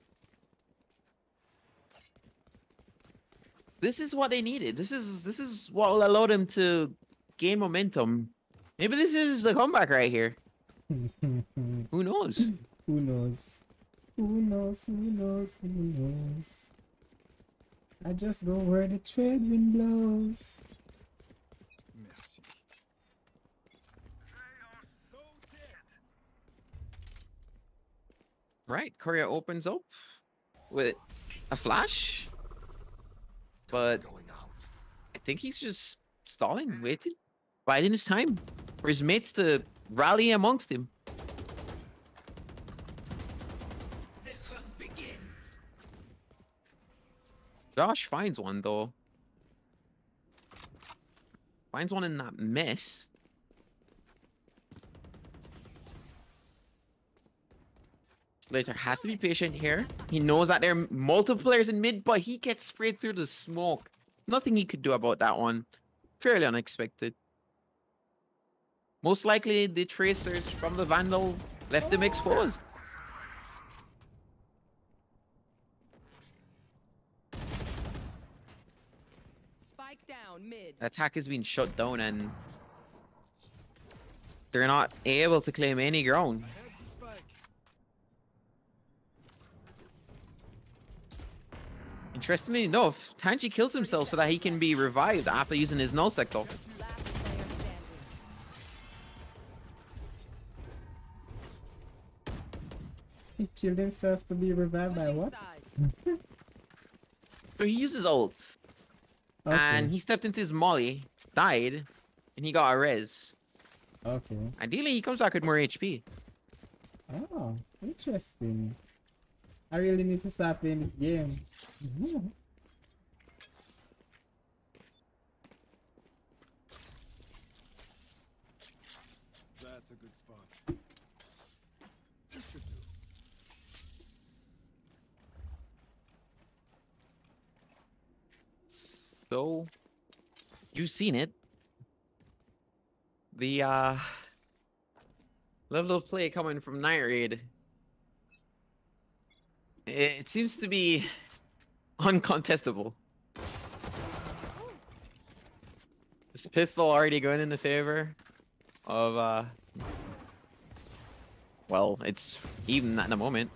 This is what they needed. This is this is what will allow them to gain momentum. Maybe this is the comeback right here. Who knows? Who knows? knows? Who knows? Who knows? Who knows? I just go where the trade wind blows. Right, Korea opens up with a flash, but I think he's just stalling, waiting, biding his time for his mates to rally amongst him. Josh finds one, though. Finds one in that mess. Slater has to be patient here. He knows that there are multiple players in mid, but he gets sprayed through the smoke. Nothing he could do about that one. Fairly unexpected. Most likely the tracers from the Vandal left him exposed. Attack has been shut down and they're not able to claim any ground. Here's the spike. Interestingly enough, Tanji kills himself so that he can be revived after using his null sector. Last player standing. He killed himself to be revived by what? So he uses and he stepped into his molly, died, and he got a res. Okay. Ideally, he comes back with more HP. Oh, interesting. I really need to start playing this game. Mhm. That's a good spot. This should do. So, you've seen it. The uh, level of play coming from Night Raid. It seems to be uncontestable. This pistol already going in the favor of uh. Well, it's even at the moment.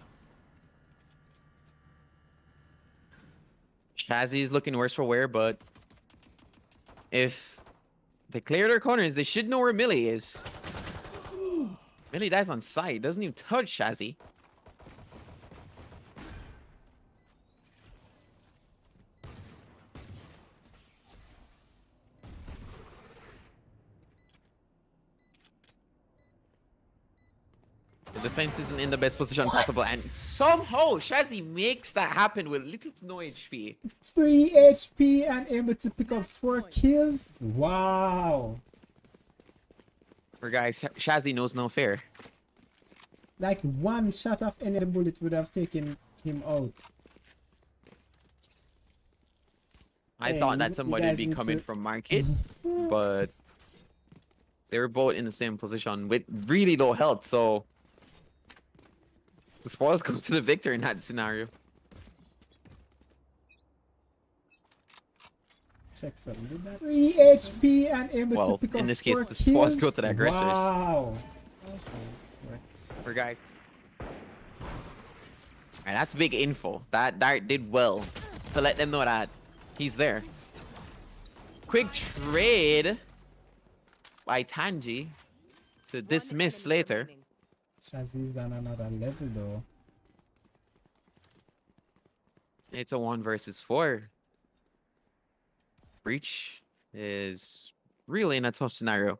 Shazzy is looking worse for wear, but if they clear their corners, they should know where Millie is. Millie dies on sight, doesn't even touch Shazzy. Defense isn't in the best position possible, and somehow Shazzy makes that happen with little to no HP. 3 HP and able to pick up 4 kills? Wow. For guys, Sh- Shazzy knows no fear. Like one shot of any bullet would have taken him out. I Hey, thought that somebody would be coming to- from market, but they were both in the same position with really low health, so the spoils go to the victor in that scenario. Check something. Did that 3 HP and able Well, to pick up in this case, 4 the spoils go to the aggressors. Wow. Okay. Works. For guys. Alright, that's big info. That Dart did well to let them know that he's there. Quick trade by Tanji to dismiss enemy Slater. Remaining. Shazzy's on another level though. It's a one versus four. Breach is really in a tough scenario.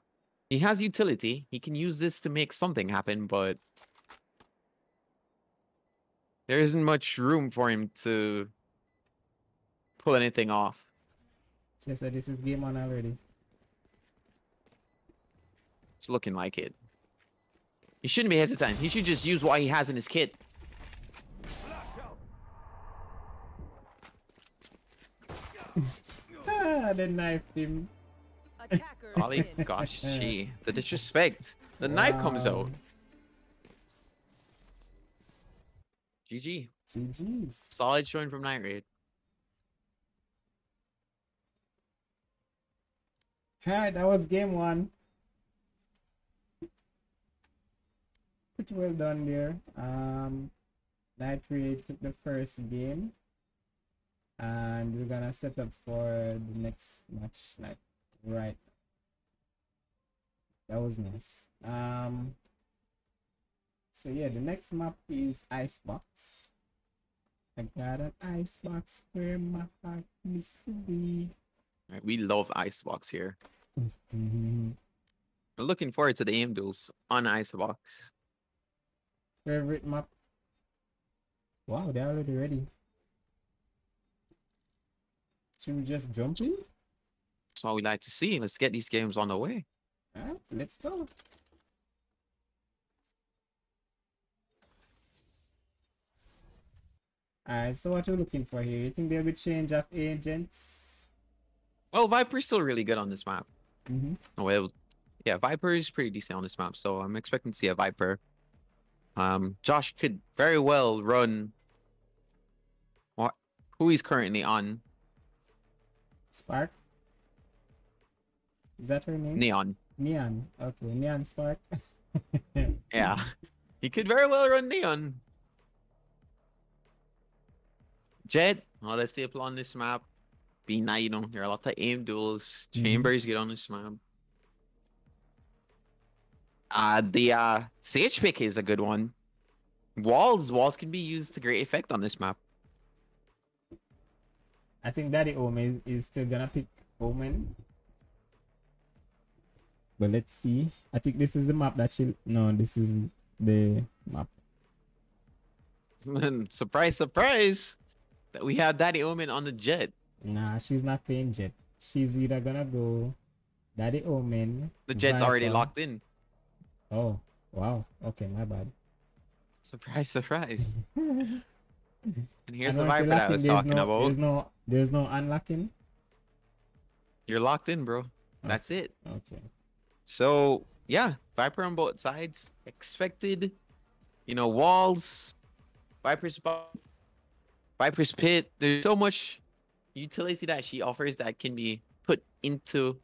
He has utility. He can use this to make something happen, but there isn't much room for him to pull anything off. So, so this is game on already. It's looking like it. He shouldn't be hesitant. He should just use what he has in his kit. Ah, they knifed him. Attackers Golly win. gosh, gee. The disrespect. The knife comes out. GG. GG's. Solid showing from Night Raid. Alright, that was game one. Pretty well done there. Um, Night Raid took the first game. And we're gonna set up for the next match, like right. That was nice. Um, so yeah, the next map is Icebox. I got an icebox where my heart used to be. Right, we love Icebox here. We're looking forward to the aim duels on Icebox. Favorite map? Wow, they're already ready. Should we just jump in? That's what we like to see. Let's get these games on the way. Alright, let's go. Alright, so what are you looking for here? You think there'll be change of agents? Well, Viper's still really good on this map. Mm-hmm. Oh, well, yeah, Viper is pretty decent on this map, so I'm expecting to see a Viper. Um, Josh could very well run what who he's currently on Spark? Is that her name? Neon. Neon. Okay, Neon Spark. Yeah, he could very well run Neon. Jett, another staple on this map. Be now, you know, there are a lot of aim duels. Mhm. Chambers get on this map. Uh the uh Sage pick is a good one. Walls, walls can be used to great effect on this map. I think Daddy Omen is still gonna pick Omen. But let's see. I think this is the map that she. No, this isn't the map. Surprise, surprise, that we have Daddy Omen on the Jett. Nah, she's not playing Jett. She's either gonna go Daddy Omen. The Jett's already locked in. Oh, wow. Okay, my bad. Surprise, surprise. and here's And the Viper that I was talking no, about. There's no, there's no unlocking. You're locked in, bro. That's it. Okay. So yeah, Viper on both sides. Expected, you know, walls, Viper's Viper's pit. There's so much utility that she offers that can be put into,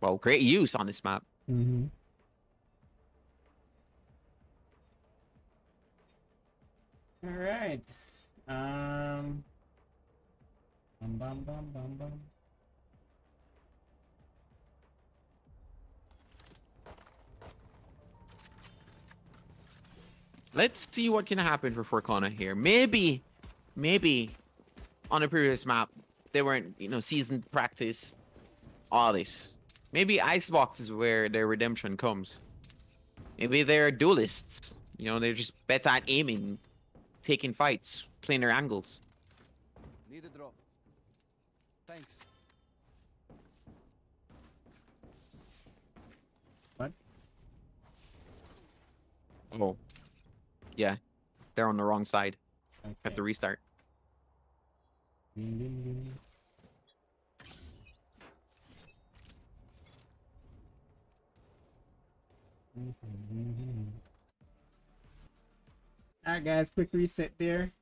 well, great use on this map. Mm-hmm. All right. Um. Bum bum bum bum bum. Let's see what can happen for Four Corner here. Maybe, maybe on a previous map they weren't, you know, seasoned practice, all this. Maybe Icebox is where their redemption comes. Maybe they're duelists. You know, they're just better at aiming, taking fights, playing their angles. Need a drop. Thanks. What? Oh, yeah, they're on the wrong side. Have Okay. to restart. Alright guys, quick reset there.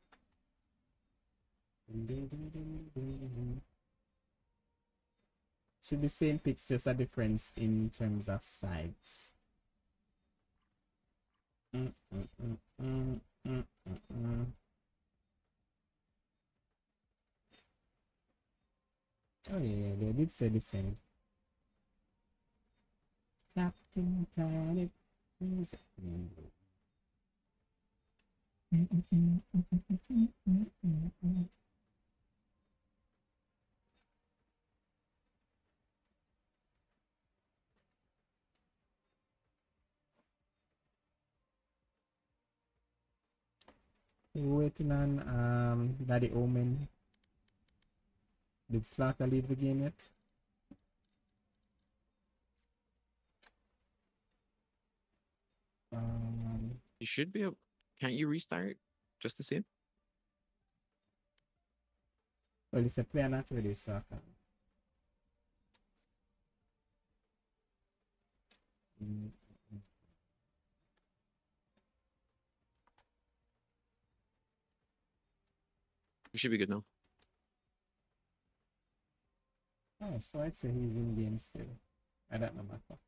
Should be same picks, just a difference in terms of sides. Mm, mm, mm. Oh yeah, yeah, they did say defend. Captain Planet is. Waiting on um Daddy Omen. Did Slaughter leave the game yet? Um, You should be able. Can't you restart just to see it? well, it's a player not ready, so Mm, should be good now. Oh, so I'd say he's in game still. I don't know my matter.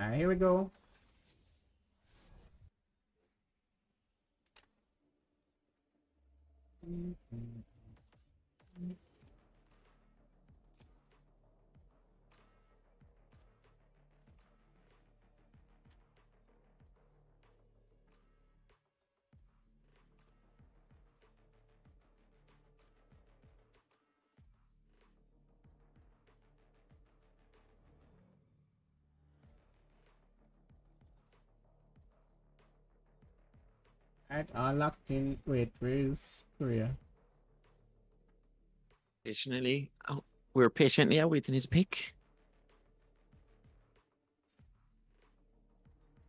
Alright, here we go. Alright, all locked in. Wait, where's Korea? Patiently, oh, we're patiently awaiting his pick.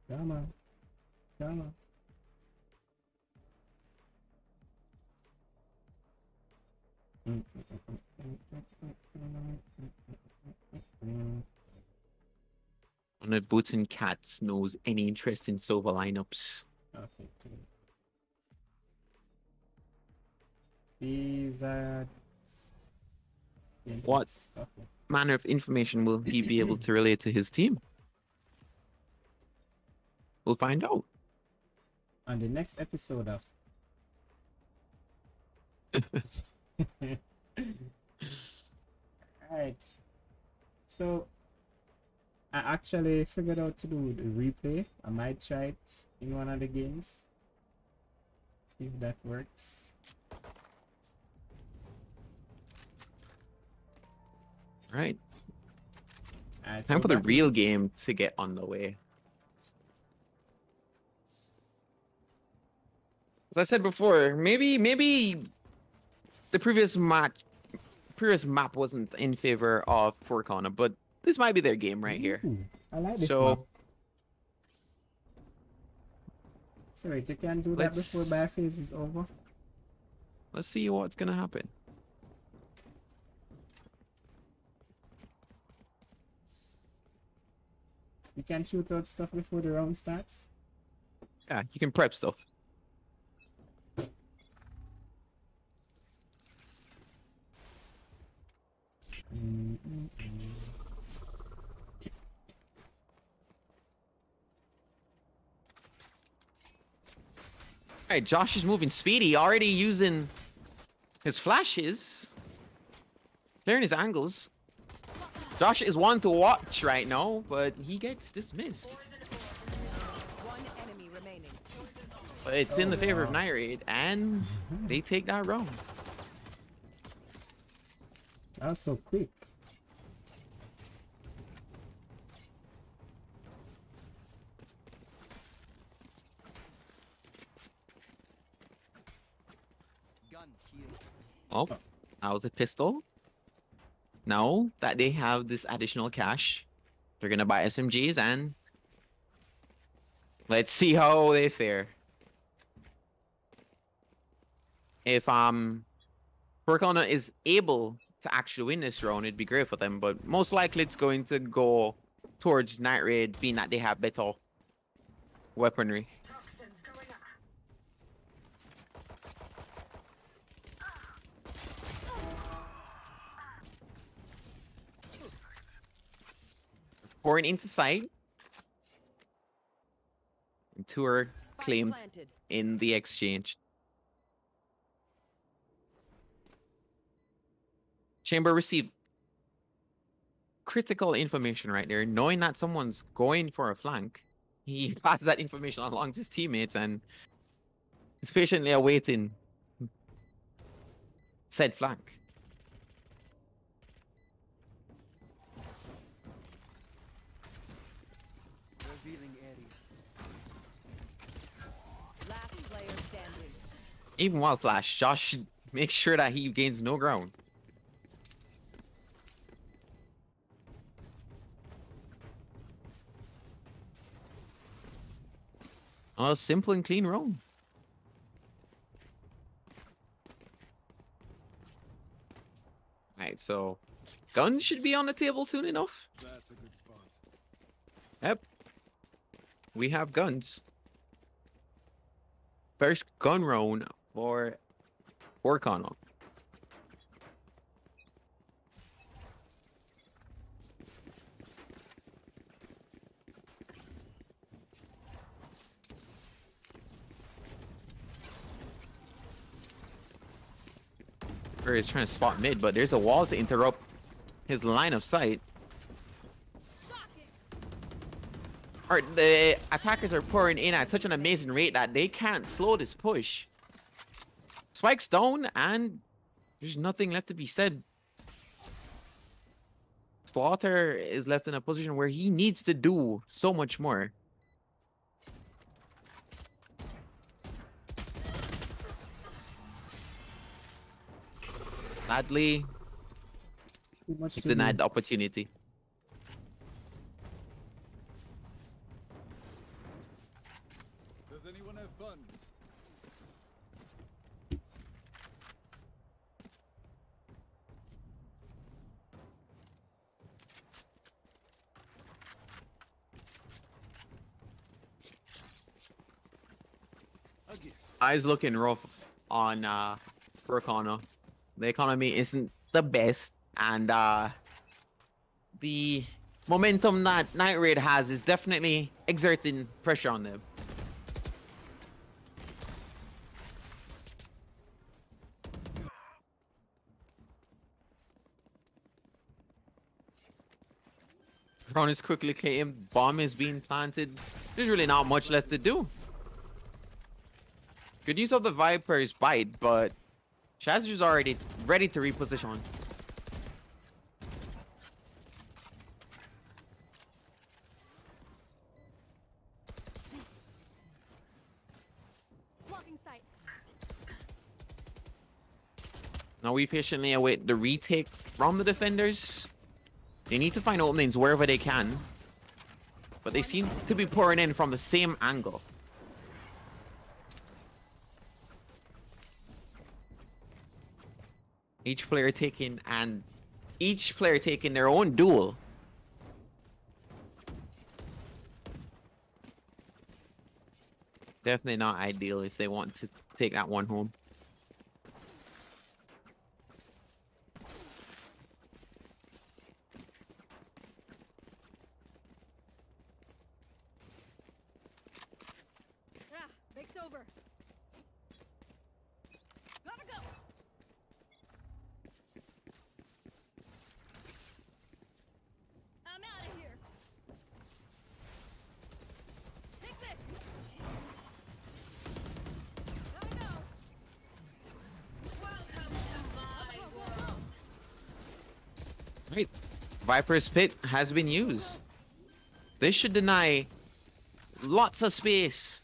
Come on. Come on. Of Boots and Cats knows any interest in Sova lineups. Okay. These are. What Okay. manner of information will he be able to relate to his team? We'll find out. On the next episode of. Alright. So I actually figured out to do the replay. I might try it in one of the games. See if that works. Right. Uh, Alright, Time for the back- real game to get on the way. As I said before, maybe maybe the previous match previous map wasn't in favor of Four Corner, but this might be their game right here. I like this So- map. Sorry, you can't do that before Let's- my phase is over. Let's see what's gonna happen. You can shoot out stuff before the round starts. Yeah, you can prep stuff. Alright, Josh is moving speedy, already using his flashes. Clearing his angles. Josh is one to watch right now, but he gets dismissed. One enemy remaining. But it's in the favor of Night Raid, and mm-hmm. they take that round. That's so quick. Gun. Oh, that was a pistol. Now that they have this additional cash, they're gonna buy SMGs and let's see how they fare. If um Four Corner is able to actually win this round, it'd be great for them, but most likely it's going to go towards Night Raid, being that they have better weaponry. Toxins going up. Pouring into sight. And two are claimed in the exchange. Chamber received critical information right there, knowing that someone's going for a flank. He passes that information along to his teammates and is patiently awaiting said flank. Revealing area. Last player standing. Even while flash, Josh should make sure that he gains no ground. A simple and clean roam. Alright, so guns should be on the table soon enough. That's a good spot. Yep. We have guns. First gun round for Four Corner. Or he's trying to spot mid, but there's a wall to interrupt his line of sight. Or the attackers are pouring in at such an amazing rate that they can't slow this push. Spike's down, and there's nothing left to be said. Slaughter is left in a position where he needs to do so much more. Sadly, he's denied the opportunity. Eyes looking rough on uh Four Corner. The economy isn't the best, and uh the momentum that Night Raid has is definitely exerting pressure on them. Crown is quickly claimed. Bomb is being planted. There's really not much left to do. Good use of the Viper's bite, but Shazzy's already ready to reposition. Now we patiently await the retake from the defenders. They need to find openings wherever they can. But they seem to be pouring in from the same angle. Each player taking and each player taking their own duel. Definitely not ideal if they want to take that one home. Ah, break's over. Gotta go. I'm out of here. Take this. Gotta go. Welcome to my world. Right. Viper's Pit has been used. This should deny lots of space.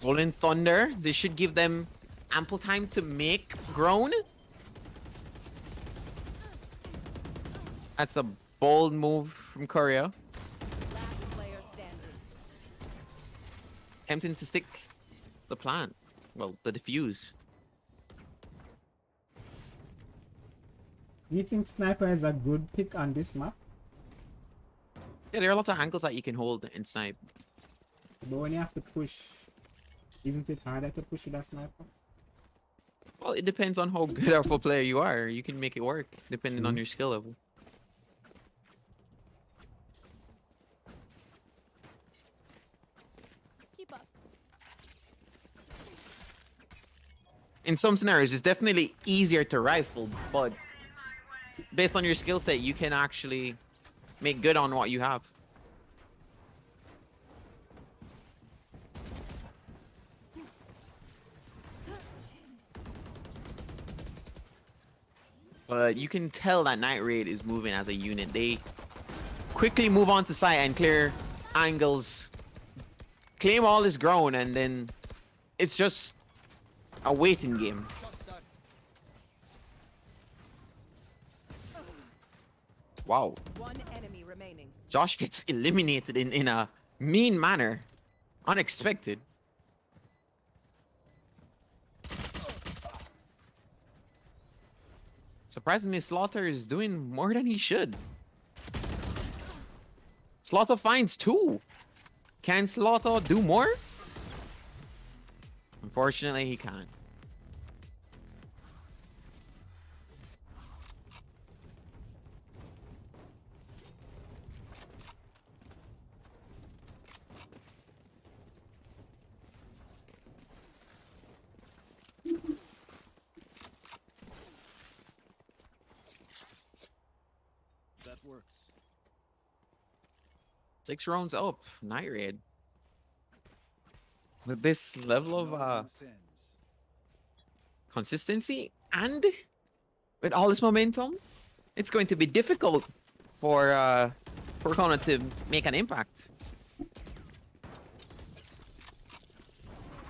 Rolling Thunder. This should give them ample time to make grown. That's a bold move from Korea. Tempting to stick the plant. Well, the defuse. Do you think sniper is a good pick on this map? Yeah, there are lots of angles that you can hold and snipe. But when you have to push, isn't it harder to push with a sniper? Well, it depends on how good of a player you are. You can make it work depending on your skill level. In some scenarios, it's definitely easier to rifle, but based on your skill set, you can actually make good on what you have. But you can tell that Night Raid is moving as a unit. They quickly move on to site and clear angles, claim all is grown, and then it's just a waiting game. Wow. One enemy remaining. Josh gets eliminated in, in a mean manner. Unexpected. Surprisingly, Slaughter is doing more than he should. Slaughter finds two. Can Slaughter do more? Unfortunately, he can't. That works. Six rounds up. Night Raid. With this level of uh, consistency and with all this momentum, it's going to be difficult for uh, Four Corner to make an impact.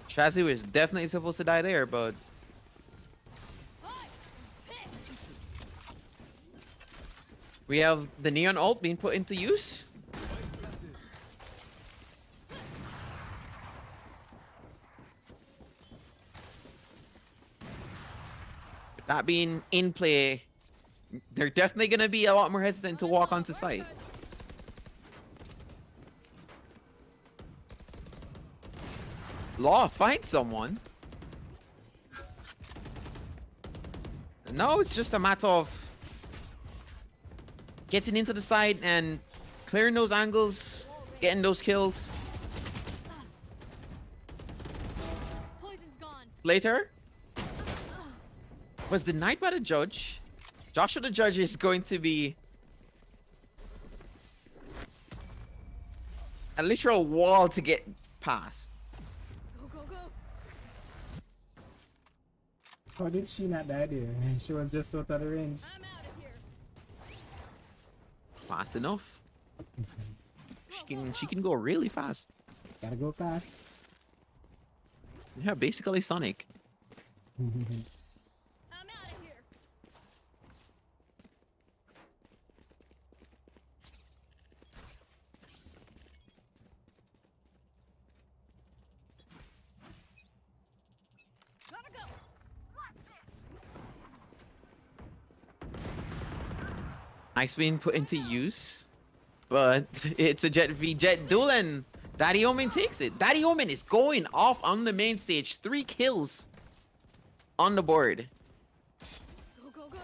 Shazzy was definitely supposed to die there, but we have the Neon ult being put into use. That being in play, they're definitely gonna be a lot more hesitant to walk onto site. Law, find someone. No, it's just a matter of getting into the site and clearing those angles, getting those kills. Later, was denied by the judge. Joshua the judge is going to be a literal wall to get past. Go, go, go. Oh, How did she not die there? She was just out of the range. Fast enough. She can she can go really fast. Gotta go fast. Yeah, basically Sonic. Nice being put into use, but it's a Jett v Jett duel and Daddy Omen takes it. Daddy Omen is going off on the main stage. Three kills on the board. Go, go, go.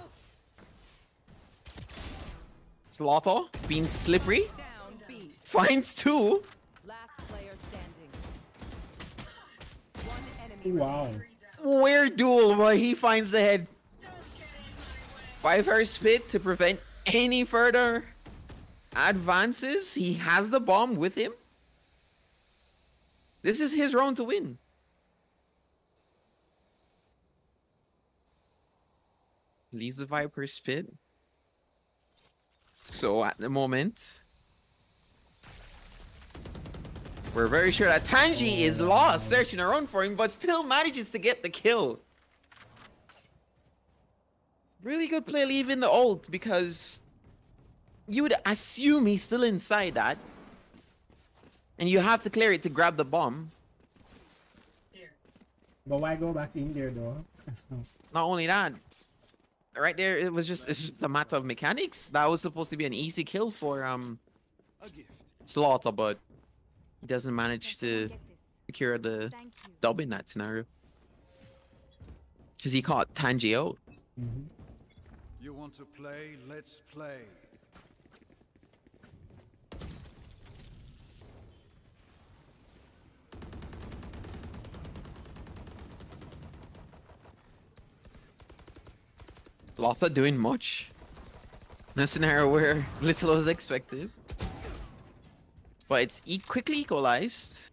Slaughter being slippery. Down B. Finds two. Last player standing. One enemy Wow. Weird duel, but he finds the head. Five hour spit to prevent any further advances. He has the bomb with him. This is his round to win. Leaves the Viper spit. So at the moment, we're very sure that Tanji is lost searching around for him, but still manages to get the kill. Really good play leaving the ult because you would assume he's still inside that. And you have to clear it to grab the bomb. But why go back in there though? Not only that, right there, it was just it's just a matter of mechanics. That was supposed to be an easy kill for um Slaughter, but he doesn't manage to secure the dub in that scenario. Because he caught Tanji out. You want to play? Let's play. Slaughter doing much. In a scenario where little was expected. But it's e quickly equalized.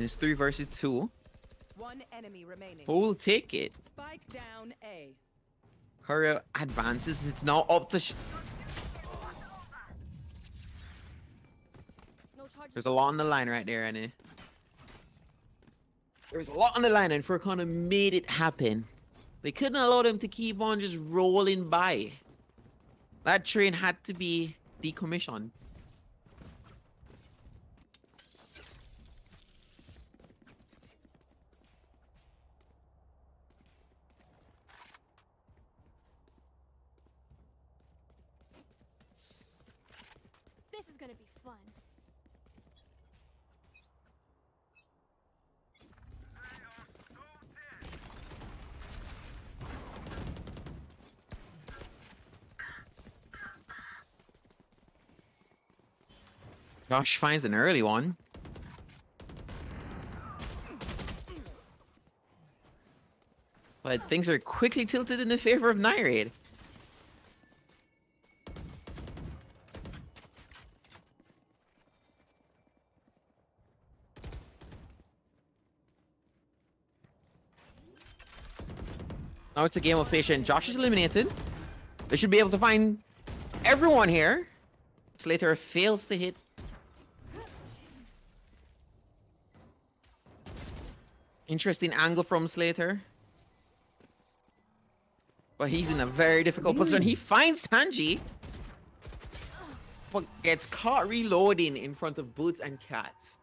It's three versus two. One enemy remaining. Who will take it? Spike down A. Courier advances. It's now up to. Sh There's a lot on the line right there, Annie. There's a lot on the line, and Four Corner made it happen. They couldn't allow them to keep on just rolling by. That train had to be decommissioned. This is gonna be fun. Josh finds an early one. But things are quickly tilted in the favor of Night Raid. Now it's a game of patience. Josh is eliminated. They should be able to find everyone here. Slater fails to hit. Interesting angle from Slater. But he's in a very difficult position. He finds Tanji. but gets caught reloading in front of boots and cats.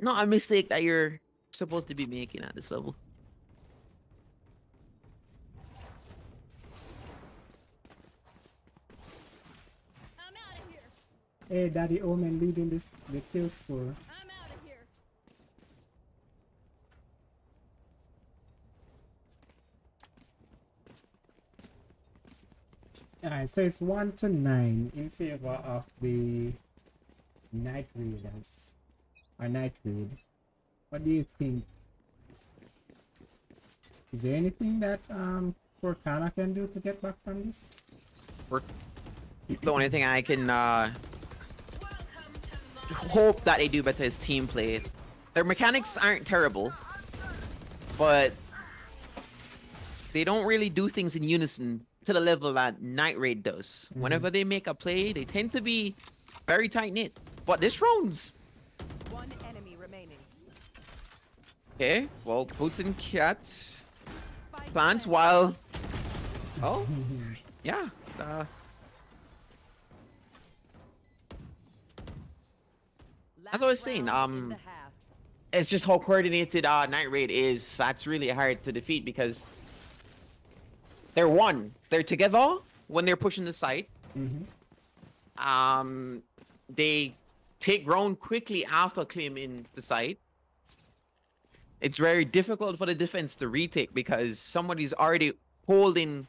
Not a mistake that you're supposed to be making at this level. Hey, Daddy Omen leading this the kill score. Alright, so it's one to nine in favor of the night raiders. Or night raid. What do you think? Is there anything that um Four Corner can do to get back from this? The only thing I can uh, hope that they do better is team play. Their mechanics aren't terrible, but they don't really do things in unison to the level that Night Raid does. Mhm. Whenever they make a play, they tend to be very tight knit. But this round's One enemy remaining. okay. Well, boots and cats plant while oh yeah. Uh, as I was saying, um, it's just how coordinated uh, Night Raid is. That's really hard to defeat because they're one. They're together when they're pushing the site. Mm-hmm. Um, they take ground quickly after claiming the site. It's very difficult for the defense to retake because somebody's already holding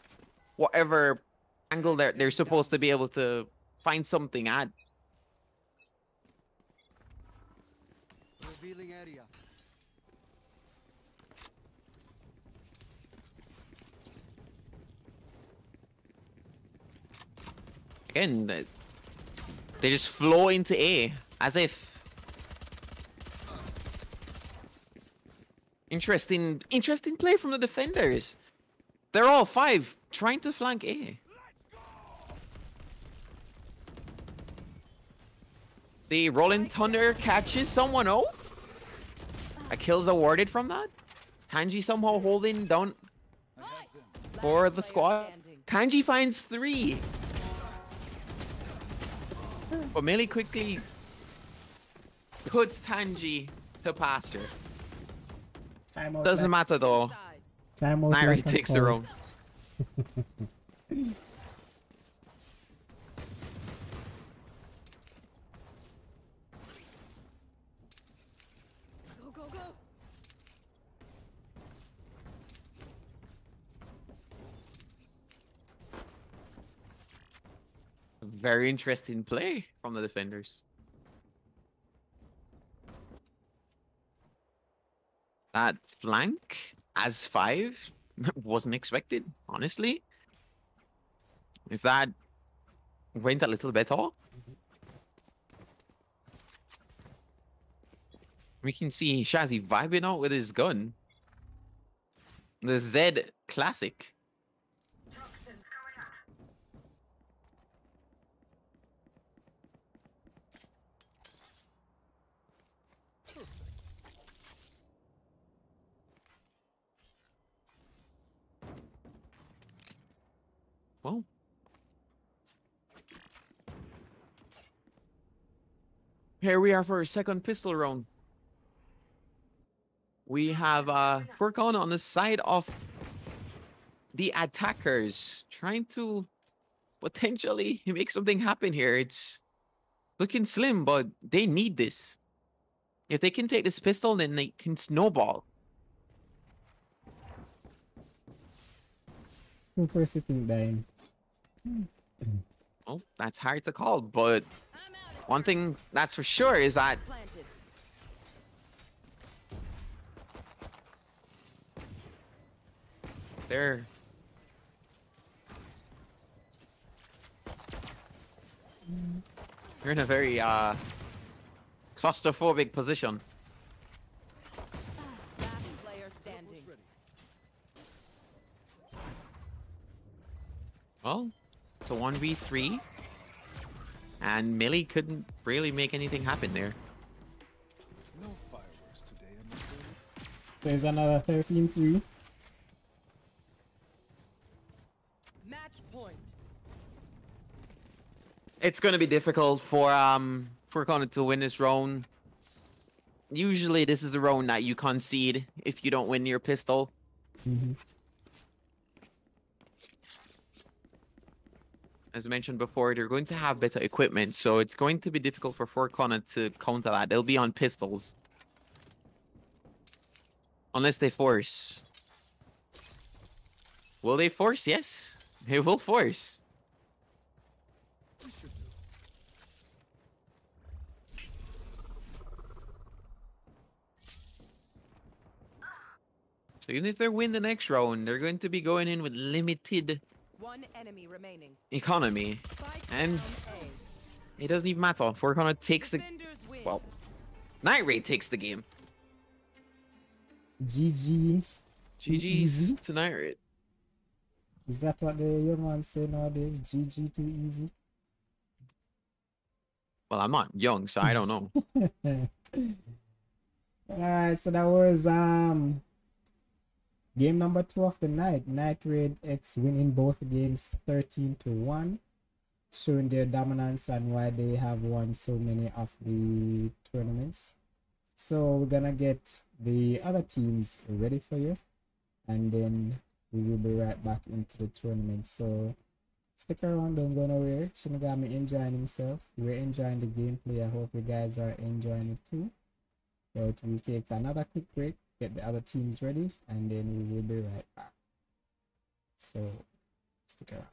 whatever angle they're, they're supposed to be able to find something at. Again, they just flow into A as if. Interesting, interesting play from the defenders. They're all five trying to flank A. The Rolling Thunder catches someone out. A kill's awarded from that. Tanji somehow holding down for the squad. Tanji finds three. But Melee quickly puts Tanji to pasture. Time Doesn't like- matter though. Time Nairi takes the call. round. Go, go, go. Very interesting play from the defenders. That flank as five wasn't expected, honestly. If that went a little better, we can see Shazzy vibing out with his gun. The Z classic. Well. Here we are for a second pistol round. We have uh Four Corner on the side of the attackers trying to potentially make something happen here. It's looking slim, but they need this. If they can take this pistol, then they can snowball. Who first sitting dying? Well, that's hard to call, but one thing that's for sure is that they're they're in a very uh claustrophobic position. Well, it's a 1v3. And Millie couldn't really make anything happen there. No fireworks today, I'm afraid. There's another 13-3. Match point. it's going to be difficult for um Four Corner to win this round. Usually, this is a round that you concede if you don't win your pistol. hmm As I mentioned before, they're going to have better equipment, so it's going to be difficult for Four Corner to counter that. They'll be on pistols. Unless they force. Will they force? Yes. They will force. So even if they win the next round, they're going to be going in with limited One enemy remaining. economy. And it doesn't even matter. Four Corner takes the Defenders win. well. Night Raid takes the game. GG. GG's easy. to Night Raid. Is that what the young ones say nowadays? GG too easy. Well, I'm not young, so I don't know. Alright, so that was um game number two of the night. Night Raid X winning both games 13 to 1, showing their dominance and why they have won so many of the tournaments. So we're gonna get the other teams ready for you, and then we will be right back into the tournament. So stick around, don't go nowhere. Shinigami enjoying himself. We're enjoying the gameplay. I hope you guys are enjoying it too. But we'll take another quick break, get the other teams ready, and then we will be right back. So stick around.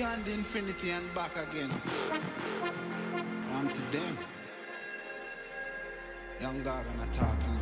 Beyond the infinity and back again. I'm to them. Young dog and I talking.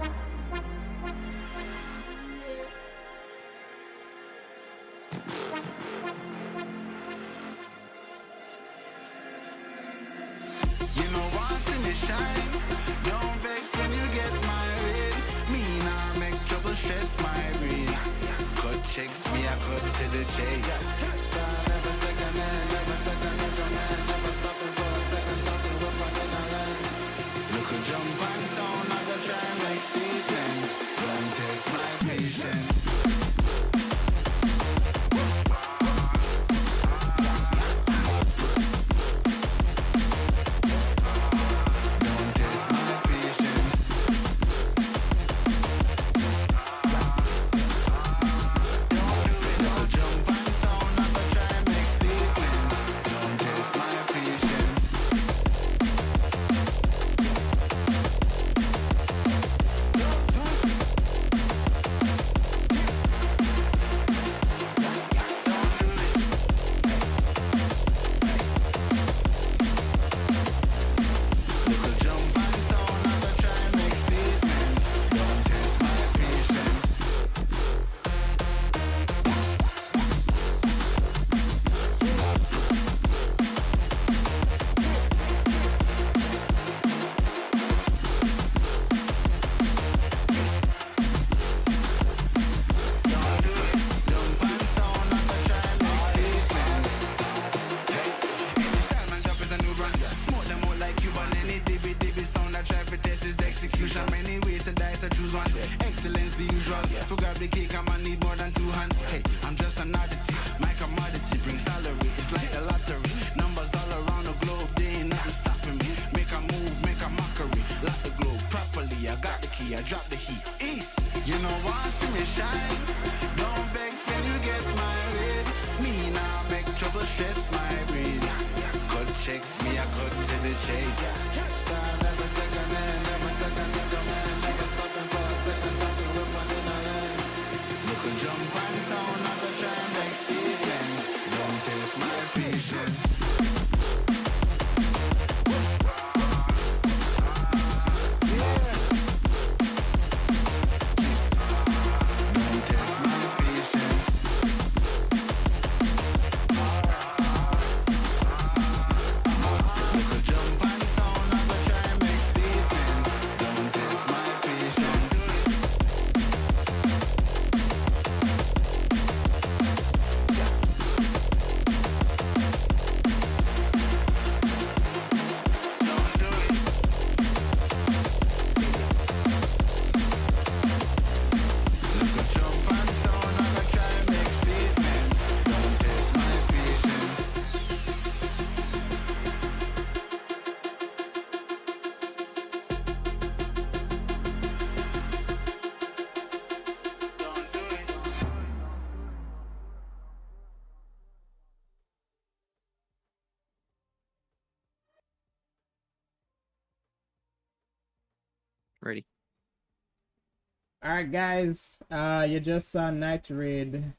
All right, guys. Uh, you just saw Night Raid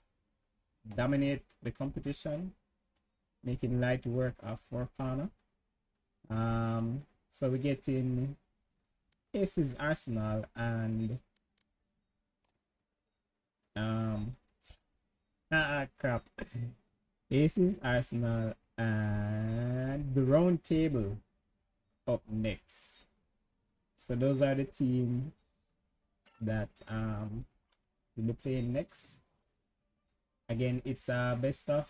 dominate the competition, making light work of Four. Um, so we get in Aces Arsenal and um ah crap. Aces Arsenal and the round table up next. So those are the team that um will be playing next. Again, it's a best of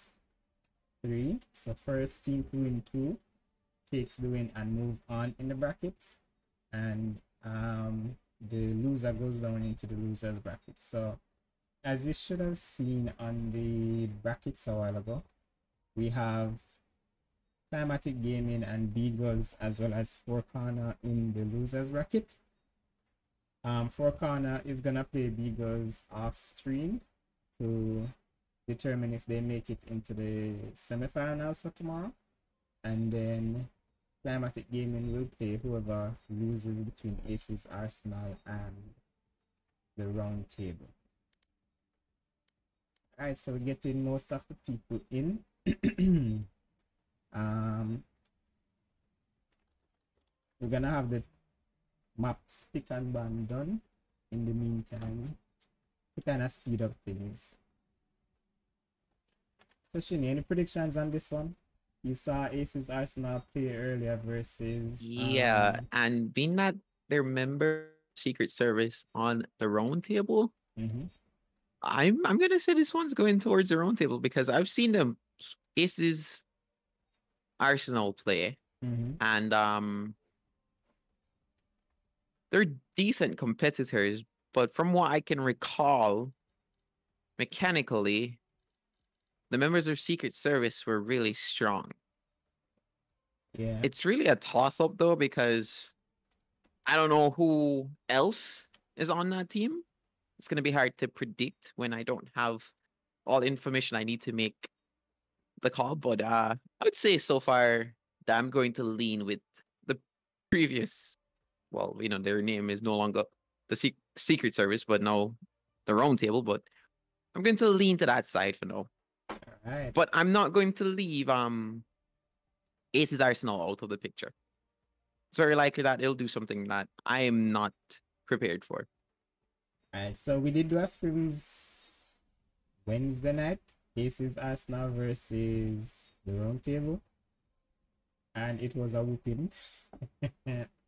three. So first team to win two takes the win and move on in the bracket. And um the loser goes down into the losers bracket. So as you should have seen on the brackets a while ago, we have Climatic Gaming and Beagles as well as Four Corner in the losers bracket. Um, Four Corner is gonna play Beagles off stream to determine if they make it into the semifinals for tomorrow, and then Climatic Gaming will play whoever loses between Aces Arsenal and the round table. Alright, so we're getting most of the people in. um, we're gonna have the maps pick and ban done in the meantime to kind of speed up things. So Shinny, any predictions on this one? You saw Aces Arsenal play earlier versus Yeah, um, and being that they're member Secret Service on the round table, mhm. I'm I'm gonna say this one's going towards the round table because I've seen them Aces Arsenal play Mhm. and um they're decent competitors, but from what I can recall, mechanically, the members of Secret Service were really strong. Yeah. It's really a toss up though because I don't know who else is on that team. It's gonna be hard to predict when I don't have all the information I need to make the call. But uh I would say so far that I'm going to lean with the previous well, you know, their name is no longer the Sec- Secret Service, but now the round table, but I'm going to lean to that side for now. But I'm not going to leave um Aces Arsenal out of the picture. It's very likely that it'll do something that I am not prepared for. Alright, so we did do a scrims Wednesday night. Aces Arsenal versus the round table. And it was a whooping.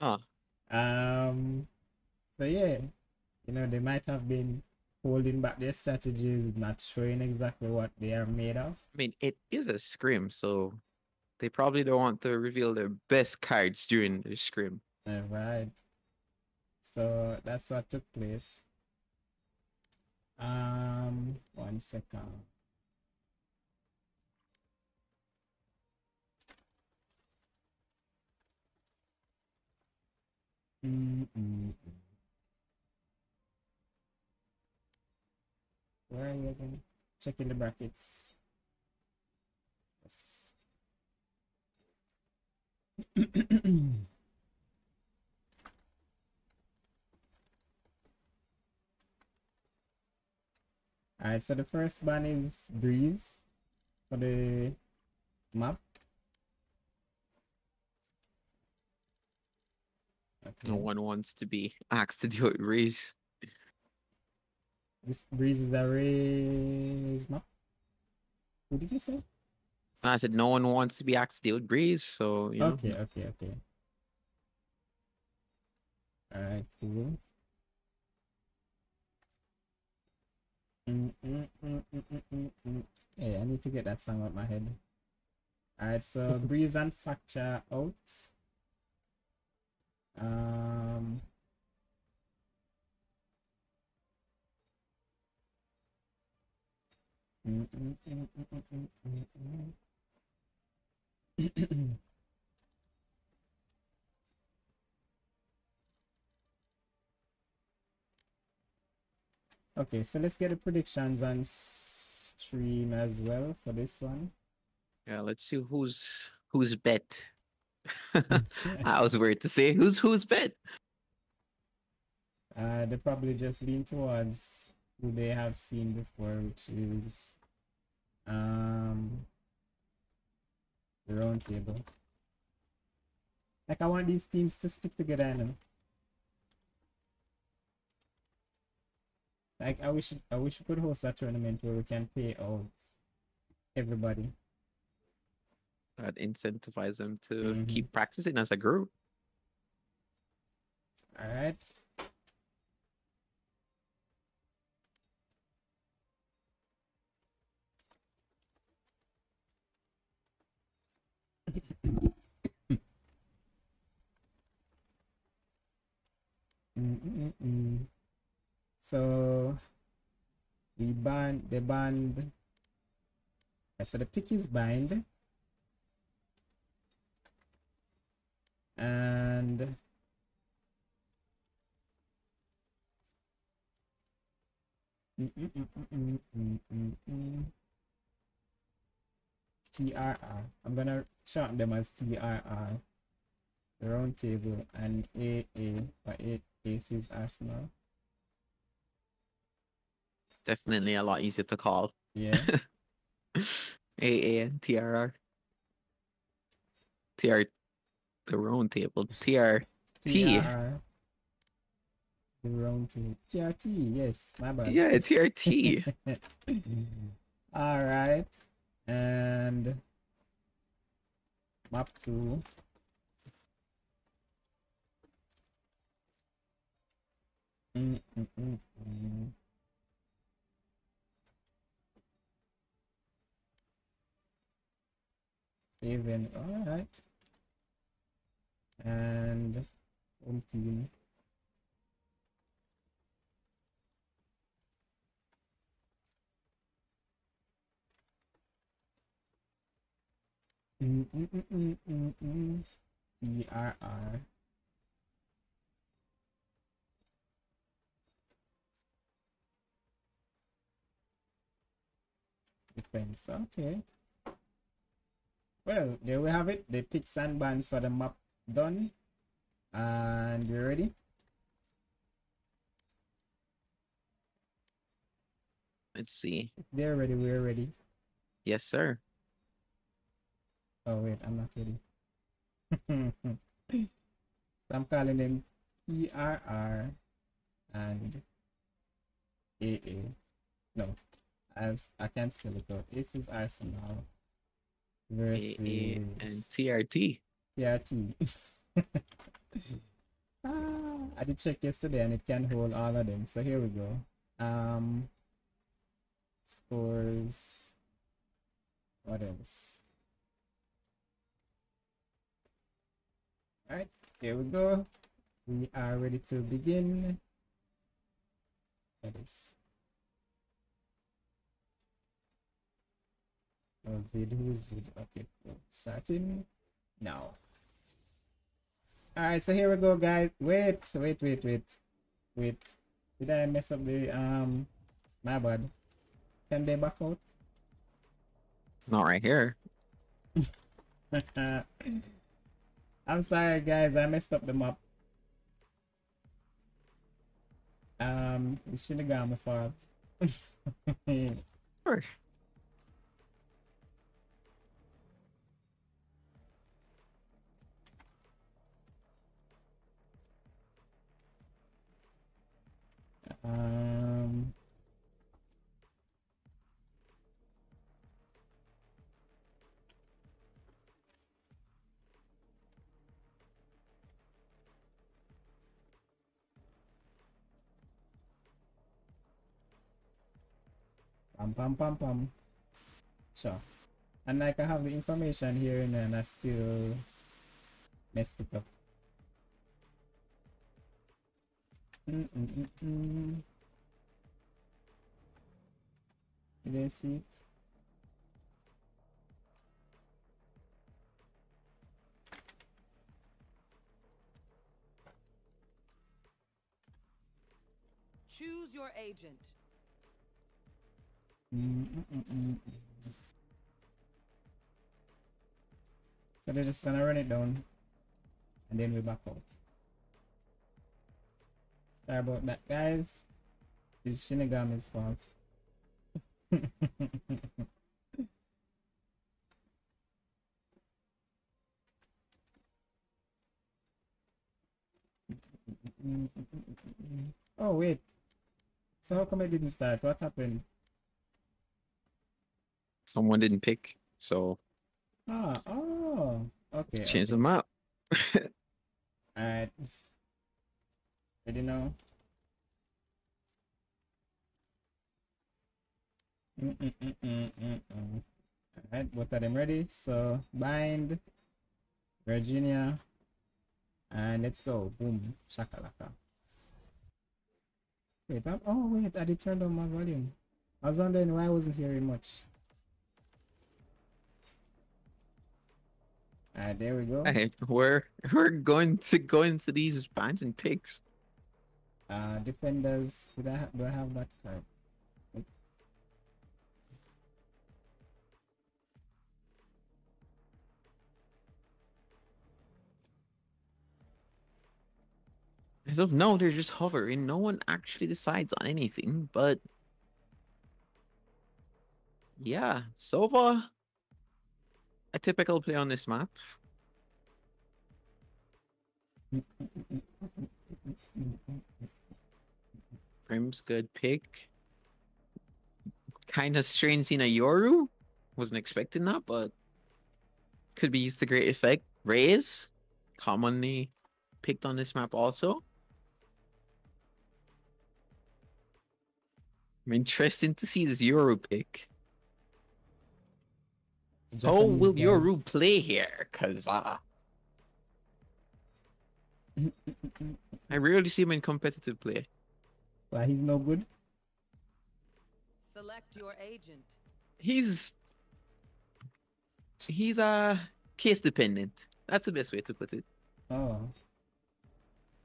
Huh. Um so yeah. You know, they might have been holding back their strategies, not showing exactly what they are made of. I mean, it is a scrim, so they probably don't want to reveal their best cards during the scrim. Alright. So that's what took place. Um one second. Where are you again? Checking the brackets. Yes. Alright, so the first one is Breeze for the map. No one wants to be asked to do it, Reese. This Breeze is a Raze map. What did you say? I said no one wants to be asked to deal with Breeze, so you know. Okay, okay, okay. Alright, cool. Mm, mm, mm, mm, mm, mm. Hey, I need to get that song out my head. Alright, so Breeze and Fracture out. Um. Okay, so let's get the predictions on stream as well for this one. Yeah, let's see who's who's bet I was weird to say who's who's bet. Uh, they probably just lean towards who they have seen before, which is um the round table. Like I want these teams to stick together, you know. Like I wish I wish we could host a tournament where we can pay out everybody. That incentivize them to Mhm. keep practicing as a group. All right. Mm-mm-mm. So we band the band. So the pick is bind. And Mm-mm-mm-mm-mm-mm-mm. TRR. I'm gonna shorten them as TRR. The round table and AA for eight aces Arsenal. Definitely a lot easier to call. Yeah. AA and TRR. TR the round table. TR T. TRR. The round table. TRT, yes, my bad. Yeah, it's TRT. All right. And map two. Mm, mm, mm, mm. All right. And home team. Mm, mm, mm, mm, mm, mm. TRR. Defense, okay. Well, there we have it. The pick sandbands for the map done. And you ready? Let's see. They're ready, we're ready. Yes, sir. Oh wait, I'm not ready. so I'm calling them err and AA. No, as I can't spell it out. This is Arsenal versus AA and TRT. TRT. ah, I did check yesterday and it can hold all of them. So here we go. Um, scores. What else? Alright, here we go. We are ready to begin. That is. Oh, vid, who's vid? Okay, cool. Starting now. Alright, so here we go, guys. Wait, wait, wait, wait. Wait. Did I mess up the, um, my bad. Can they back out? Not right here. I'm sorry, guys. I messed up the map. Um, it should have got my fault. Sure. Um, pam pam pam pam. Sure. And like I have the information here and then I still messed it up. Mm -mm -mm -mm. Did I see it? Choose your agent. Mm, mm, mm, mm, mm. So they're just gonna run it down. and then we back out. Sorry about that, guys. It's Shinigami's fault. oh wait. So how come I didn't start? What happened? Someone didn't pick, so Ah, oh, okay. change okay. them up. Alright. Ready now? Mm-mm-mm-mm-mm-mm. Alright, both of them ready. So bind Virginia and let's go. Boom. Shakalaka. Wait, I'm, oh wait, I did turn down my volume. I was wondering why I wasn't hearing much. Alright, there we go. Hey, we're we're going to go into these bands and picks. Uh, defenders. Did I do I have that card? As of now, they're just hovering. No one actually decides on anything, but yeah, so far, a typical play on this map. Brim's good pick. Kind of strange seeing a Yoru. Wasn't expecting that, but could be used to great effect. Raze, commonly picked on this map also. I'm interested to see this Yoru pick. How will Japanese Yoru play here? Cause uh, I rarely see him in competitive play. Why he's no good? Select your agent. He's he's uh case dependent. That's the best way to put it. Oh.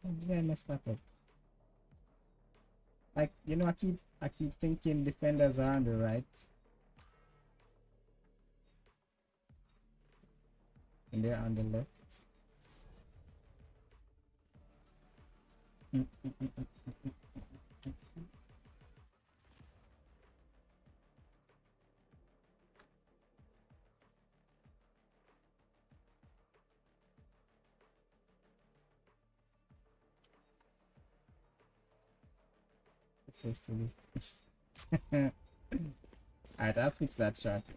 How did I mess that up? Like, you know, I keep I keep thinking defenders are on the right. And they're on the left. Mm, mm, mm, mm, mm, mm, So silly. Alright, I'll fix that shortly.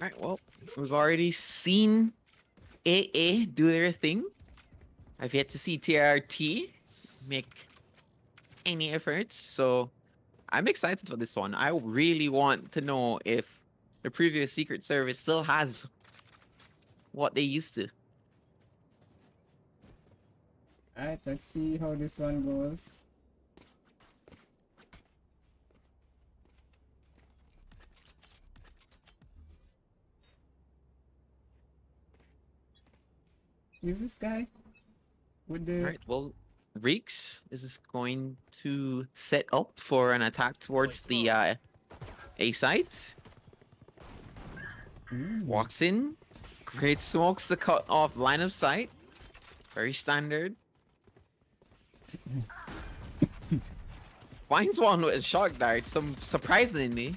Alright, well, we've already seen AA do their thing. I've yet to see TRT make any efforts, so I'm excited for this one. I really want to know if the previous Secret Service still has what they used to. Alright, let's see how this one goes. Is this guy? With the Alright, well, Reeks is going to set up for an attack towards the uh, A site. Ooh. Walks in, great smokes the cut off line of sight. Very standard. Finds one with a shock dart. Some surprisingly,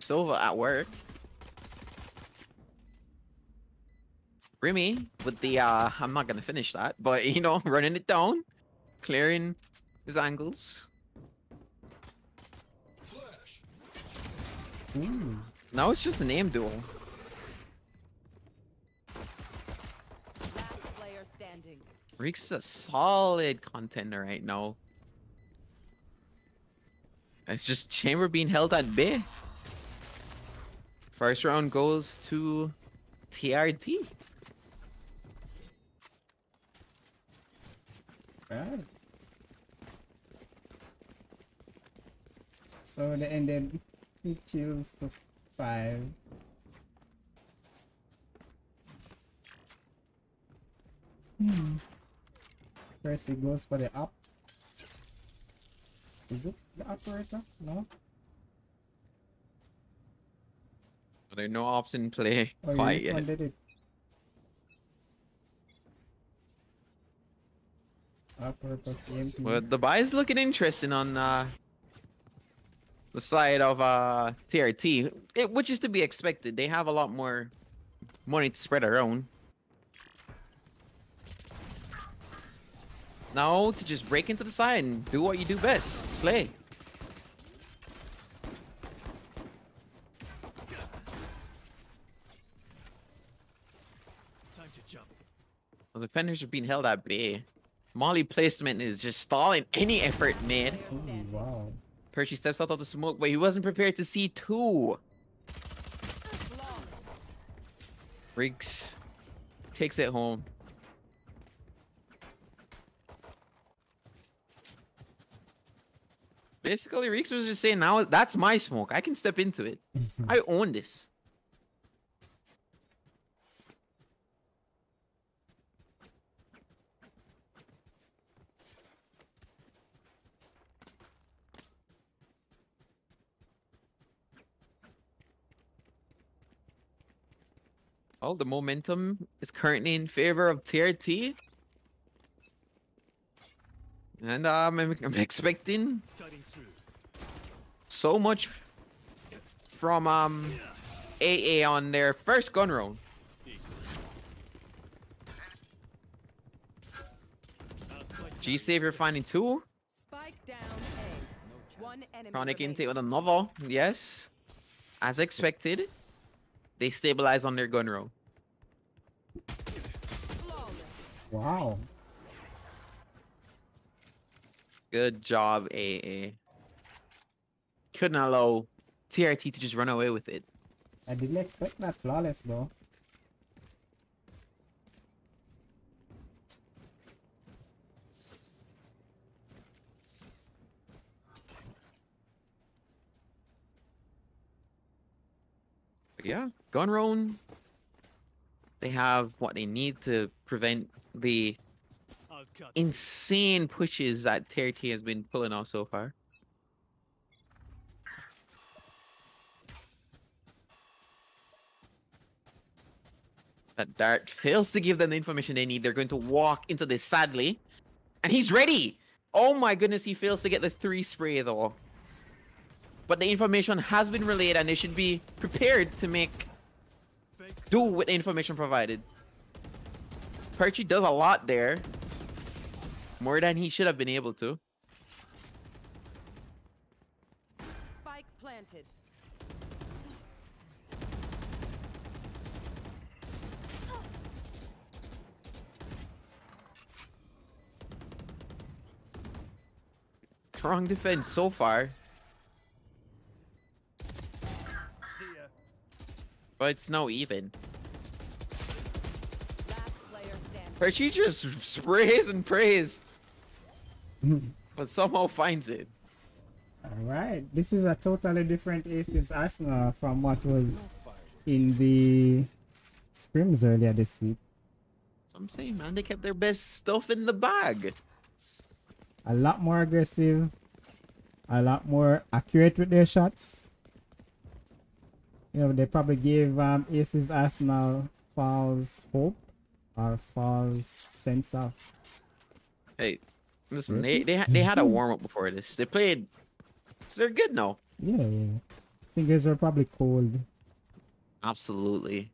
Sova at work. Remy with the uh I'm not gonna finish that, but you know, running it down, clearing his angles. Now it's just a name duel. Last player standing. Reeks is a solid contender right now. It's just Chamber being held at bay. First round goes to TRT. So they ended kills to five. Hmm. First it goes for the up. Is it the operator? No. There are no ops in play Oh, quite yet. refunded it. AMP. The buy is looking interesting on uh, the side of uh, TRT, it, which is to be expected. They have a lot more money to spread around. Now to just break into the side and do what you do best, slay. Time to jump. The defenders are being held at bay. Molly placement is just stalling any effort made. Ooh, wow. Percy steps out of the smoke, but he wasn't prepared to see two. Riggs takes it home. Basically, Reeks was just saying, now that's my smoke. I can step into it. I own this. Well, the momentum is currently in favor of TRT. And um, I'm, I'm expecting Cutting through. So much from um AA on their first gun round. G Savior finding two. Spike down A. One enemy Chronic remaining. intake with another. Yes. As expected. They stabilize on their gun row. Wow. Good job, AA. Couldn't allow TRT to just run away with it. I didn't expect that flawless though. Yeah, gun round. They have what they need to prevent the insane pushes that TRT has been pulling off so far. That Dart fails to give them the information they need. They're going to walk into this sadly. And he's ready! Oh my goodness, he fails to get the three spray though. But the information has been relayed and they should be prepared to make do with the information provided. Perchy does a lot there. More than he should have been able to. Spike planted. Strong defense so far. See ya. But it's no even. Standing. Perchy just sprays and prays. but somehow finds it. Alright, this is a totally different Aces Arsenal from what was in the scrims earlier this week. So I'm saying, man, they kept their best stuff in the bag. A lot more aggressive, a lot more accurate with their shots. You know, they probably gave um, Aces Arsenal false hope or false sense of. Hey, listen, they they, they had a warm up before this. They played, so they're good now. Yeah, yeah. Fingers were probably cold. Absolutely.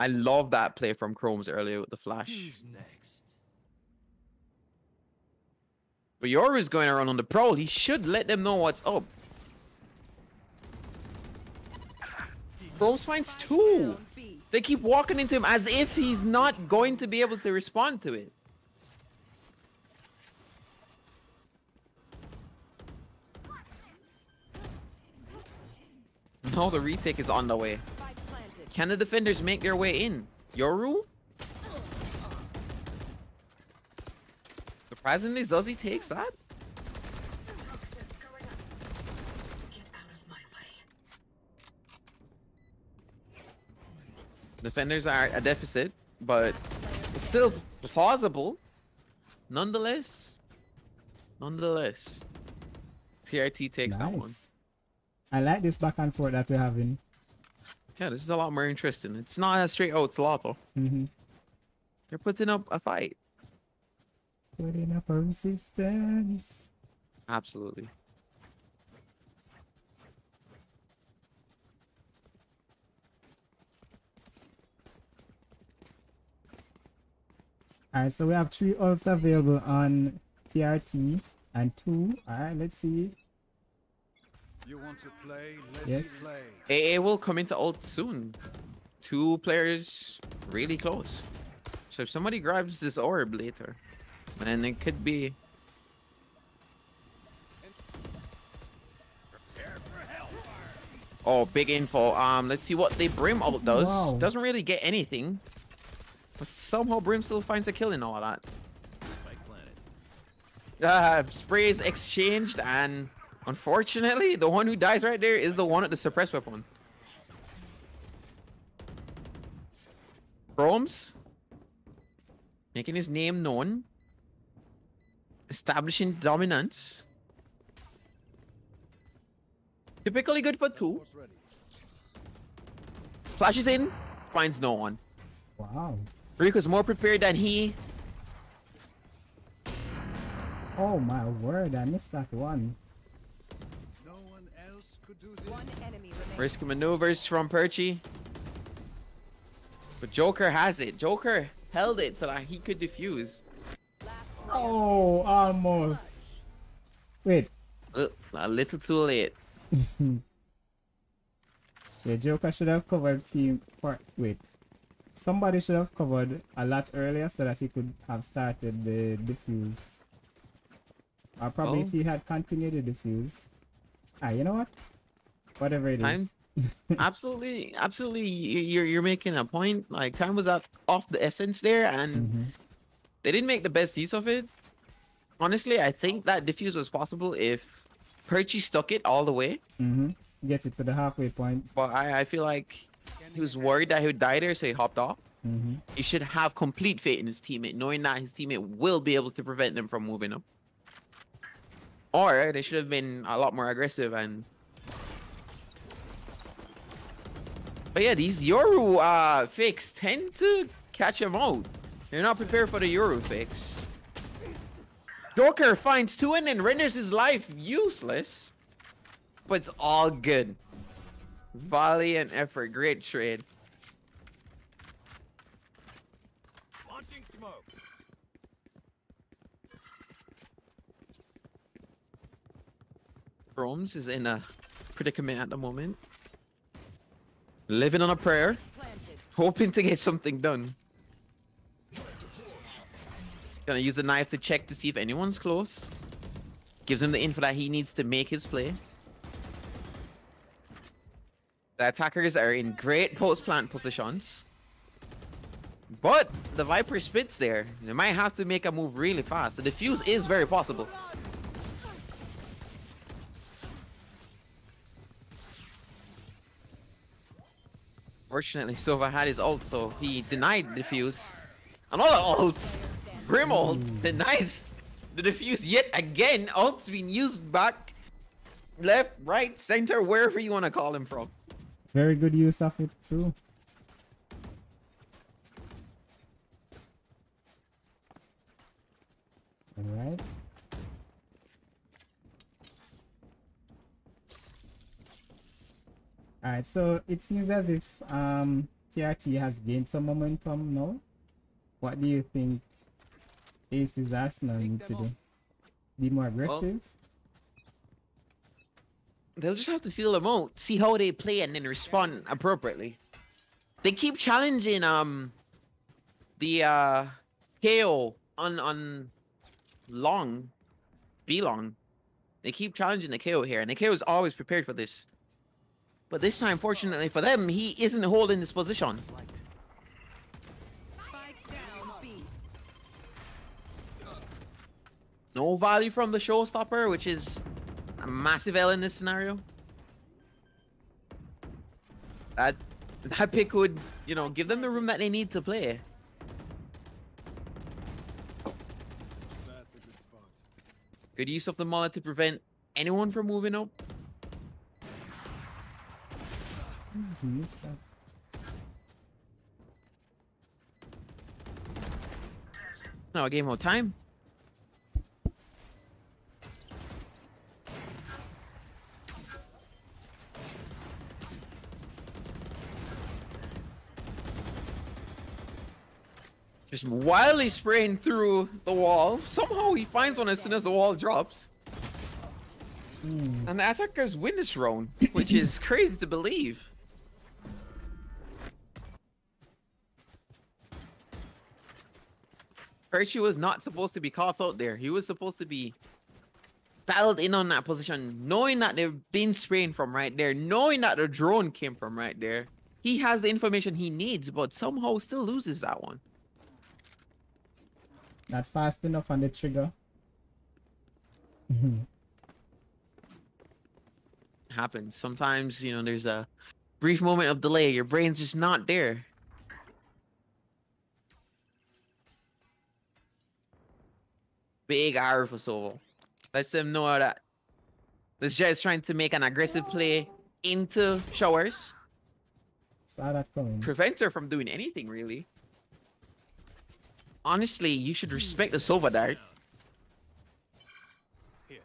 I love that play from Chromes earlier with the flash. Who's next? But Yoru's going around on the prowl. He should let them know what's up. Chromes finds two. They keep walking into him as if he's not going to be able to respond to it. No, the retake is on the way. Can the defenders make their way in? Yoru? Surprisingly, Zuzzy takes that. Defenders are a deficit, but it's still plausible. Nonetheless, nonetheless, TRT takes that one. Nice. I like this back and forth that we're having. Yeah, this is a lot more interesting. It's not a straight out slaughter. Mm-hmm. They're putting up a fight. Putting up a resistance. Absolutely. Alright, so we have three ults available on TRT and two. Alright, let's see. You want to play? Let's Yes. play. AA will come into ult soon. Two players really close. So if somebody grabs this orb later, then it could be. Oh, big info. Um, let's see what the Brim ult does. Wow. Doesn't really get anything, but somehow Brim still finds a kill in all of that. Uh, sprays exchanged, and unfortunately, the one who dies right there is the one at the suppress weapon. Chromes making his name known, establishing dominance. Typically good for two. Flashes in, finds no one. Wow. Rico's more prepared than he. Oh my word, I missed that one. Risk maneuvers from Perchy. But Joker has it. Joker held it so that he could defuse. Oh, almost. Wait. Uh, a little too late. The Joker should have covered few part. Wait. Somebody should have covered a lot earlier so that he could have started the defuse. Or probably Oh. if he had continued the defuse. Ah, you know what? Whatever it is. absolutely, absolutely. you- You're you're making a point. Like time was up off the essence there, and Mhm. they didn't make the best use of it. Honestly, I think that defuse was possible if Perchy stuck it all the way. Mm-hmm. Gets it to the halfway point. But I, I feel like he was worried that he would die there, so he hopped off. Mm-hmm. He should have complete faith in his teammate, knowing that his teammate will be able to prevent them from moving up. Or they should have been a lot more aggressive and. But yeah, these Yoru uh, fakes tend to catch him out. They're not prepared for the Yoru fix. Joker finds two and renders his life useless. But it's all good. Valiant effort, great trade. Launching smoke. Chromes is in a predicament at the moment. Living on a prayer, hoping to get something done. Gonna use the knife to check to see if anyone's close. Gives him the info that he needs to make his play. The attackers are in great post-plant positions. But the Viper spits there. They might have to make a move really fast. The defuse is very possible. Fortunately, Sova had his ult, so he denied the defuse. Another ult! Brim ult hmm. denies the defuse yet again. Ult's been used back, left, right, center, wherever you want to call him from. Very good use of it too. Alright. Alright, so it seems as if um TRT has gained some momentum now. What do you think Ace's Arsenal need to do? Be more aggressive? They'll just have to feel them out, see how they play, and then respond appropriately. They keep challenging um the uh KAY/O on on long, B long. They keep challenging the KAY/O here, and the KAY/O is always prepared for this. But this time, fortunately for them, he isn't holding this position. No value from the showstopper, which is a massive L in this scenario. That that pick would, you know, give them the room that they need to play. Good use of the mullet to prevent anyone from moving up. Missed that. No, a game of time. Just wildly spraying through the wall. Somehow he finds one as soon as the wall drops. Hmm. And the attackers win this round, which is crazy to believe. Percy was not supposed to be caught out there. He was supposed to be battled in on that position, knowing that they've been spraying from right there, knowing that the drone came from right there. He has the information he needs, but somehow still loses that one. Not fast enough on the trigger. Happens. Sometimes, you know, there's a brief moment of delay. Your brain's just not there. Big R for Sova. Lets them know that this Jett is trying to make an aggressive play into showers. Saw that coming. Prevents her from doing anything really. Honestly, you should respect the Sova dart. Here.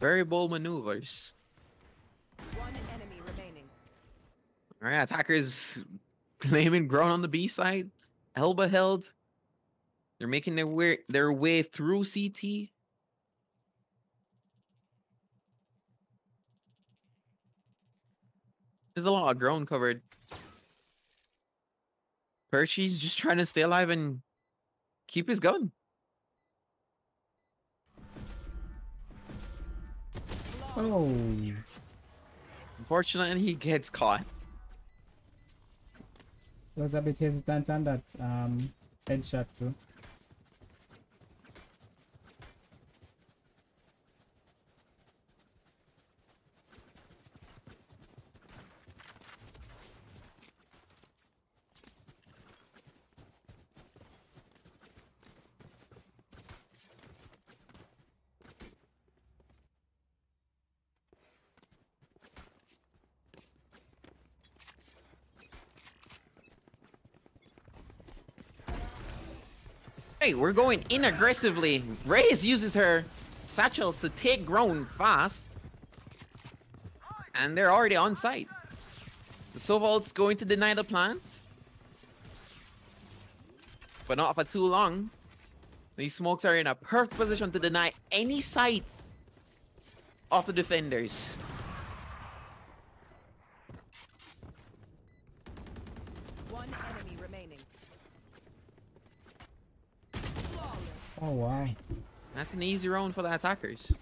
Very bold maneuvers. All right, attackers claiming ground on the B side. Elba held. They're making their way their way through CT. There's a lot of ground covered. Percy's just trying to stay alive and keep his gun. Oh. Unfortunately, he gets caught. Was a bit hesitant that um headshot too. Hey, we're going in aggressively. Raze uses her satchels to take ground fast. And they're already on site. The Sova ult's going to deny the plant. But not for too long. These smokes are in a perfect position to deny any sight of the defenders. One enemy remaining. Oh wow. That's an easy round for the attackers.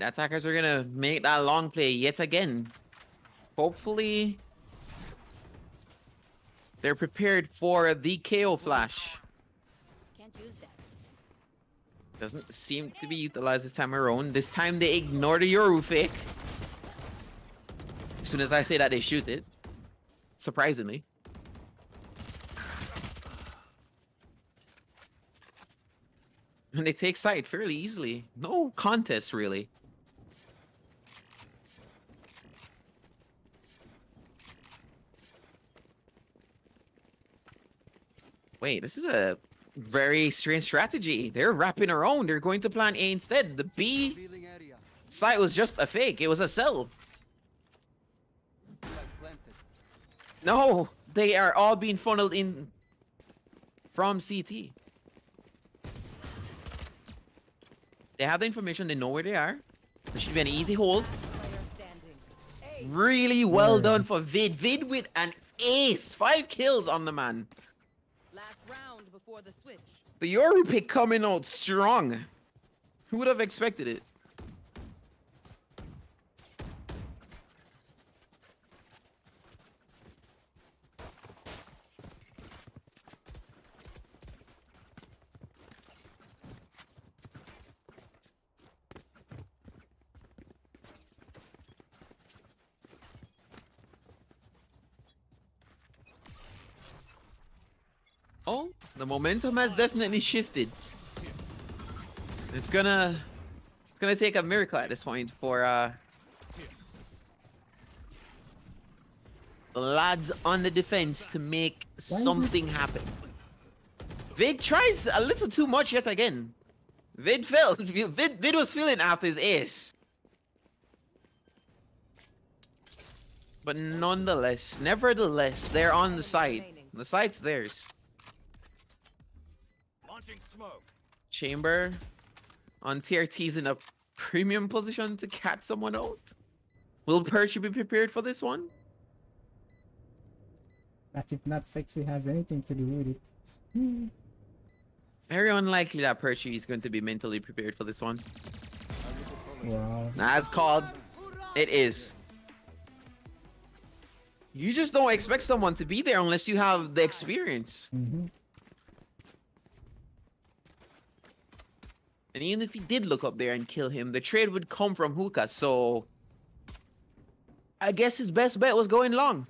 Right, attackers are gonna make that long play yet again. Hopefully, they're prepared for the KAY/O flash. Can't use that. Doesn't seem to be utilized this time around. This time they ignore the Yoru fake. As soon as I say that, they shoot it. Surprisingly. And they take sight fairly easily. No contest, really. Wait, this is a very strange strategy. They're wrapping around. They're going to plan A instead. The B site was just a fake. It was a cell. No, they are all being funneled in from CT. They have the information. They know where they are. It should be an easy hold. Really well done for Vid. Vid with an ace. Five kills on the man. The Yoru pick coming out strong. Who would have expected it? Oh, the momentum has definitely shifted. It's gonna it's gonna take a miracle at this point for uh the lads on the defense to make Why something happen. Vid tries a little too much yet again. Vid felt Vid, Vid was feeling after his ace. But nonetheless, nevertheless, they're on the site. The site's theirs. Launching smoke. Chamber on TRT's in a premium position to catch someone out. Will Percy be prepared for this one? That if not sexy has anything to do with it. Very unlikely that Percy is going to be mentally prepared for this one. Wow. As called, it is. You just don't expect someone to be there unless you have the experience. hmm And even if he did look up there and kill him, the trade would come from Hookah, so I guess his best bet was going long.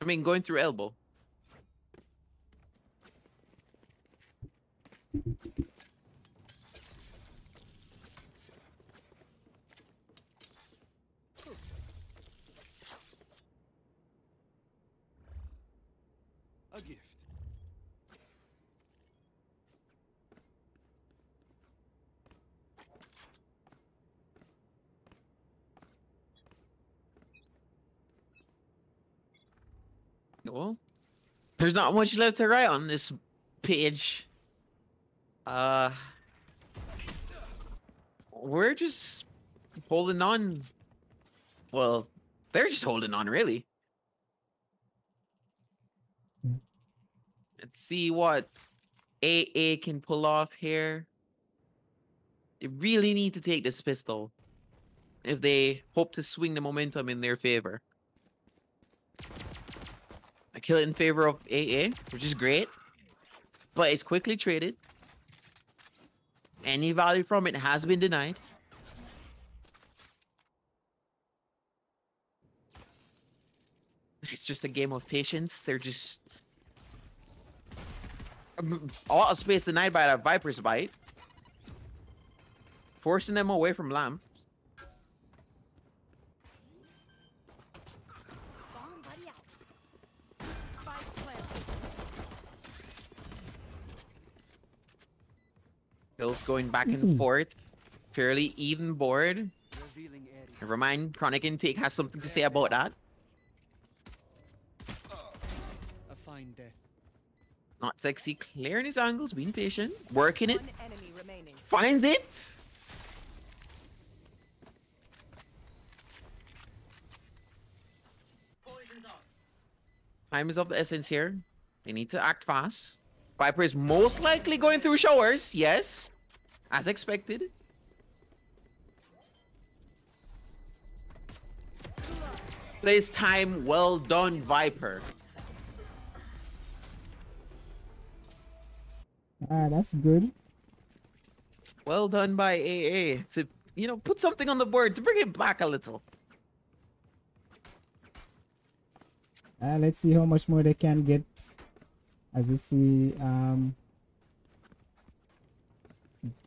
I mean, going through elbow. Well, there's not much left to write on this page. Uh, we're just holding on. Well, they're just holding on, really. Let's see what AA can pull off here. They really need to take this pistol if they hope to swing the momentum in their favor. I kill it in favor of AA, which is great. But it's quickly traded. Any value from it has been denied. It's just a game of patience. They're just a lot of space denied by that Viper's bite. Forcing them away from Lamb. Kills going back and hmm. forth. Fairly even board. Never mind, Chronic Intake has something to say about that. A fine death. Not sexy, clearing his angles, being patient, working it, One enemy finds it. Time is of the essence here. They need to act fast. Viper is most likely going through showers, yes. As expected. Plays time, well done, Viper. Ah, that's good. Well done by AA to, you know, put something on the board to bring it back a little. Uh, let's see how much more they can get. As you see, um,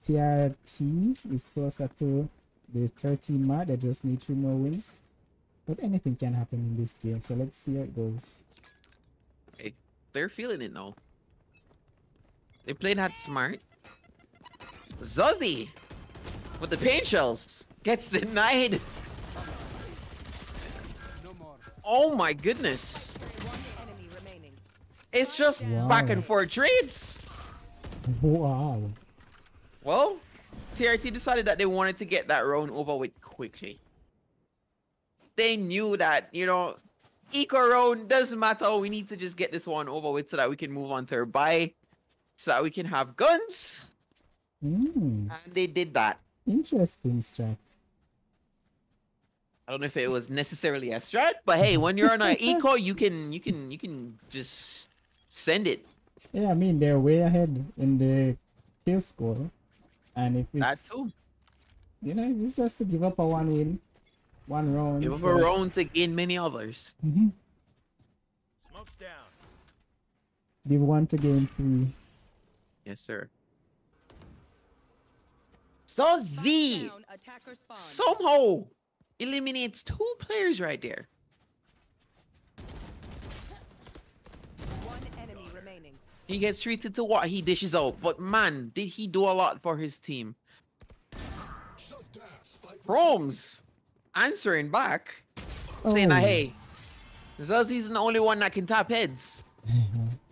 TRT is closer to the 30 mark. They just need three more wins. But anything can happen in this game. So let's see how it goes. Hey, they're feeling it now. They played that smart. Zuzzy with the paint shells gets denied. No more. Oh my goodness. One enemy remaining. It's just Wow. back and forth trades. Wow. Well, TRT decided that they wanted to get that round over with quickly. they knew that, you know, eco round doesn't matter. We need to just get this one over with so that we can move on to our buy, so that we can have guns. Mm, And they did that. interesting strat. I don't know if it was necessarily a strat, but hey, when you're on an eco, you can you can you can just send it. Yeah, I mean they're way ahead in the kill score, and if That it's too. you know if it's just to give up a one win, one round. Give them so- a round to gain many others. Mhm. Smoke's down. Give one to game three. Yes, sir. So Spike Z down, somehow eliminates two players right there. One enemy remaining. He gets treated to what he dishes out, but man, did he do a lot for his team. Chromes answering back, saying that Oh. hey, Zuzzy's the only one that can tap heads.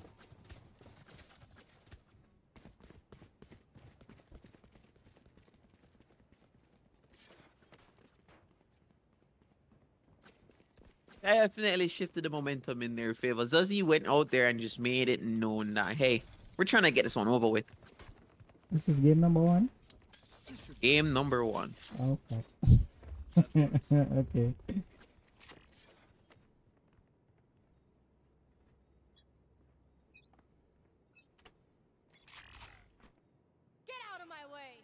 Definitely shifted the momentum in their favor. Zuzzy went out there and just made it known that hey, we're trying to get this one over with. This is game number one. Game number one. Okay. okay. Get out of my way.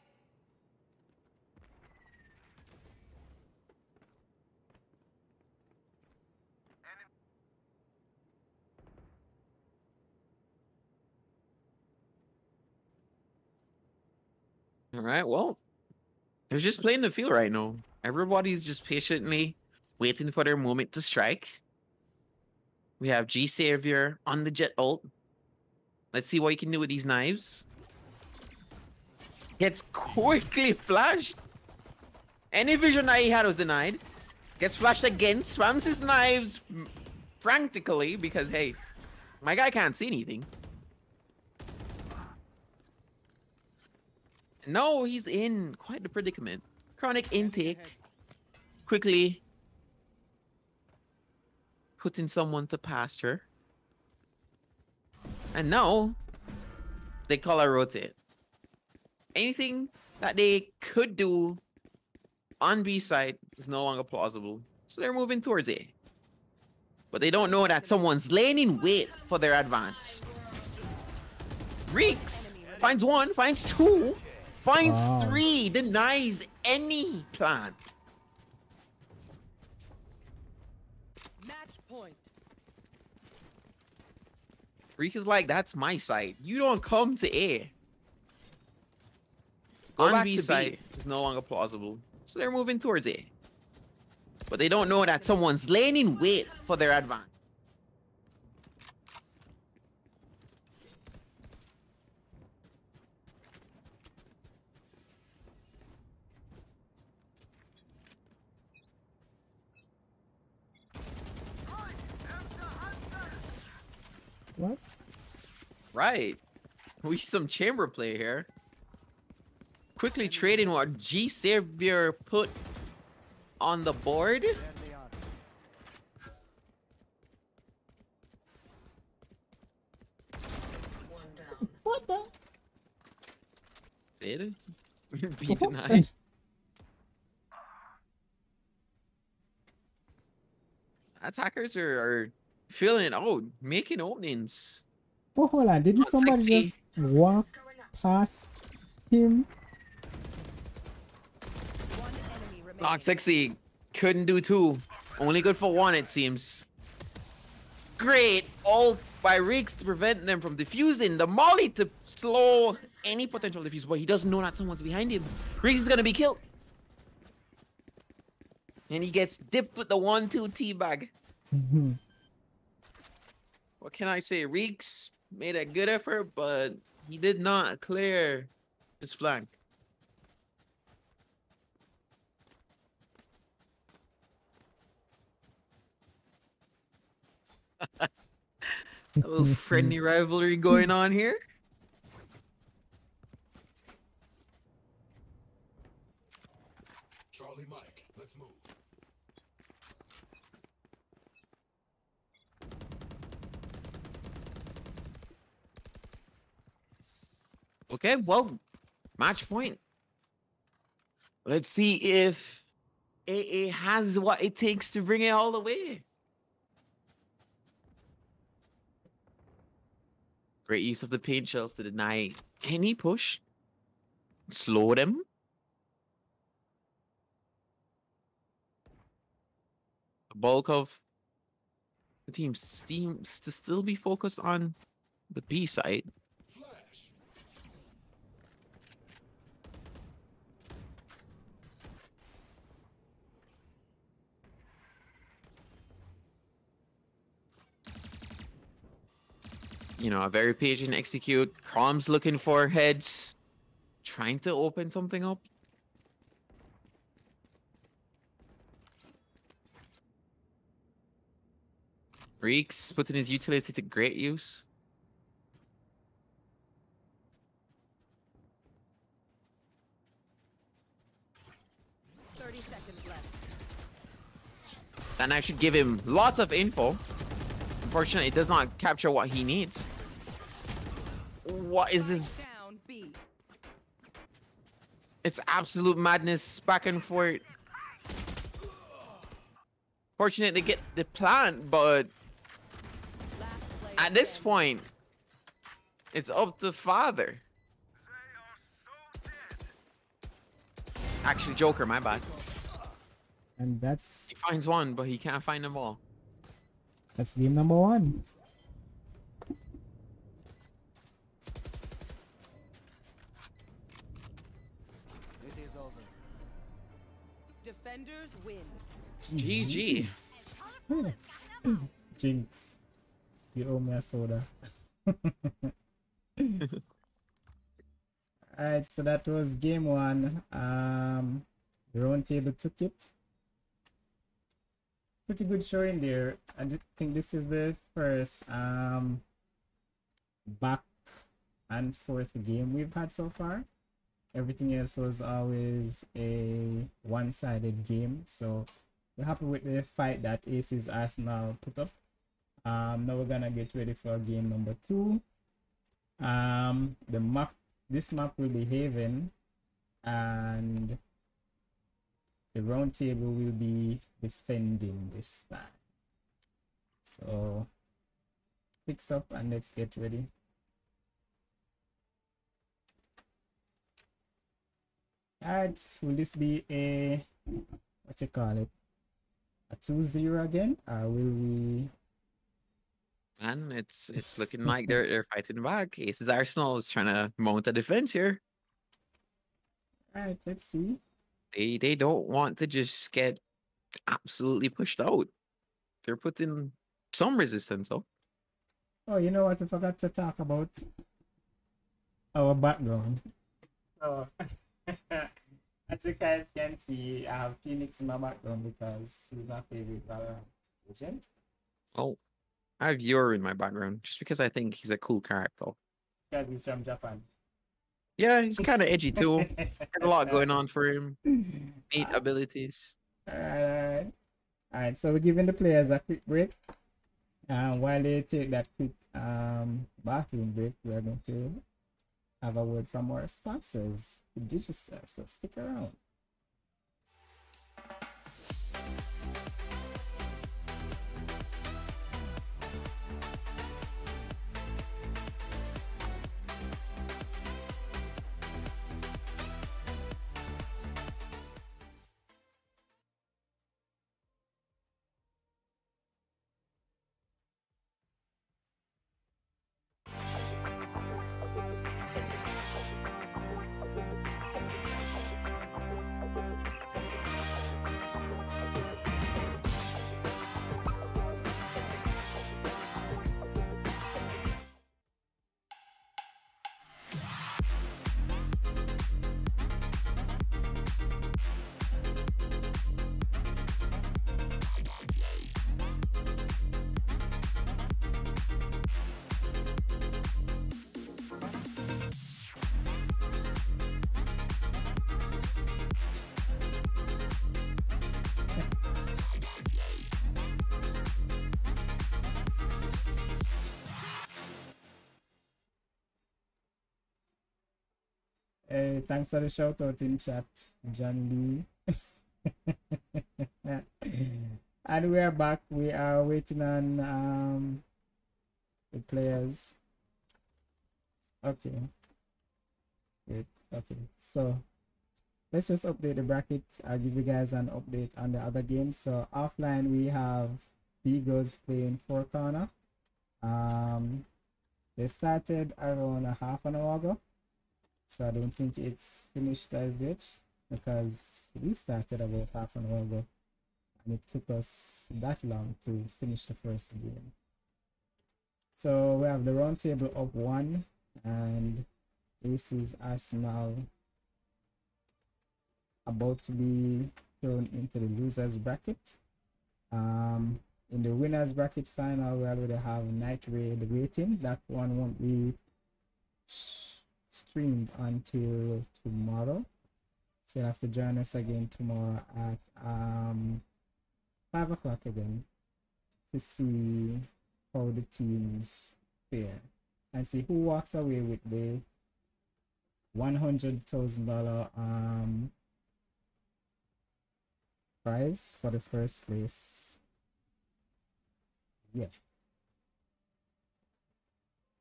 All right, well, they're just playing the field right now. Everybody's just patiently waiting for their moment to strike. We have G Savior on the Jett ult. Let's see what he can do with these knives. Gets quickly flashed. Any vision that he had was denied. Gets flashed again, spams his knives frantically because, hey, my guy can't see anything. No, he's in quite the predicament. Chronic intake. Quickly putting someone to pasture. And now they color rotate. Anything that they could do on B side is no longer plausible. So they're moving towards A. But they don't know that someone's laying in wait for their advance. Reeks finds one, finds two, finds Wow. three, denies any plant. Match point. Reek is like, that's my site. You don't come to A. Go On back B to B. side is no longer plausible. So they're moving towards A. But they don't know that someone's laying in wait for their advance. What? Right. We some chamber play here. Quickly trading what G Savior put on the board. There they are. One down. What the? Fade. Be What denied. Attackers are, are feeling it out, making openings. But hold on, didn't Not somebody sexy. just walk past him? One enemy remaining. Not sexy. Couldn't do two. Only good for one, it seems. Great. All by Riggs to prevent them from defusing. The Molly to slow any potential defuse, but he doesn't know that someone's behind him. Riggs is gonna be killed. And he gets dipped with the one-two teabag. Mhm. What can I say? Reeks made a good effort, but he did not clear his flank. a little friendly rivalry going on here. Charlie Mike, let's move. Okay, well, match point. Let's see if AA has what it takes to bring it all the way. Great use of the paint shells to deny any push. Slow them. The bulk of the team seems to still be focused on the B side. You know, a very patient execute. Crom's looking for heads, trying to open something up. Reeks putting his utility to great use. Thirty seconds left. And I should give him lots of info. Unfortunately, it does not capture what he needs. What is this? It's absolute madness back and forth. Fortunate they get the plant, but at this point, it's up to father. Actually, Joker, my bad. And that's He finds one, but he can't find them all. that's game number one. Defenders win. GG. Jinx. You owe me a soda. Alright, so that was game one. Um the round table took it. Pretty good showing there. I think this is the first um back and forth game we've had so far. Everything else was always a one-sided game, so we're happy with the fight that Aces Arsenal put up. Um, now we're gonna get ready for game number two. Um, the map, this map will be Haven, and the round table will be defending this time. So fix up and let's get ready. Alright, will this be a what you call it? A 2-0 again? Or will we Man, it's it's looking like they're they're fighting back. Aces Arsenal is trying to mount a defense here. Alright, let's see. They they don't want to just get absolutely pushed out. They're putting some resistance up. Oh, you know what? I forgot to talk about our background. Oh. So, as you guys can see, I have Phoenix in my background because he's my favorite Valorant agent. Oh, I have Yoru in my background just because I think he's a cool character. Because he's from Japan. Yeah, he's kind of edgy too. Has a lot going on for him. Neat uh, abilities. Alright. Alright, so we're giving the players a quick break. And while they take that quick um bathroom break, we're going to have a word from our sponsors, Digicel. So stick around. Thanks for the shout out in chat, John Lee. and we are back. We are waiting on um the players. Okay. Okay. So let's just update the bracket. I'll give you guys an update on the other games. So offline we have Beagles playing four corner. Um they started around a half an hour ago. So I don't think it's finished as yet because we started about half an hour ago and it took us that long to finish the first game. So we have the round table of one and this is Arsenal about to be thrown into the losers bracket. Um, in the winners bracket final, we already have Night Raid waiting. That one won't be streamed until tomorrow. So you'll have to join us again tomorrow at um, 5 o'clock again to see how the teams fare and see who walks away with the $100,000 um, prize for the first place. Yeah.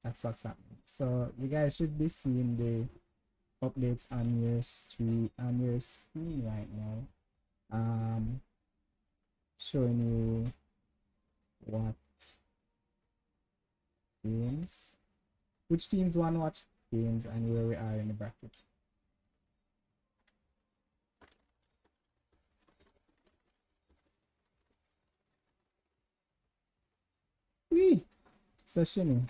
That's what's happening. So you guys should be seeing the updates on your street on your screen right now. Um showing you what games which teams want to watch games and where we are in the bracket. Wee! So Shinny,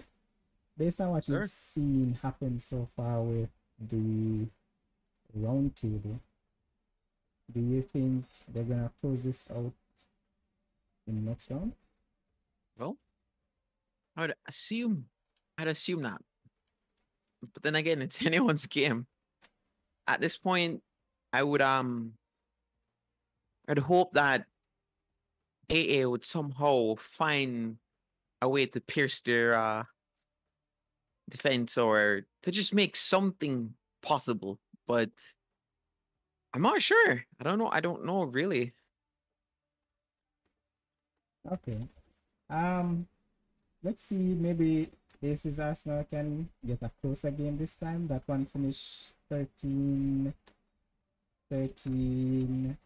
based on what Sir? you've seen happen so far with the round table, do you think they're gonna close this out in the next round? Well, I would assume I'd assume not. But then again, it's anyone's game. At this point, I would um I'd hope that AA would somehow find a way to pierce their uh defense or to just make something possible. But I'm not sure. I don't know. I don't know really. Okay. Um, let's see. Maybe Aces Arsenal can get a closer game this time. That one finished 13, 13,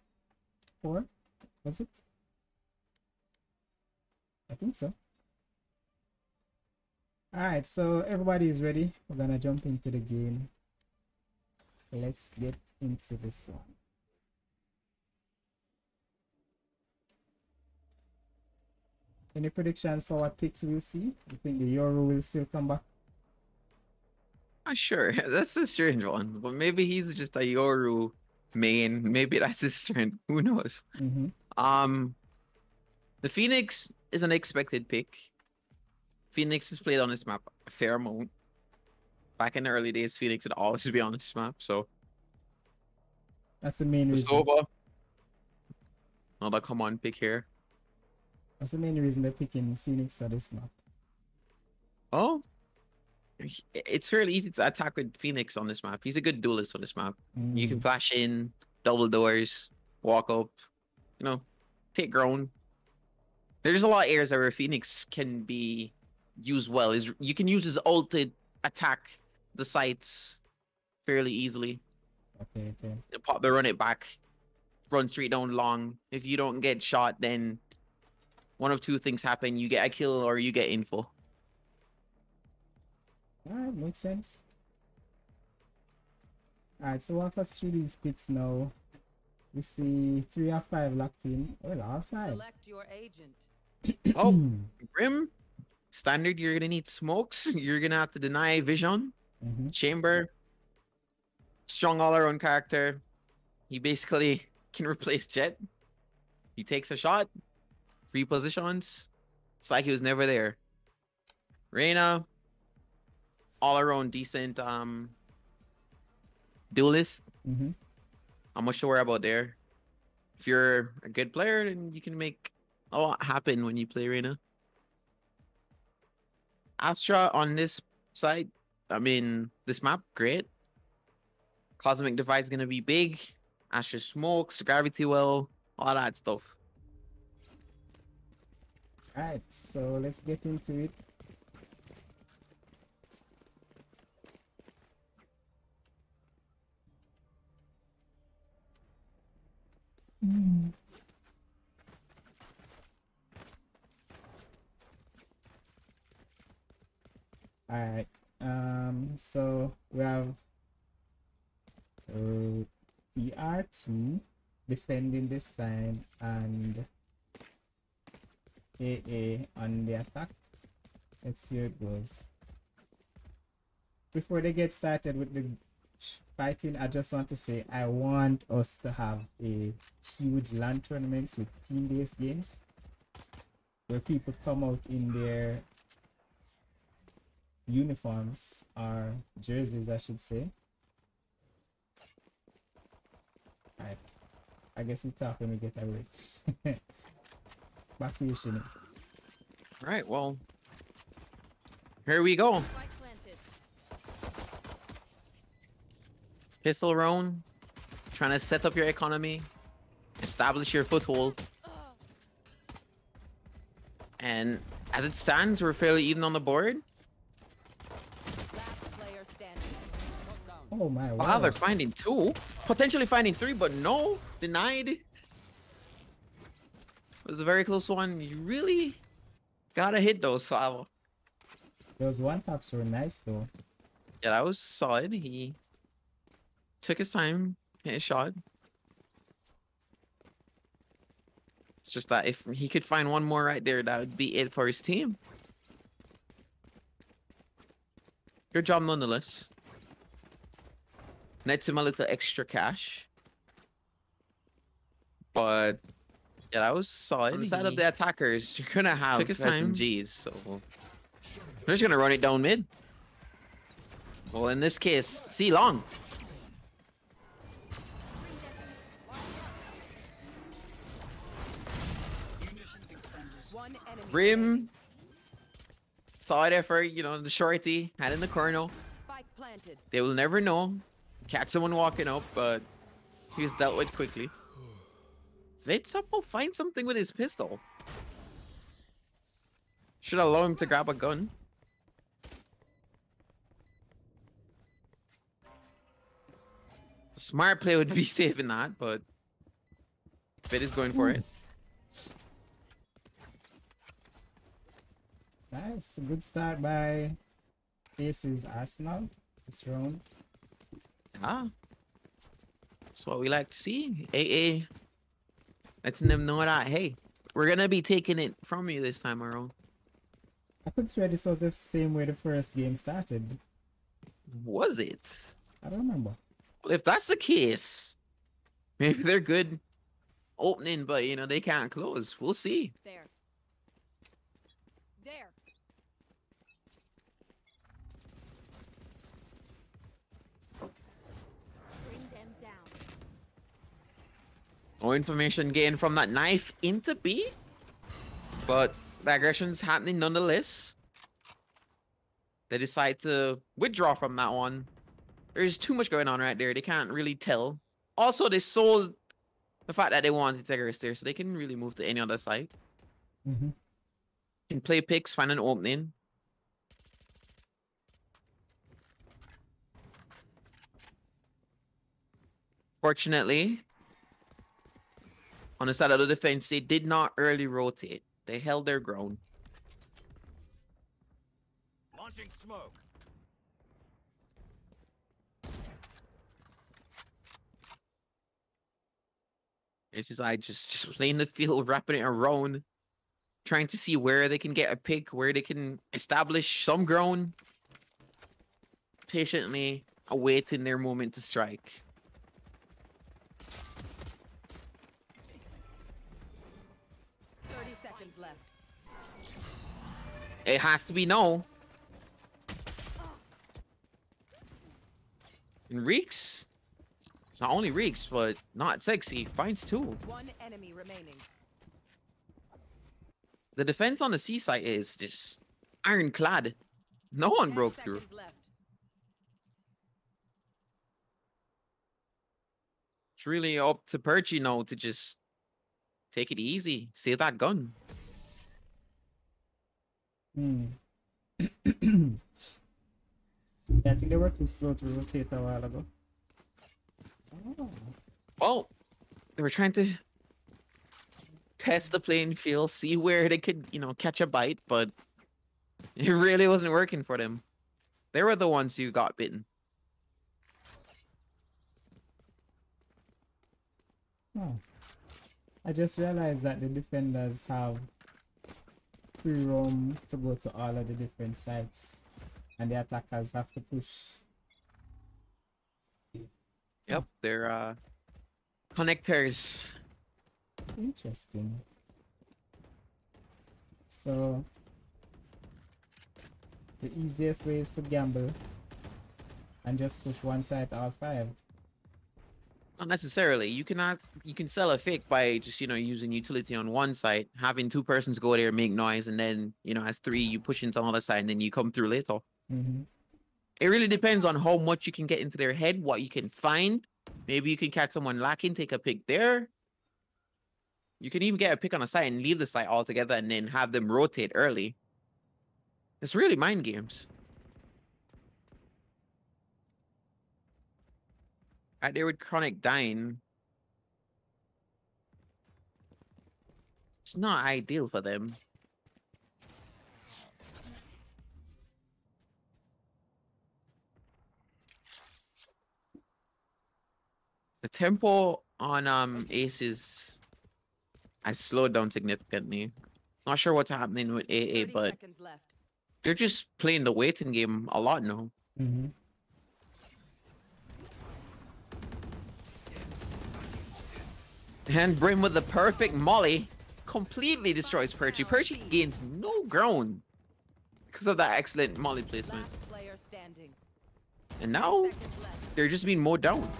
4. Was it? I think so. Alright, so everybody is ready. We're gonna jump into the game. Let's get into this one. Any predictions for what picks we'll see? You think the Yoru will still come back? Not sure. That's a strange one. But maybe he's just a Yoru main. Maybe that's his strength. Who knows? Mm-hmm. Um, the Phoenix is an expected pick. Phoenix has played on this map a fair amount. Back in the early days, Phoenix would always be on this map. So That's the main reason. Sova, another come on pick here. That's the main reason they're picking Phoenix for this map. Oh, it's fairly easy to attack with Phoenix on this map. He's a good duelist on this map. You can Mm. flash in, double doors, walk up, you know, take ground. There's a lot of areas where Phoenix can be used well. Is you can use his ult to attack the sites fairly easily. Okay, okay. You pop the run it back, run straight down long. If you don't get shot, then one of two things happen: you get a kill or you get info. Alright, makes sense. Alright, so walk us through these picks now. We see three or five locked in. Well, all five. Select your agent. Oh, Brim, standard. You're gonna need smokes. You're gonna have to deny vision. Mhm. Chamber, strong all around character. He basically can replace Jett. He takes a shot, repositions. It's like he was never there. Reyna, all around decent um duelist. Mm-hmm. How much to worry about there? If you're a good player, then you can make a lot happen when you play Reyna. Astra on this side, I mean, this map, great. Cosmic Divide is gonna be big. Asher Smokes, Gravity Well, all that stuff. Alright, so let's get into it. Mm. Alright, um, so we have uh, TRT defending this time and AA on the attack. Let's see how it goes. Before they get started with the fighting, I just want to say I want us to have a huge LAN tournaments with team-based games where people come out in their uniforms are jerseys, I should say. Alright, I guess we talk when we get a break. Back to you, Shinny. Right, well, here we go. Pistol round, trying to set up your economy, establish your foothold. And as it stands, we're fairly even on the board. Player standing. Oh my oh, Wow, wow. they're finding two, potentially finding three, but no, denied. It was a very close one. You really gotta hit those, Favo. Those one taps were nice though. Yeah, that was solid. He took his time, hit his shot. It's just that if he could find one more right there, that would be it for his team. Good job nonetheless. Nets him a little extra cash. But yeah, that was solid. On the side of the attackers, you're gonna have Took his time. SMGs, so they're just gonna run it down mid. Well, in this case, C long. One enemy. Rim. Solid effort, you know, the shorty, had in the corner. They will never know. Catch someone walking up, but he was dealt with quickly. Will find something with his pistol. Should allow him to grab a gun. Smart play would be saving that, but Fit is going for it. Nice, good start by Faces Arsenal this round. Ah. That's what we like to see. AA. Letting them know that, hey, we're going to be taking it from you this time around. I could swear this was the same way the first game started. Was it? I don't remember. Well, if that's the case, maybe they're good opening, but, you know, they can't close. We'll see. There. There. Bring them down. No information gained from that knife into B. But the aggression's happening nonetheless. They decide to withdraw from that one. There's too much going on right there. They can't really tell. Also, they sold the fact that they wanted to Tigris there, so they can really move to any other side. Mm-hmm. Can play picks, find an opening. Fortunately, on the side of the defense, they did not early rotate. They held their ground. Launching smoke. This is I just just playing the field, wrapping it around, trying to see where they can get a pick, where they can establish some ground. Patiently awaiting their moment to strike. Seconds left. It has to be no. And Reeks, not only Reeks, but not sexy, finds two. One enemy remaining. The defense on the C site is just ironclad. No one broke through. left. It's really up to Perchy now to just take it easy. Save that gun. Hmm. Yeah, I think they were too slow to rotate a while ago. Oh. Well, they were trying to test the playing field, see where they could, you know, catch a bite, but it really wasn't working for them. They were the ones who got bitten. Oh. I just realized that the defenders have free roam to go to all of the different sites and the attackers have to push. Yep, they're uh connectors. Interesting. So the easiest way is to gamble and just push one side all five. Not necessarily. You cannot you can sell a fake by just, you know, using utility on one side, having two persons go there, make noise, and then, you know, as three you push into another side and then you come through later. Mm-hmm. It really depends on how much you can get into their head, what you can find. Maybe you can catch someone lacking, take a pick there. You can even get a pick on a site and leave the site altogether and then have them rotate early. It's really mind games. Right there with Chronic dying. It's not ideal for them. The tempo on um Aces has slowed down significantly. Not sure what's happening with AA, but left. they're just playing the waiting game a lot now. Mm-hmm. And Brim with the perfect molly completely destroys Perchy. Perchy gains no ground because of that excellent molly placement. Last player standing. And now Seconds they're just being mowed down.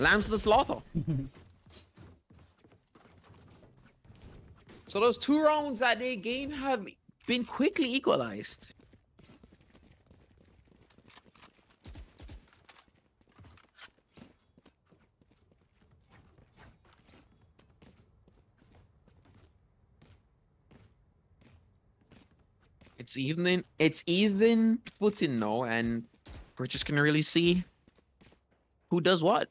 Lambs the slaughter. so those two rounds that they gained have been quickly equalized. It's even it's even footing now, and we're just gonna really see who does what.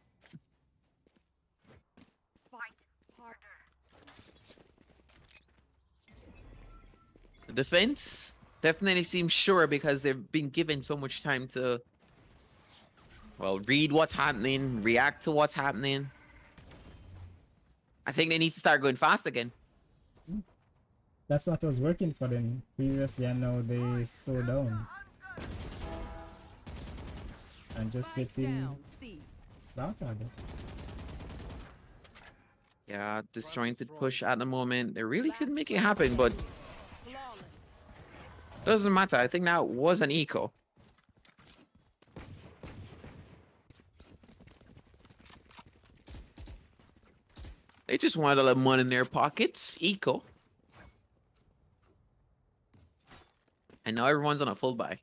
The defense definitely seems sure because they've been given so much time to, well, read what's happening, react to what's happening. I think they need to start going fast again. That's what was working for them previously and now they slow down. And just getting slaughtered. Yeah, disjointed push at the moment. They really could make it happen, but doesn't matter. I think that was an eco. They just wanted a little money in their pockets. Eco. And now everyone's on a full buy.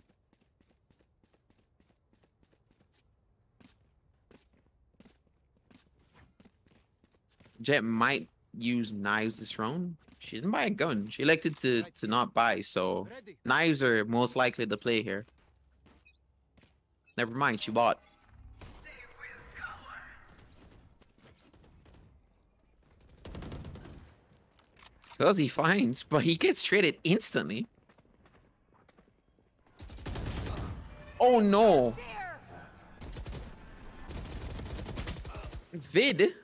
Jett might use knives this round. She didn't buy a gun. She elected to to not buy, so Ready. knives are most likely the play here. Never mind, she bought. So as he finds, but he gets traded instantly. Oh no! Vid?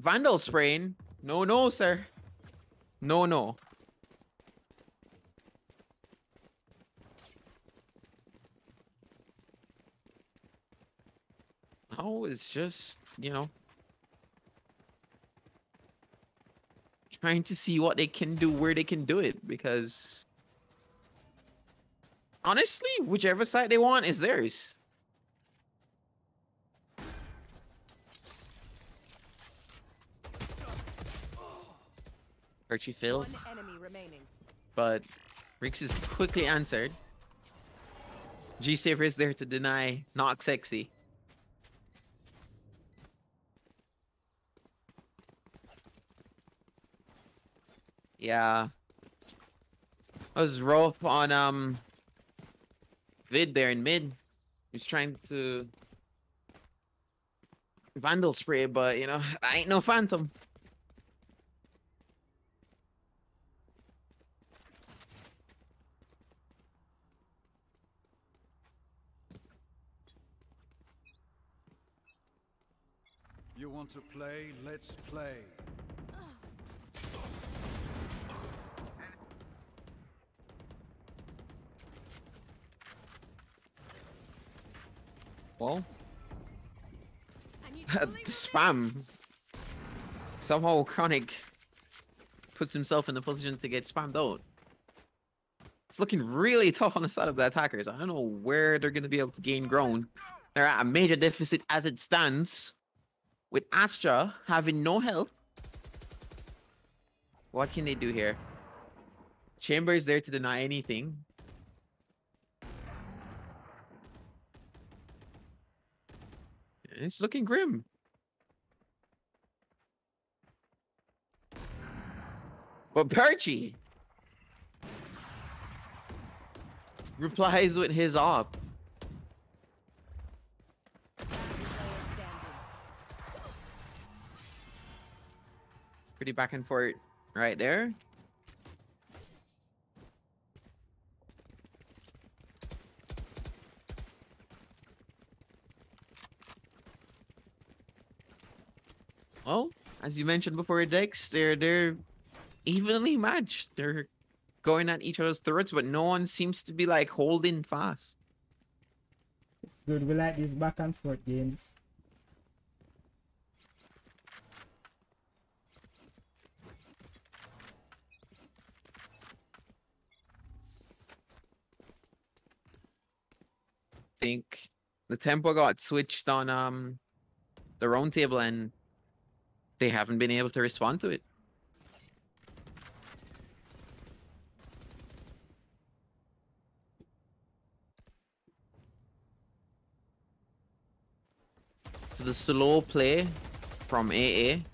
Vandal spraying? No, no, sir. No, no. No, it's just, you know, trying to see what they can do, where they can do it, because honestly, whichever side they want is theirs. Archie fails. But Rix is quickly answered. G Savior is there to deny not sexy. Yeah. I was rope on um vid there in mid. He's trying to vandal spray, but you know, I ain't no phantom. You want to play? Let's play. Well, spam. Somehow Chronic puts himself in the position to get spammed out. It's looking really tough on the side of the attackers. I don't know where they're going to be able to gain ground. They're at a major deficit as it stands. With Astra having no health. What can they do here? Chamber is there to deny anything. It's looking grim. But Perchy replies with his op. Pretty back and forth right there. Well, as you mentioned before, Dex, they're they're evenly matched. They're going at each other's throats, but no one seems to be like holding fast. It's good. We like these back and forth games. I think the tempo got switched on um the round table and they haven't been able to respond to it. So the slow play from AA.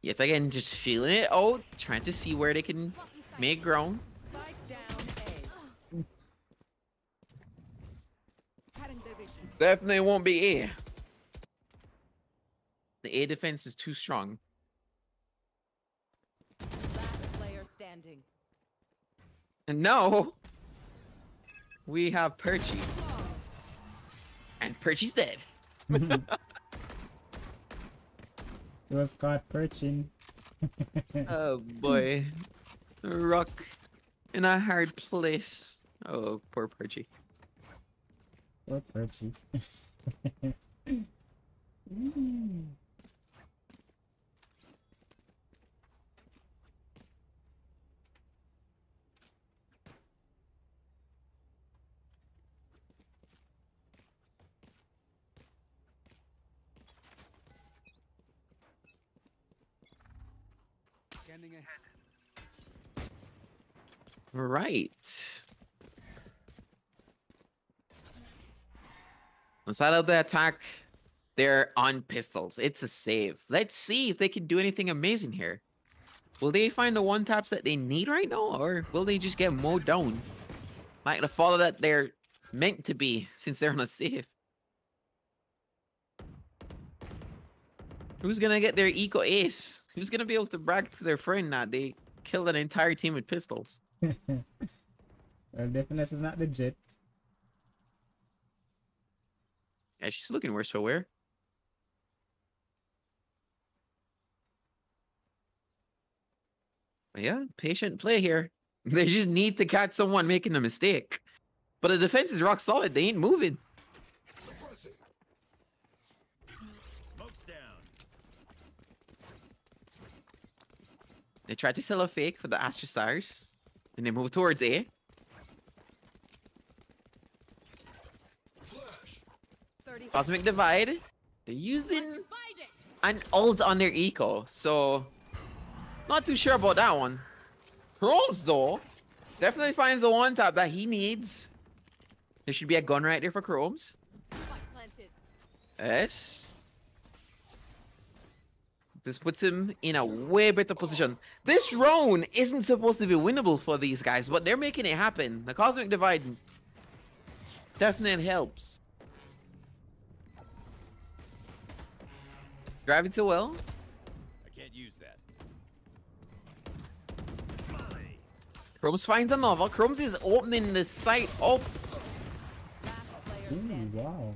Yet again, just feeling it out, trying to see where they can make ground. Definitely won't be A. The A defense is too strong. Last player standing. And no, we have Perchy. And Perchy's dead. He was caught perching. oh boy. Rock in a hard place. Oh, poor Perchy. Poor Perchy. Mm. Scanning ahead. Right. On side of the attack, they're on pistols. It's a save. Let's see if they can do anything amazing here. Will they find the one taps that they need right now, or will they just get mowed down? Like the follow that they're meant to be since they're on a save. Who's gonna get their eco ace? Who's gonna be able to brag to their friend that they killed an entire team with pistols? well, definitely not legit. Yeah, she's looking worse for wear. Yeah, patient play here. They just need to catch someone making a mistake. But the defense is rock solid. They ain't moving. They tried to sell a fake for the Astra Stars. And they move towards A. Cosmic Divide. They're using an ult on their eco. So, not too sure about that one. Chromes, though, definitely finds the one tap that he needs. There should be a gun right there for Chromes. Yes. This puts him in a way better position. This round isn't supposed to be winnable for these guys, but they're making it happen. The Cosmic Divide definitely helps. Driving Gravity well. I can't use that. Chromes finds another. Chromes is opening the site up. Ooh, wow.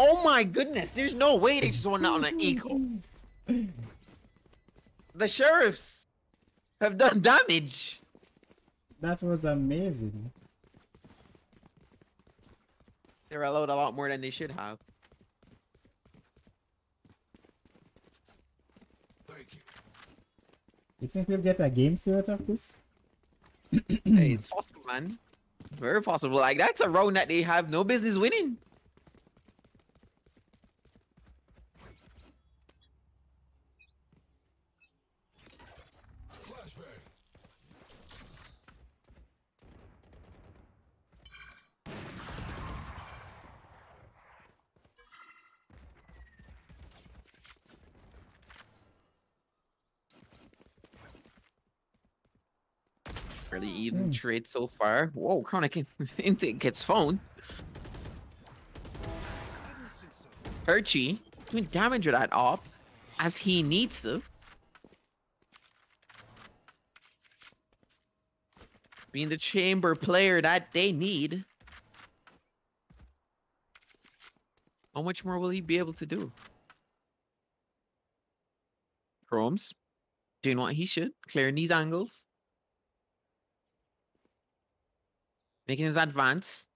Oh my goodness, there's no way they just won that on an eco. The sheriffs have done damage. That was amazing. They're allowed a lot more than they should have. Thank You You think we'll get a game two out of this? hey, it's possible, man. Very possible. Like that's a round that they have no business winning. Fairly even Hmm. trade so far. Whoa, Chronic in- intake gets phone. Perchy doing damage with that op as he needs to. Being the chamber player that they need. How much more will he be able to do? Chromes doing what he should, clearing these angles. Making his advance.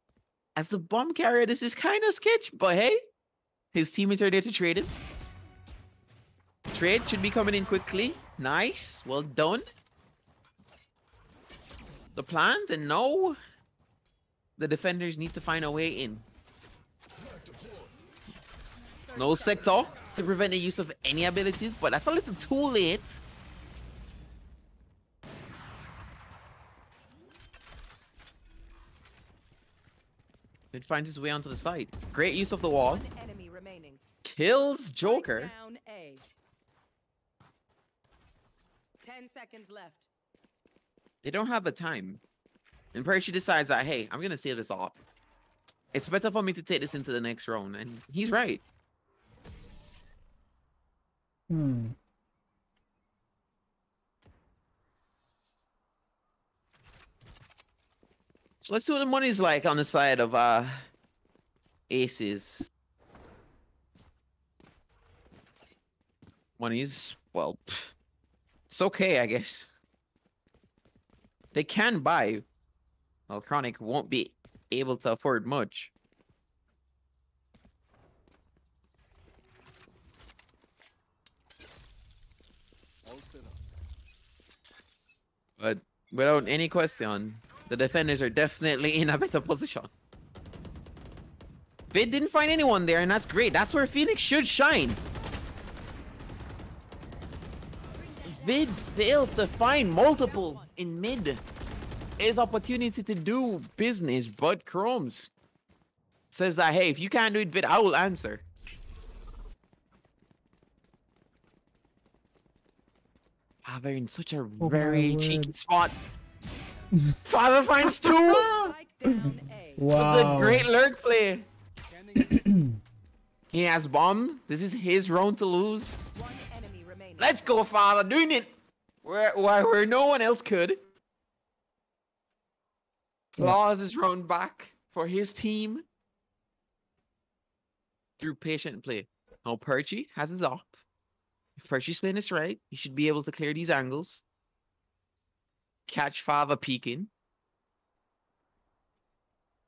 As the bomb carrier, this is kind of sketch, but hey, his teammates are there to trade it. Trade should be coming in quickly. Nice. Well done. The plant, and no. The defenders need to find a way in. No sector to prevent the use of any abilities, but that's a little too late. It finds his way onto the site. Great use of the wall. Enemy remaining. Kills Joker. Down A. Ten seconds left. They don't have the time. And Perchy decides that, hey, I'm gonna save this off. It's better for me to take this into the next round, and he's right. Hmm. Let's see what the money's like on the side of uh aces. Money's well, it's okay, I guess. They can buy. Well, Chronic won't be able to afford much. But without any question, the defenders are definitely in a better position. Vid didn't find anyone there, and that's great. That's where Phoenix should shine. Vid fails to find multiple in mid. His opportunity to do business, but Chromes says that, hey, if you can't do it, Vid, I will answer. Ah, they're in such a Oh very cheeky spot. Father finds two A. for the great lurk play. He has bomb. This is his round to lose. One enemy remaining. Let's go, father, doing it. Where, where, where no one else could. Claws is round back for his team through patient play. Now Perchy has his op. If Perchy's playing this right, he should be able to clear these angles. Catch father peeking.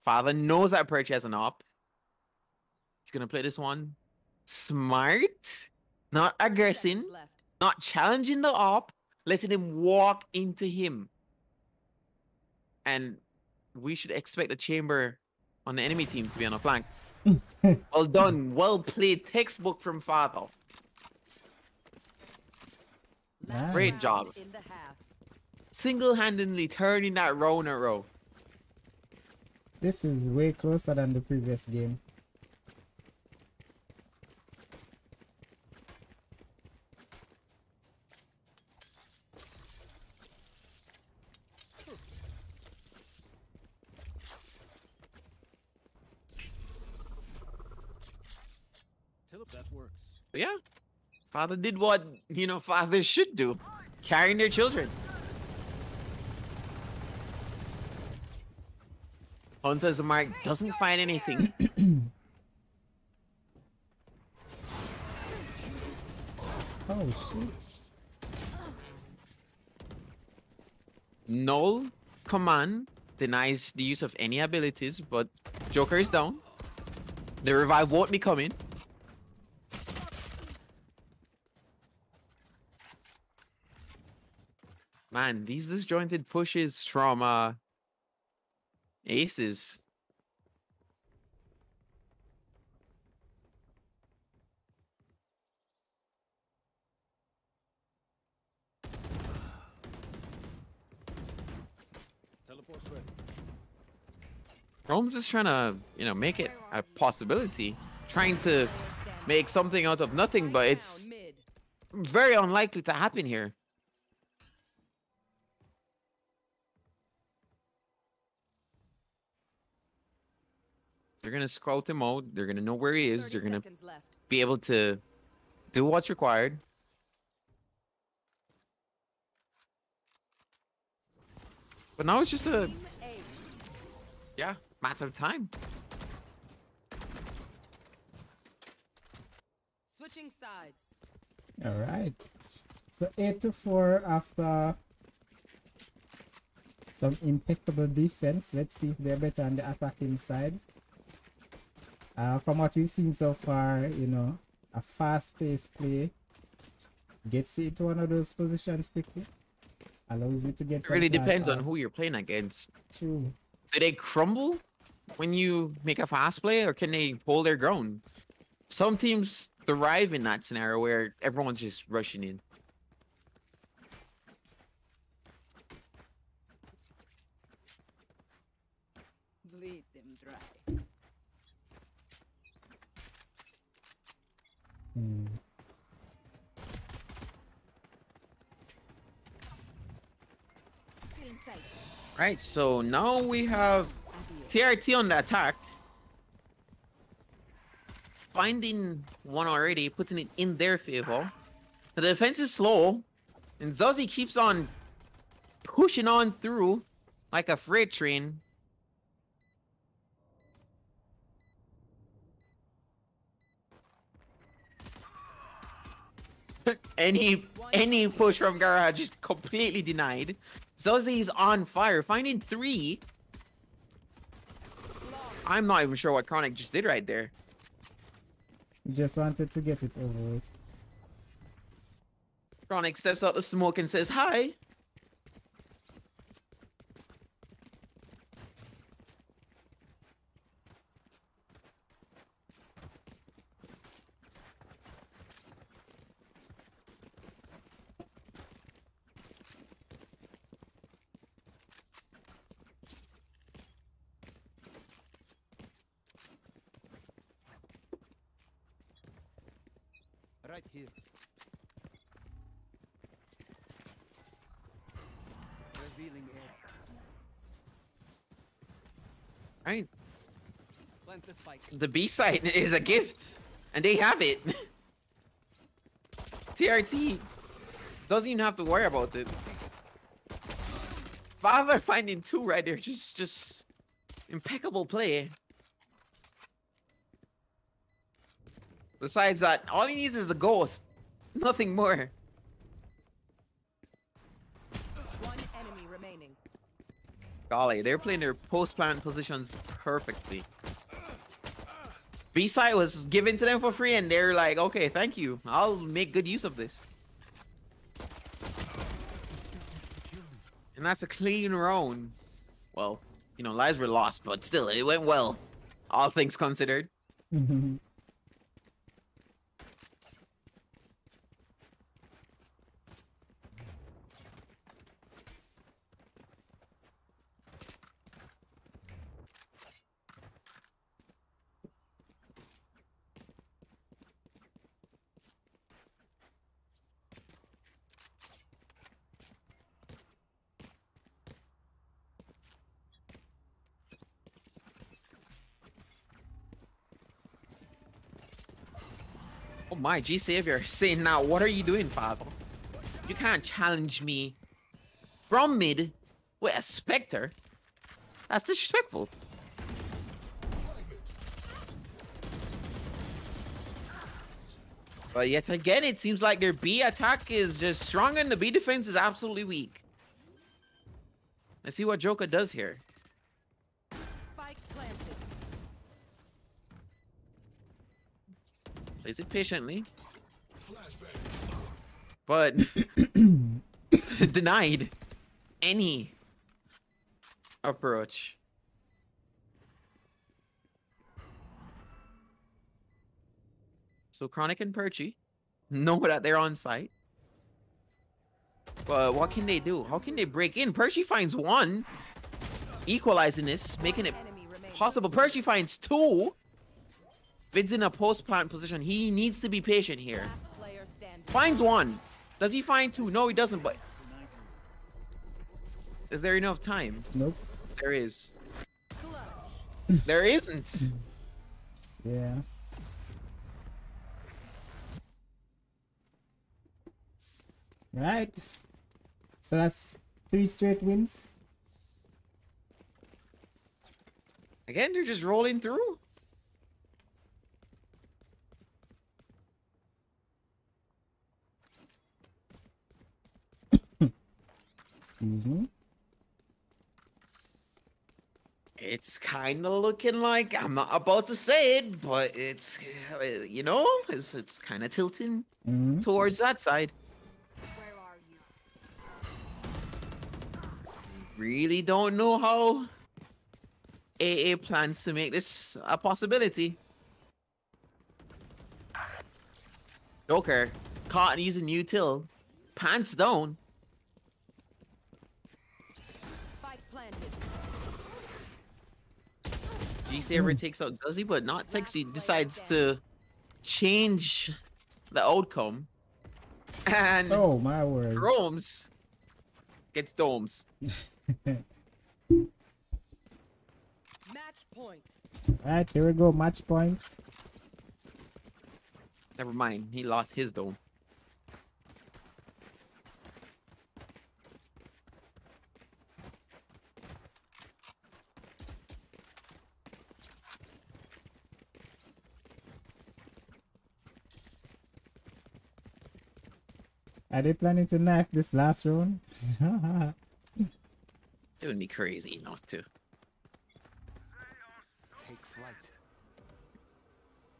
Father knows that Perch has an op. He's gonna play this one smart, not aggressing, not challenging the op, letting him walk into him. And we should expect the chamber on the enemy team to be on a flank. well done, well played, textbook from Father. Last Great round job single-handedly turning that row in a row. This is way closer than the previous game. That works. Yeah. Father did what, you know, fathers should do. Carrying their children. Hunter's mark doesn't find anything. Oh shit. Null command denies the use of any abilities, but Joker is down. The revive won't be coming. Man, these disjointed pushes from uh aces. Teleport's ready. Just trying to, you know, make it a possibility. Trying to make something out of nothing, but it's very unlikely to happen here. They're gonna scout him out. They're gonna know where he is. They're gonna left. be able to do what's required. But now it's just a yeah matter of time. Switching sides. All right. So eight to four after some impeccable defense. Let's see if they're better on the attacking side. Uh, from what we've seen so far, you know, a fast-paced play gets you into one of those positions quickly. Allows you to get. It really depends on who you're playing against. True. Do they crumble when you make a fast play, or can they hold their ground? Some teams thrive in that scenario where everyone's just rushing in. Hmm. Right, so now we have TRT on the attack. Finding one already, putting it in their favor. The defense is slow, and Zazi keeps on pushing on through like a freight train. any any push from Garage is completely denied. Zazi's on fire, finding three. I'm not even sure what Chronic just did right there. Just wanted to get it over with. Chronic steps out the smoke and says hi. The B site is a gift, and they have it. TRT doesn't even have to worry about it. Father finding two right there, just just impeccable play. Besides that, all he needs is a ghost, nothing more. One enemy remaining. Golly, they're playing their post plant positions perfectly. B side was given to them for free, and they're like, okay, thank you. I'll make good use of this. And that's a clean round. Well, you know, lives were lost, but still, it went well. All things considered. Mm-hmm. My G Savior saying now, what are you doing, father? You can't challenge me from mid with a Spectre. That's disrespectful. But yet again, it seems like their B attack is just strong and the B defense is absolutely weak. Let's see what Joker does here. Spike planted. Plays it patiently. But denied any approach. So Chronic and Perchy know that they're on site. But what can they do? How can they break in? Perchy finds one, equalizing this, making it possible. Perchy finds two. Vid's in a post plant position. He needs to be patient here. Finds one. Does he find two? No, he doesn't. But is there enough time? Nope. There is. There isn't. Yeah. Right. So that's three straight wins. Again, they're just rolling through. Excuse me. It's kind of looking like I'm not about to say it, but it's you know, it's it's kind of tilting Mhm. towards that side. Where are you? Really don't know how AA plans to make this a possibility. Joker caught using util, pants down. G Savior mm. takes out Zuzzy, but not sexy. Decides to change the outcome. And Oh my word. Chromes gets domes. Match point. Right, here we go. Match point. Never mind, he lost his dome. Are they planning to knife this last round? It would be crazy not to. Take flight.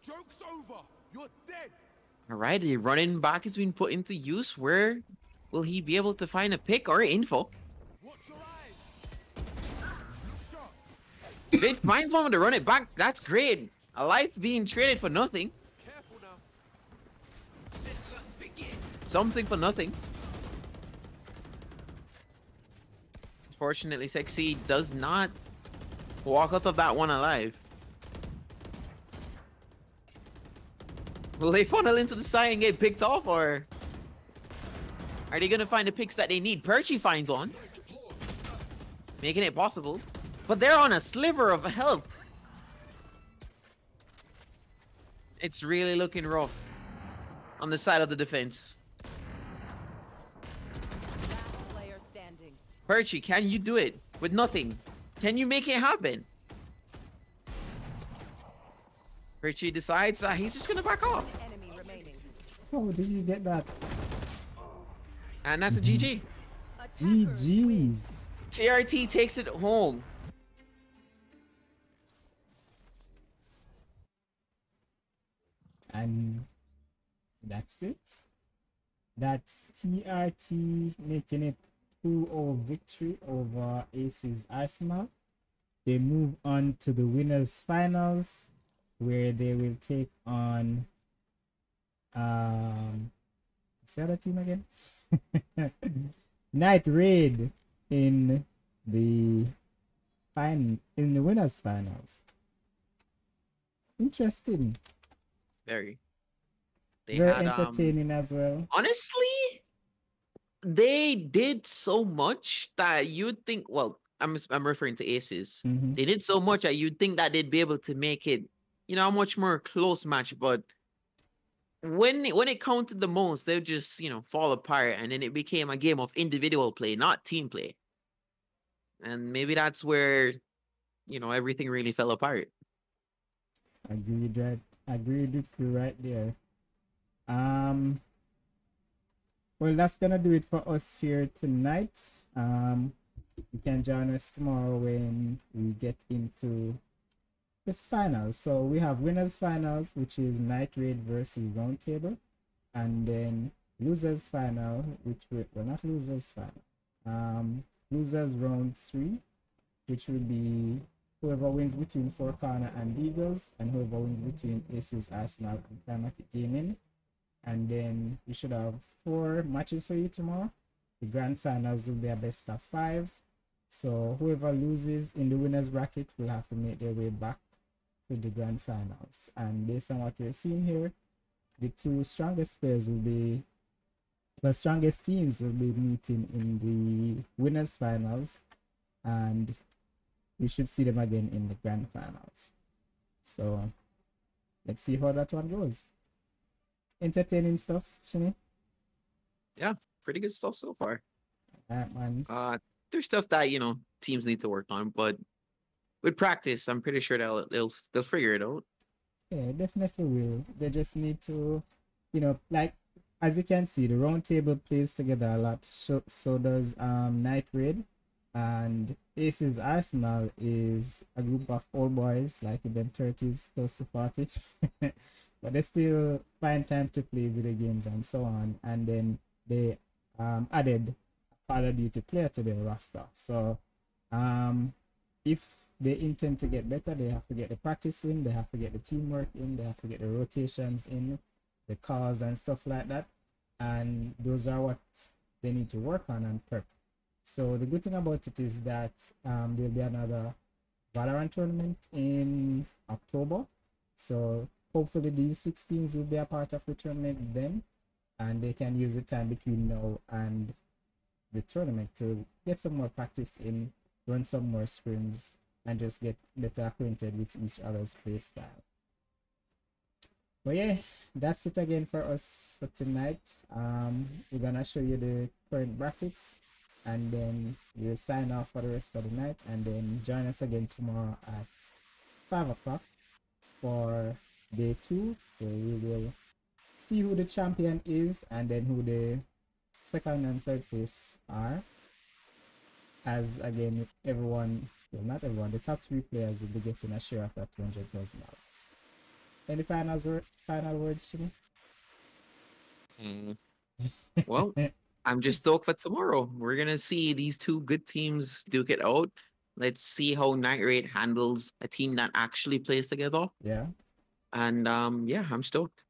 Joke's over. You're dead. Alright, the Run It Back has been put into use. Where will he be able to find a pick or info? Watch your eyes. If it finds one to run it back, that's great. A life being traded for nothing. Careful now. Something for nothing. Fortunately, Sexy does not walk out of that one alive. Will they funnel into the side and get picked off, or are they gonna find the picks that they need? Perchy finds one, making it possible, but they're on a sliver of health. It's really looking rough on the side of the defense. Perchy, can you do it with nothing? Can you make it happen? Perchy decides that he's just gonna back off. Oh, did you get that? And that's a GG. GG's. TRT takes it home. And that's it. That's TRT making it 2-0 victory over Aces Arsenal. They move on to the winners finals where they will take on um what's the other team again? Night Raid in the fin in the winners finals. Interesting. Very. They Very had, um, entertaining as well. honestly, they did so much that you'd think. Well, I'm I'm referring to Aces. Mhm. They did so much that you'd think that they'd be able to make it, you know, a much more close match. But when it, when it counted the most, they would just you know fall apart, and then it became a game of individual play, not team play. And maybe that's where you know everything really fell apart. Agreed, right? Agreed with you right there. Um, well, that's gonna do it for us here tonight. Um, you can join us tomorrow when we get into the finals. So we have winners finals, which is night raid versus roundtable, and then losers final, which we well not losers final. Um, losers round three, which will be whoever wins between Four Corner and Eagles, and whoever wins between Aces, Arsenal, and Climatic Gaming. And then we should have four matches for you tomorrow. The grand finals will be a best of five. So whoever loses in the winners bracket will have to make their way back to the grand finals. And based on what we're seeing here, the two strongest players will be the strongest teams will be meeting in the winners finals and we should see them again in the grand finals. So let's see how that one goes. Entertaining stuff, Shani. Yeah, pretty good stuff so far. Uh, there's stuff that you know teams need to work on, but with practice, I'm pretty sure they'll they'll they'll figure it out. Yeah, definitely will. They just need to, you know, like as you can see, the round table plays together a lot. So, so does um Night Raid, and Aces Arsenal is a group of old boys like in them thirties, close to forty, but they still find time to play video games and so on. And then they um added Call of Duty player to their roster. So, um, if they intend to get better, they have to get the practice in, they have to get the teamwork in, they have to get the rotations in, the calls and stuff like that. And those are what they need to work on and prep. So the good thing about it is that um, there'll be another Valorant tournament in October. So hopefully these six teams will be a part of the tournament then, and they can use the time between now and the tournament to get some more practice in, run some more scrims, and just get better acquainted with each other's play style. But yeah, that's it again for us for tonight. Um, we're gonna show you the current brackets and then we'll sign off for the rest of the night and then join us again tomorrow at 5 o'clock for day two where we will see who the champion is and then who the second and third place are as again everyone well not everyone the top three players will be getting a share of that $200,000 any final, final words Jimmy? Mm. Well, I'm just stoked for tomorrow. We're gonna see these two good teams duke it out. Let's see how Night Raid handles a team that actually plays together. Yeah. And um, yeah, I'm stoked.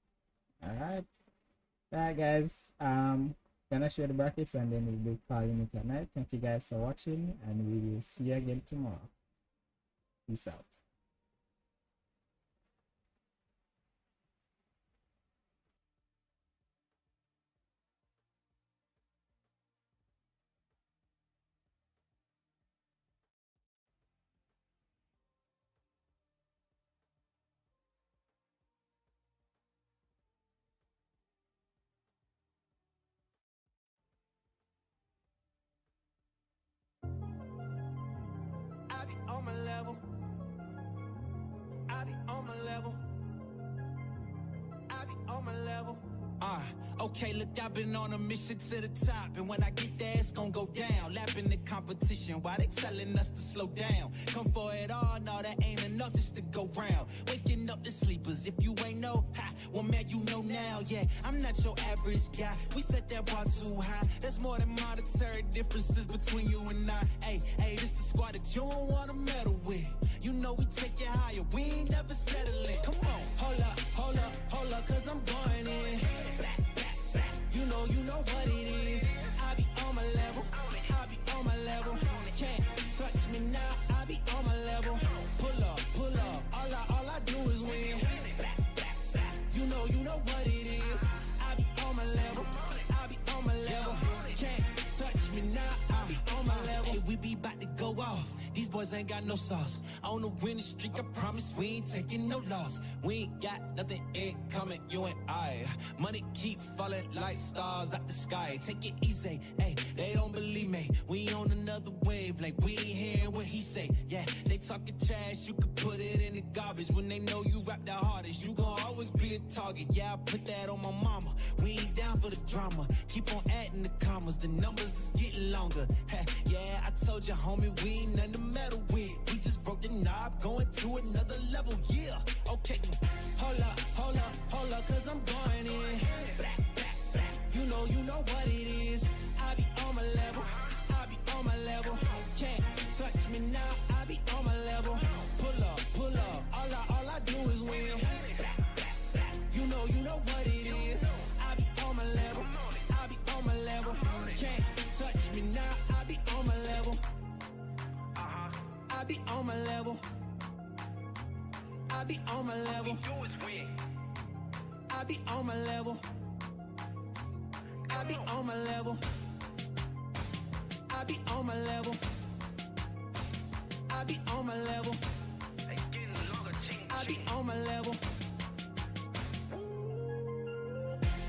All right. All right, guys. Um, gonna share the brackets and then we'll be calling it a night. Thank you guys for watching, and we will see you again tomorrow. Peace out. Okay, look, I've been on a mission to the top. And when I get there, it's gonna go down. Lapping the competition why they telling us to slow down. Come for it all, no, that ain't enough just to go round. Waking up the sleepers, if you ain't know, ha, well, man, you know now, yeah. I'm not your average guy. We set that bar too high. There's more than monetary differences between you and I. Hey, hey, this the squad that you don't wanna meddle with. You know we take it higher, we ain't never settling. Come on, hold up, hold up, hold up, cause I'm going in. You know, you know what it is. I be on my level, I be on my level. Can't touch me now, I be on my level. Pull up, pull up, all I, all I do is win. You know, you know what it is. Boys ain't got no sauce. On the winning streak, I promise we ain't taking no loss. We ain't got nothing in common, you and I. Money keep falling like stars out the sky. Take it easy, hey, they don't believe me. We on another wave, like we ain't hearing what he say. Yeah, they talking trash, you can put it in the garbage. When they know you rap the hardest, you gon' always be a target. Yeah, I put that on my mama. We ain't down for the drama. Keep on adding the commas, the numbers is getting longer. Hey, yeah, I told you, homie, we ain't nothing to meddle with. We just broke the knob, going to another level. Yeah, okay. Hold up, hold up, hold up, cause I'm going in. You know, you know what it is. I be on my level, I be on my level. Can't touch me now, I be on my level. Pull up, pull up, all I, all I do is win. You know, you know what it is. I be on my level. I be on my level. I be on my level. I be on my level. I be on my level. I be on my level. I be on my level.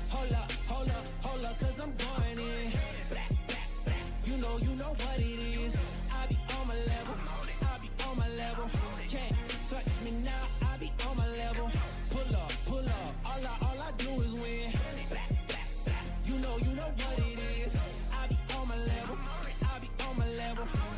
Hold up, hold up, hold up, cause I'm going in. You know, you know what it level. Can't touch me now, I be on my level. Pull up, pull up, all I, all I do is win. You know, you know what it is. I be on my level, I be on my level.